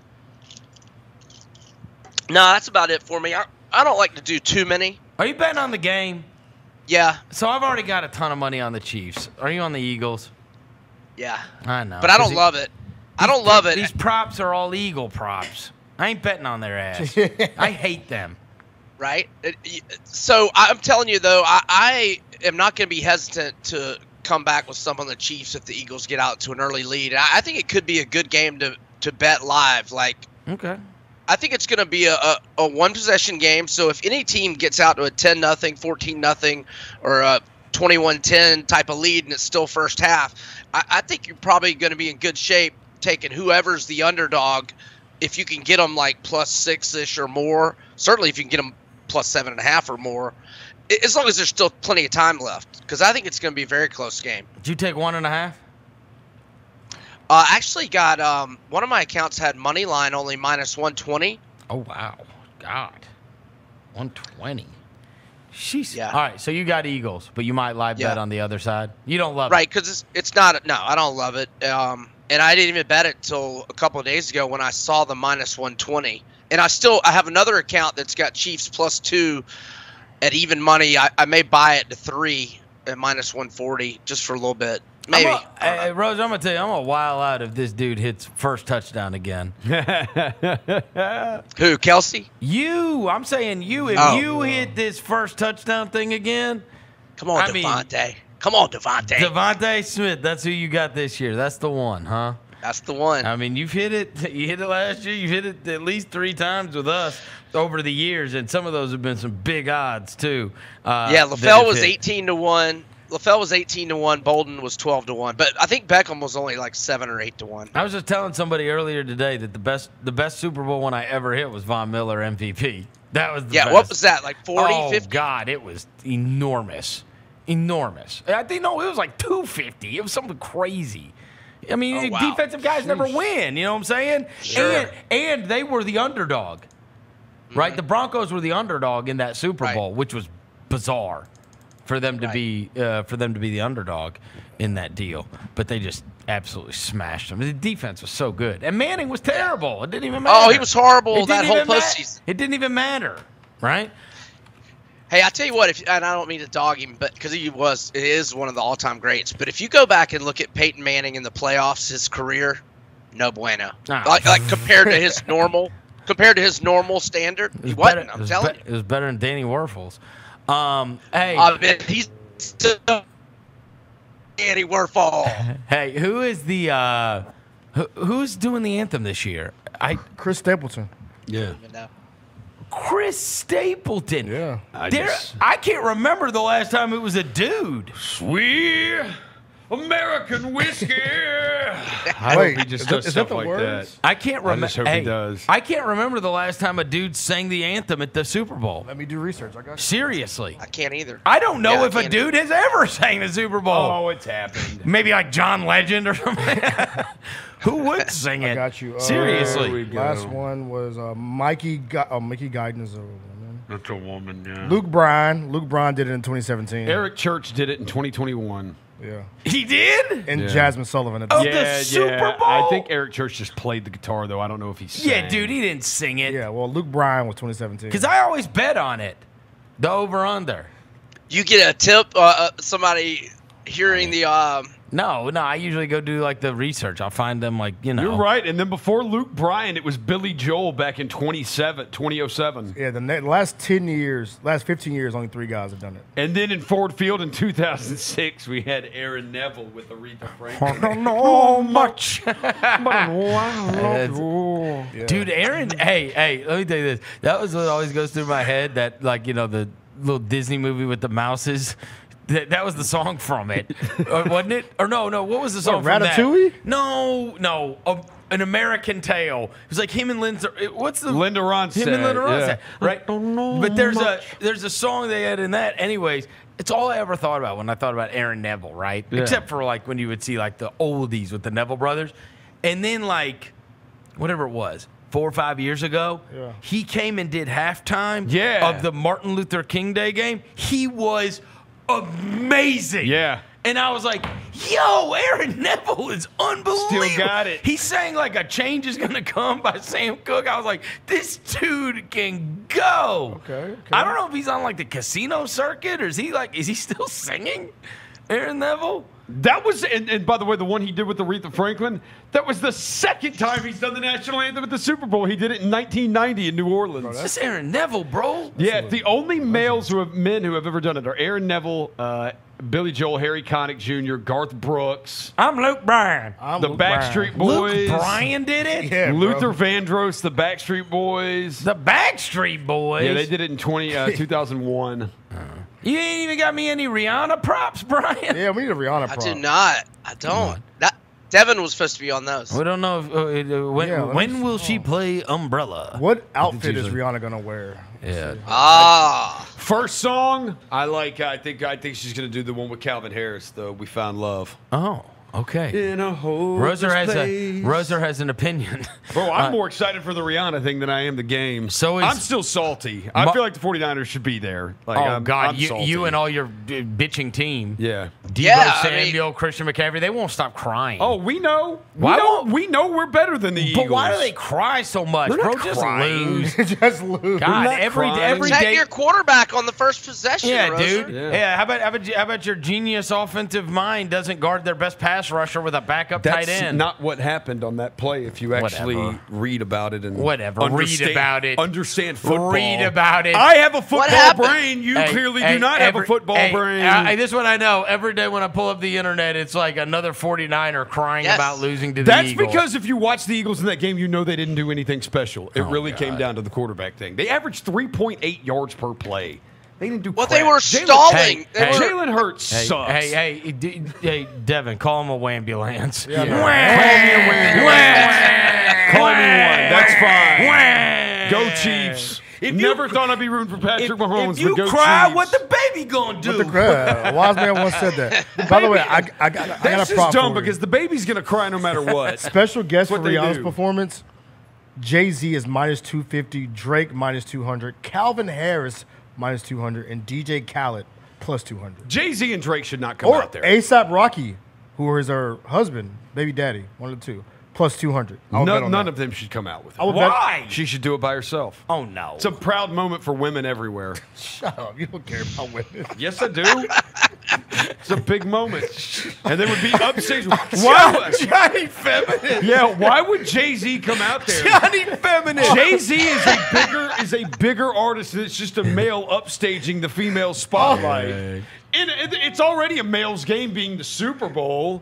No, that's about it for me. I, I don't like to do too many. Are you betting on the game? Yeah. So I've already got a ton of money on the Chiefs. Are you on the Eagles? Yeah. I know. But I don't he- love it. I don't love it. These props are all Eagle props. I ain't betting on their ass. (laughs) I hate them. right? So I'm telling you though, I, I am not going to be hesitant to come back with some on the Chiefs if the Eagles get out to an early lead. I, think it could be a good game to to bet live. Like Okay. I think it's going to be a, a, a one possession game. So if any team gets out to a 10 nothing, 14 nothing, or a 21-10 type of lead and it's still first half, I, I think you're probably going to be in good shape taking whoever's the underdog. If you can get them like plus six ish or more, certainly if you can get them plus seven and a half or more, as long as there's still plenty of time left, because I think it's going to be a very close game. Did you take one and a half? Uh, actually, got um, one of my accounts had money line only minus 120. Oh wow, God, one twenty. Sheesh. Yeah. All right. So you got Eagles, but you might live bet on the other side. You don't love right because it's, it's not no i don't love it um and i didn't even bet it till a couple of days ago when i saw the minus 120 and i still i have another account that's got chiefs plus two at even money i, I may buy it to three at minus 140 just for a little bit Maybe. I'm a, hey, Rose, I'm gonna tell you, I'm gonna wild out if this dude hits first touchdown again. (laughs) Who, Kelce? You, I'm saying you. If Oh. you hit this first touchdown thing again, Come on, I mean- DeVonta. Come on, DeVonta. DeVonta Smith, that's who you got this year. That's the one, huh? That's the one. I mean, you've hit it. (laughs) You hit it last year. You hit it at least three times with us over the years, and some of those have been some big odds too. Uh, yeah, LaFell was hit. 18 to 1. LaFell was 18 to 1. Boldin was 12 to 1. But I think Beckham was only like 7 or 8 to 1. I was just telling somebody earlier today that the best the best Super Bowl one I ever hit was Von Miller MVP. That was the Yeah, best. what was that? Like 40, oh, 50? God, it was enormous, enormous. I think no, it was like two fifty. It was something crazy. I mean, Oh, wow. defensive guys never win. You know what I'm saying? Sure. And and they were the underdog, right? Mm-hmm. The Broncos were the underdog in that Super Bowl, which was bizarre for them to be uh, for them to be the underdog in that deal. But they just absolutely smashed them. The defense was so good, and Manning was terrible. It didn't even matter. Oh, he was horrible that whole postseason. It didn't even matter, right? Hey, I tell you what, if and I don't mean to dog him, but because he was, it is one of the all-time greats. But if you go back and look at Peyton Manning in the playoffs, his career, no bueno. Ah. Like, like compared to his normal, compared to his normal standard, It he was wasn't. better- I'm was telling be- you. It was better than Danny Wuerffel's. Um, hey, I mean, he's Danny Wuerffel. (laughs) hey, who is the uh, who, who's doing the anthem this year? I Chris Stapleton. Yeah. Chris Stapleton. Yeah. I There, just- I can't remember the last time it was a dude. Sweet American whiskey. (laughs) I Wait, hope he just is does stuff that the like words? that. I can't I remember. just hope he does. I can't remember the last time a dude sang the anthem at the Super Bowl. Let me do research. I got. Seriously, I can't either. I don't know Yeah, I if a can't dude has ever sang the Super Bowl. Oh, it's happened. Maybe like John Legend or something. (laughs) Who would sing it? I got you. Uh, Seriously. Last one was uh, Mikey. Gu- oh, Mickey Guyton is a woman. That's a woman, yeah. Luke Bryan. Luke Bryan did it in 2017. Eric Church did it in 2021. Yeah. He did? And Yeah. Jazmine Sullivan. At the Of time. the Super yeah. Bowl? I think Eric Church just played the guitar, though. I don't know if he sang. Yeah, dude, he didn't sing it. Yeah. Well, Luke Bryan was 2017. Because I always bet on it. The over under. You get a tip, uh, uh, somebody hearing the um, No, no, I usually go do like the research. I'll find them like, you know. You're right. And then before Luke Bryan, it was Billy Joel back in 27, 2007. Yeah, the ne- last 10 years, last 15 years, only three guys have done it. And then in Ford Field in 2006, we had Aaron Neville with Aretha Franklin. (laughs) don't know (laughs) much. (laughs) Yeah. Dude, Aaron, hey, hey, let me tell you this. That was what always goes through my head that, like, you know, the little Disney movie with the mouses. That, that was the song from it, or (laughs) uh, wasn't it? Or no, no, what was the song What, from that? Ratatouille? No, no, a, an American Tail. It was like him and Linda. What's the Linda Ronstadt. Him and Linda yeah. Ronstadt, right? But there's a there's a song they had in that. Anyways, it's all I ever thought about when I thought about Aaron Neville, right? Yeah. Except for like when you would see like the oldies with the Neville brothers, and then like whatever it was. Four or five years ago, Yeah. he came and did halftime Yeah. of the Martin Luther King Day game. He was amazing. Yeah. And I was like, yo, Aaron Neville is unbelievable. Still got it. He sang like A Change is Gonna Come by Sam Cooke. I was like, this dude can go. Okay, okay. I don't know if he's on like the casino circuit or is he like, is he still singing? Aaron Neville? That was, and, and by the way, the one he did with Aretha Franklin, that was the second time he's done the national anthem at the Super Bowl. He did it in 1990 in New Orleans. That's Aaron Neville, bro. yeah, the only males who have men who have ever done it are Aaron Neville, uh, Billy Joel, Harry Connick Jr., Garth Brooks, I'm Luke Bryan. I'm the Luke Backstreet Bryan. Boys, Luke Bryan did it? Yeah, bro. Luther Vandross, the Backstreet Boys. The Backstreet Boys. yeah, they did it in 20, uh, 2001. (laughs) You ain't even got me any Rihanna props, (laughs) Brian. Yeah, we need a Rihanna prop. I prop. do not. I don't. That Devin was supposed to be on those. We don't know if, uh, uh, when, Yeah, let me when will she play Umbrella. What outfit is usually- Rihanna gonna wear? Yeah. Ah, First song, I like. I think. I think she's gonna do the one with Calvin Harris. The "We Found Love." Oh, okay. In a hole. Roser has a Roser has an opinion. (laughs) Bro, I'm Uh, more excited for the Rihanna thing than I am the game. So is- I'm still salty. I Mo- feel like the 49ers should be there. Like, oh I'm, God, I'm you, salty. you and all your bitching team. Yeah. Deebo Yeah, I mean- Samuel, Christian McCaffrey, they won't stop crying. Oh, we know. We Why know. won't- We know we're better than the Eagles. but why do they cry so much, They're bro? not Just crying. lose. (laughs) Just lose. God, not every crying. every Check day. your quarterback on the first possession. Yeah, Roser. dude. Yeah. How about how about how about your genius offensive mind doesn't guard their best pass rusher with a backup That's tight end? not what happened on that play. If you actually Whatever. read about it and Whatever. Read about it. understand football. Read about it. I have a football brain. You Hey, clearly hey, do not have a football hey, brain. hey, this is what I know. Every day when I pull up the internet, it's like another 49er crying Yes. about losing to the That's Eagles. because if you watch the Eagles in that game, you know they didn't do anything special. It Oh, really came down to the quarterback thing. They averaged 3.8 yards per play. They didn't do Well, crap. they were stalling. Hey, They hey, Jalen Hurts Hey, sucks. hey, hey, D- hey, Devin, call him a wambulance. Yeah, Yeah. man. Call me one. That's fine. Wah. Go Chiefs. If you- Never thought I'd be rooting for Patrick If, Mahomes, if you go cry, Chiefs. what the baby gonna do? The crowd. A wise man once said that. (laughs) By the way, I, I, got, I got That's a just prop dumb for you. because the baby's gonna cry no matter what. (laughs) Special guest for What they Rihanna's do. performance. Jay Z is minus 250, Drake minus 200, Calvin Harris minus 200, and DJ Khaled plus 200. Jay Z and Drake should not come Or out there. ASAP Rocky, who is her husband, baby daddy, one of the two, plus 200. I would bet None, on none that. of them should come out with it. I would bet- Why? She should do it by herself. Oh no. It's a proud moment for women everywhere. (laughs) Shut up. You don't care about women. (laughs) Yes, I do. it's a big moment. And they would be upstage. (laughs) Why? Johnny Feminine. Yeah, why would Jay Z come out there? Johnny Feminine. Jay Z is a bigger is a bigger artist. and It's just a male upstaging the female spotlight. And it- it's already a male's game, being the Super Bowl.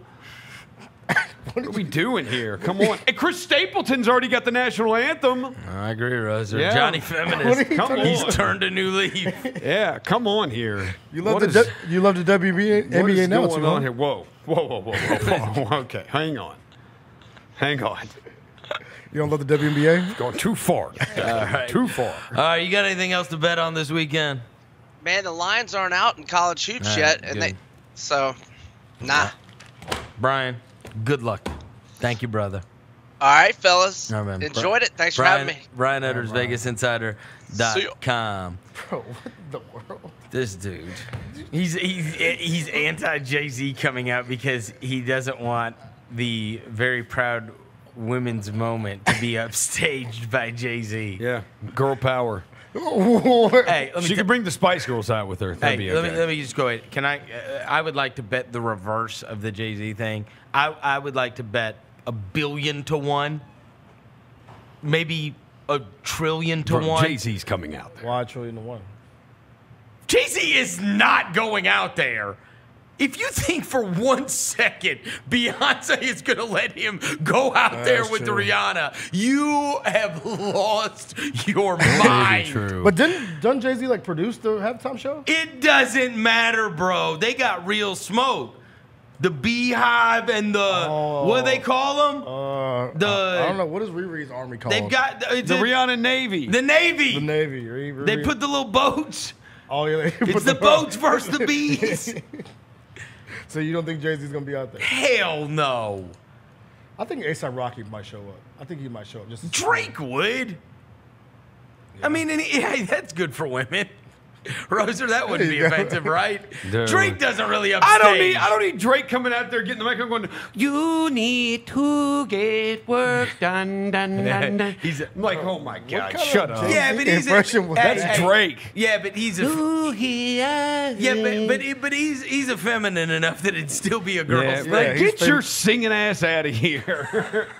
(laughs) What are we doing here? Come on. (laughs) And Chris Stapleton's already got the national anthem. I agree, Roser. Yeah. Johnny (laughs) What are Feminist. you Come talking He's turned a new leaf. Yeah, come on here. You love What the is- W- you love the WBA what is NBA now going too, on here? Whoa, whoa, whoa, whoa, whoa, whoa. okay, hang on. Hang on. You don't love the WNBA? Going too far. Too far. All right, you got anything else to bet on this weekend? Man, the Lions aren't out in college hoops All right, yet, and they so nah. Brian, good luck. Thank you, brother. All right, fellas. All right, man. Enjoyed it. Thanks Brian, for having me. Brian Edwards, VegasInsider.com. Bro, what the world? This dude. He's he's he's anti Jay Z coming out because he doesn't want the very proud women's moment to be (laughs) upstaged by Jay Z. Yeah, girl power. Hey, let me she t- could bring the Spice Girls out with her. Hey, That'd be let me let me just go ahead. Can I? Uh, I would like to bet the reverse of the Jay Z thing. I I would like to bet a billion to one, maybe a trillion to one. Jay Z's coming out there. Why a trillion to one? Jay Z is not going out there. If you think for one second Beyonce is going to let him go out That's there with true. Rihanna, you have lost your (laughs) mind. But didn't done Jay Z like produce the halftime show? It doesn't matter, bro. They got real smoke. The Beehive and the what do they call them? Uh, The- I, I don't know what is Riri's army called. They've got The it's a- Rihanna Navy. the Navy. the Navy. Riri, they put the little boats. Oh yeah, they put It's the boats versus the bees. (laughs) so you don't think Jay Z's gonna be out there? Hell no. I think ASAP Rocky might show up. I think he might show up. Just Drake would. I mean, and (laughs) that's good for women. (laughs) Roser, that wouldn't be you go. offensive, right? Dude. Drake doesn't really upstage. I don't need I don't need Drake coming out there getting the microphone going, You need to get work done, done, (laughs) done, done. He's a- I'm like, oh my god, kind shut up. Yeah, but he's a, impression was hey, That's hey, Drake. Yeah, but he's a yeah, but but, he- but he's he's effeminate enough that it'd still be a girl's Yeah, thing. Yeah, he's get your singing ass out of here. (laughs)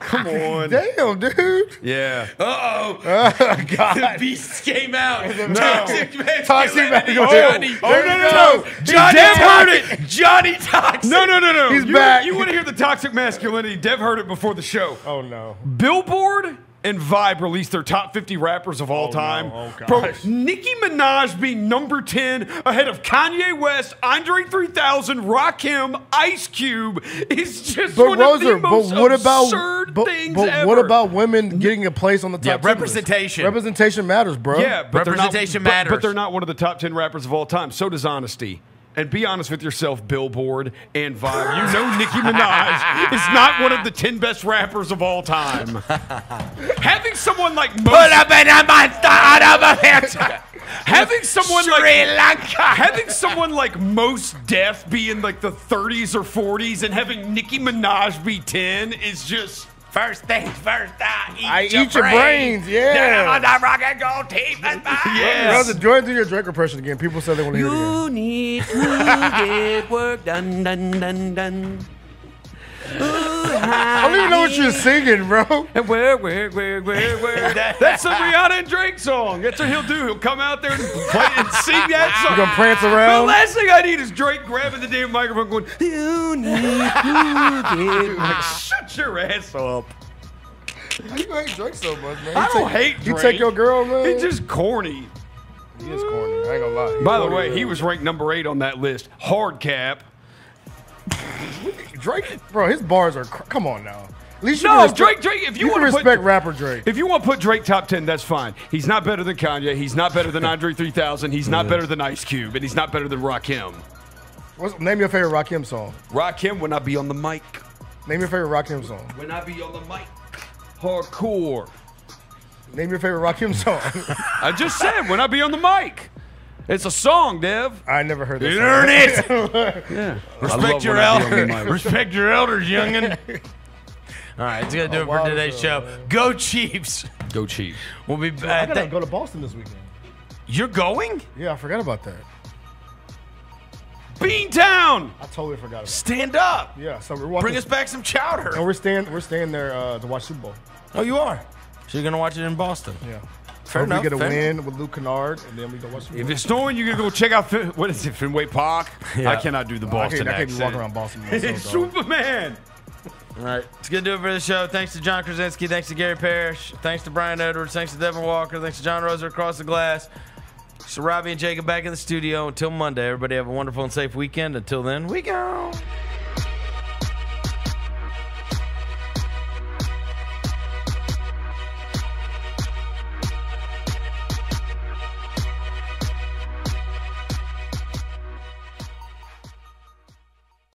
Come (laughs) on. Damn, dude. Yeah. Uh (laughs) oh, Oh the God. beast came out. (laughs) No. Toxic Toxic masculinity. masculinity. Johnny. Oh, no, no, no. Johnny Dev heard Toxic. Johnny Toxic. No, no, no, no. He's you, back. You want to hear the toxic masculinity? Dev heard it before the show. Oh no. Billboard and Vibe released their top 50 rappers of all Oh, no. time. Oh, Bro. Nicki Minaj being number 10 ahead of Kanye West, Andre 3000, Rakim, Ice Cube is just But one of the most but what about absurd but, things but ever. what about women getting a place on the top? Yeah, 10 list? representation. Representation matters, bro. Yeah, but Representation not, matters. But, but they're not one of the top 10 rappers of all time. So does honesty. And be honest with yourself, Billboard and Vibe. You know Nicki Minaj is not one of the 10 best rappers of all time. Having someone like Mos- Put up in a monster out of. Having someone Sri like Lanka. having someone like Mos Def be in like the 30s or 40s, and having Nicki Minaj be 10 is just First things first, I eat, I your, eat your brains. brains, yeah. Then I'm gonna rock and go teeth and (laughs) Yes. Brother, join do your Drake impression again. People said they want to hear it again. You need to get work done, done, done, done. I don't even know what you're singing, bro. And where, where, where, where, where? (laughs) That's the Rihanna and Drake song. That's what he'll do. He'll come out there and play and sing that (laughs) song. You gonna prance around? The last thing I need is Drake grabbing the damn microphone going, You need to get (laughs) like, shut your ass up. How you hate Drake so much, man? I You don't take- hate You take your girl, man. He's just corny. He is corny. I ain't gonna lie. He's By the way, man. he was ranked number eight on that list. Hard cap. Drake, bro. His bars are. Come on now. At least you No, respect, Drake, Drake, if you can wanna put- respect rapper Drake. If you want to put Drake top 10, that's fine. He's not better than Kanye. He's not better than Andre 3000. He's not better than Ice Cube. And he's not better than Rakim. What's, name your favorite Rakim song. Rakim when I be on the mic. Name your favorite Rakim song. When I be on the mic. Hardcore. Name your favorite Rakim song. I just said when I be on the mic. It's a song, Dev. I never heard that. You learn it. (laughs) yeah. Respect your elder. (laughs) Respect your elders, youngin. (laughs) All right, it's gonna do Oh, it wow, for today's so, show. Go Chiefs. Go Chiefs. We'll be I back. gotta go to Boston this weekend. You're going? Yeah, I forgot about that. Beantown. I totally forgot about. Stand up. Yeah, so we're watching. Bring us back some chowder. And we're staying. We're staying there uh, to watch Super Bowl. Oh, you are. So you're gonna watch it in Boston? Yeah. Fair Hope enough. we get a fair win enough. with Luke Kennard, and then we go watch Super If it's snowing, you're going to go check out, Fin- what is it, Fenway Park? Yeah. I cannot do the I Boston can't, I can't be accent. walking around Boston. (laughs) by myself. Superman. All right, it's gonna do it for the show. Thanks to Jon Krawczynski. Thanks to Gary Parrish. Thanks to Brian Edwards. Thanks to Devin Walker. Thanks to John Rosa across the glass. So Robbie and Jacob back in the studio until Monday. Everybody have a wonderful and safe weekend. Until then, we go.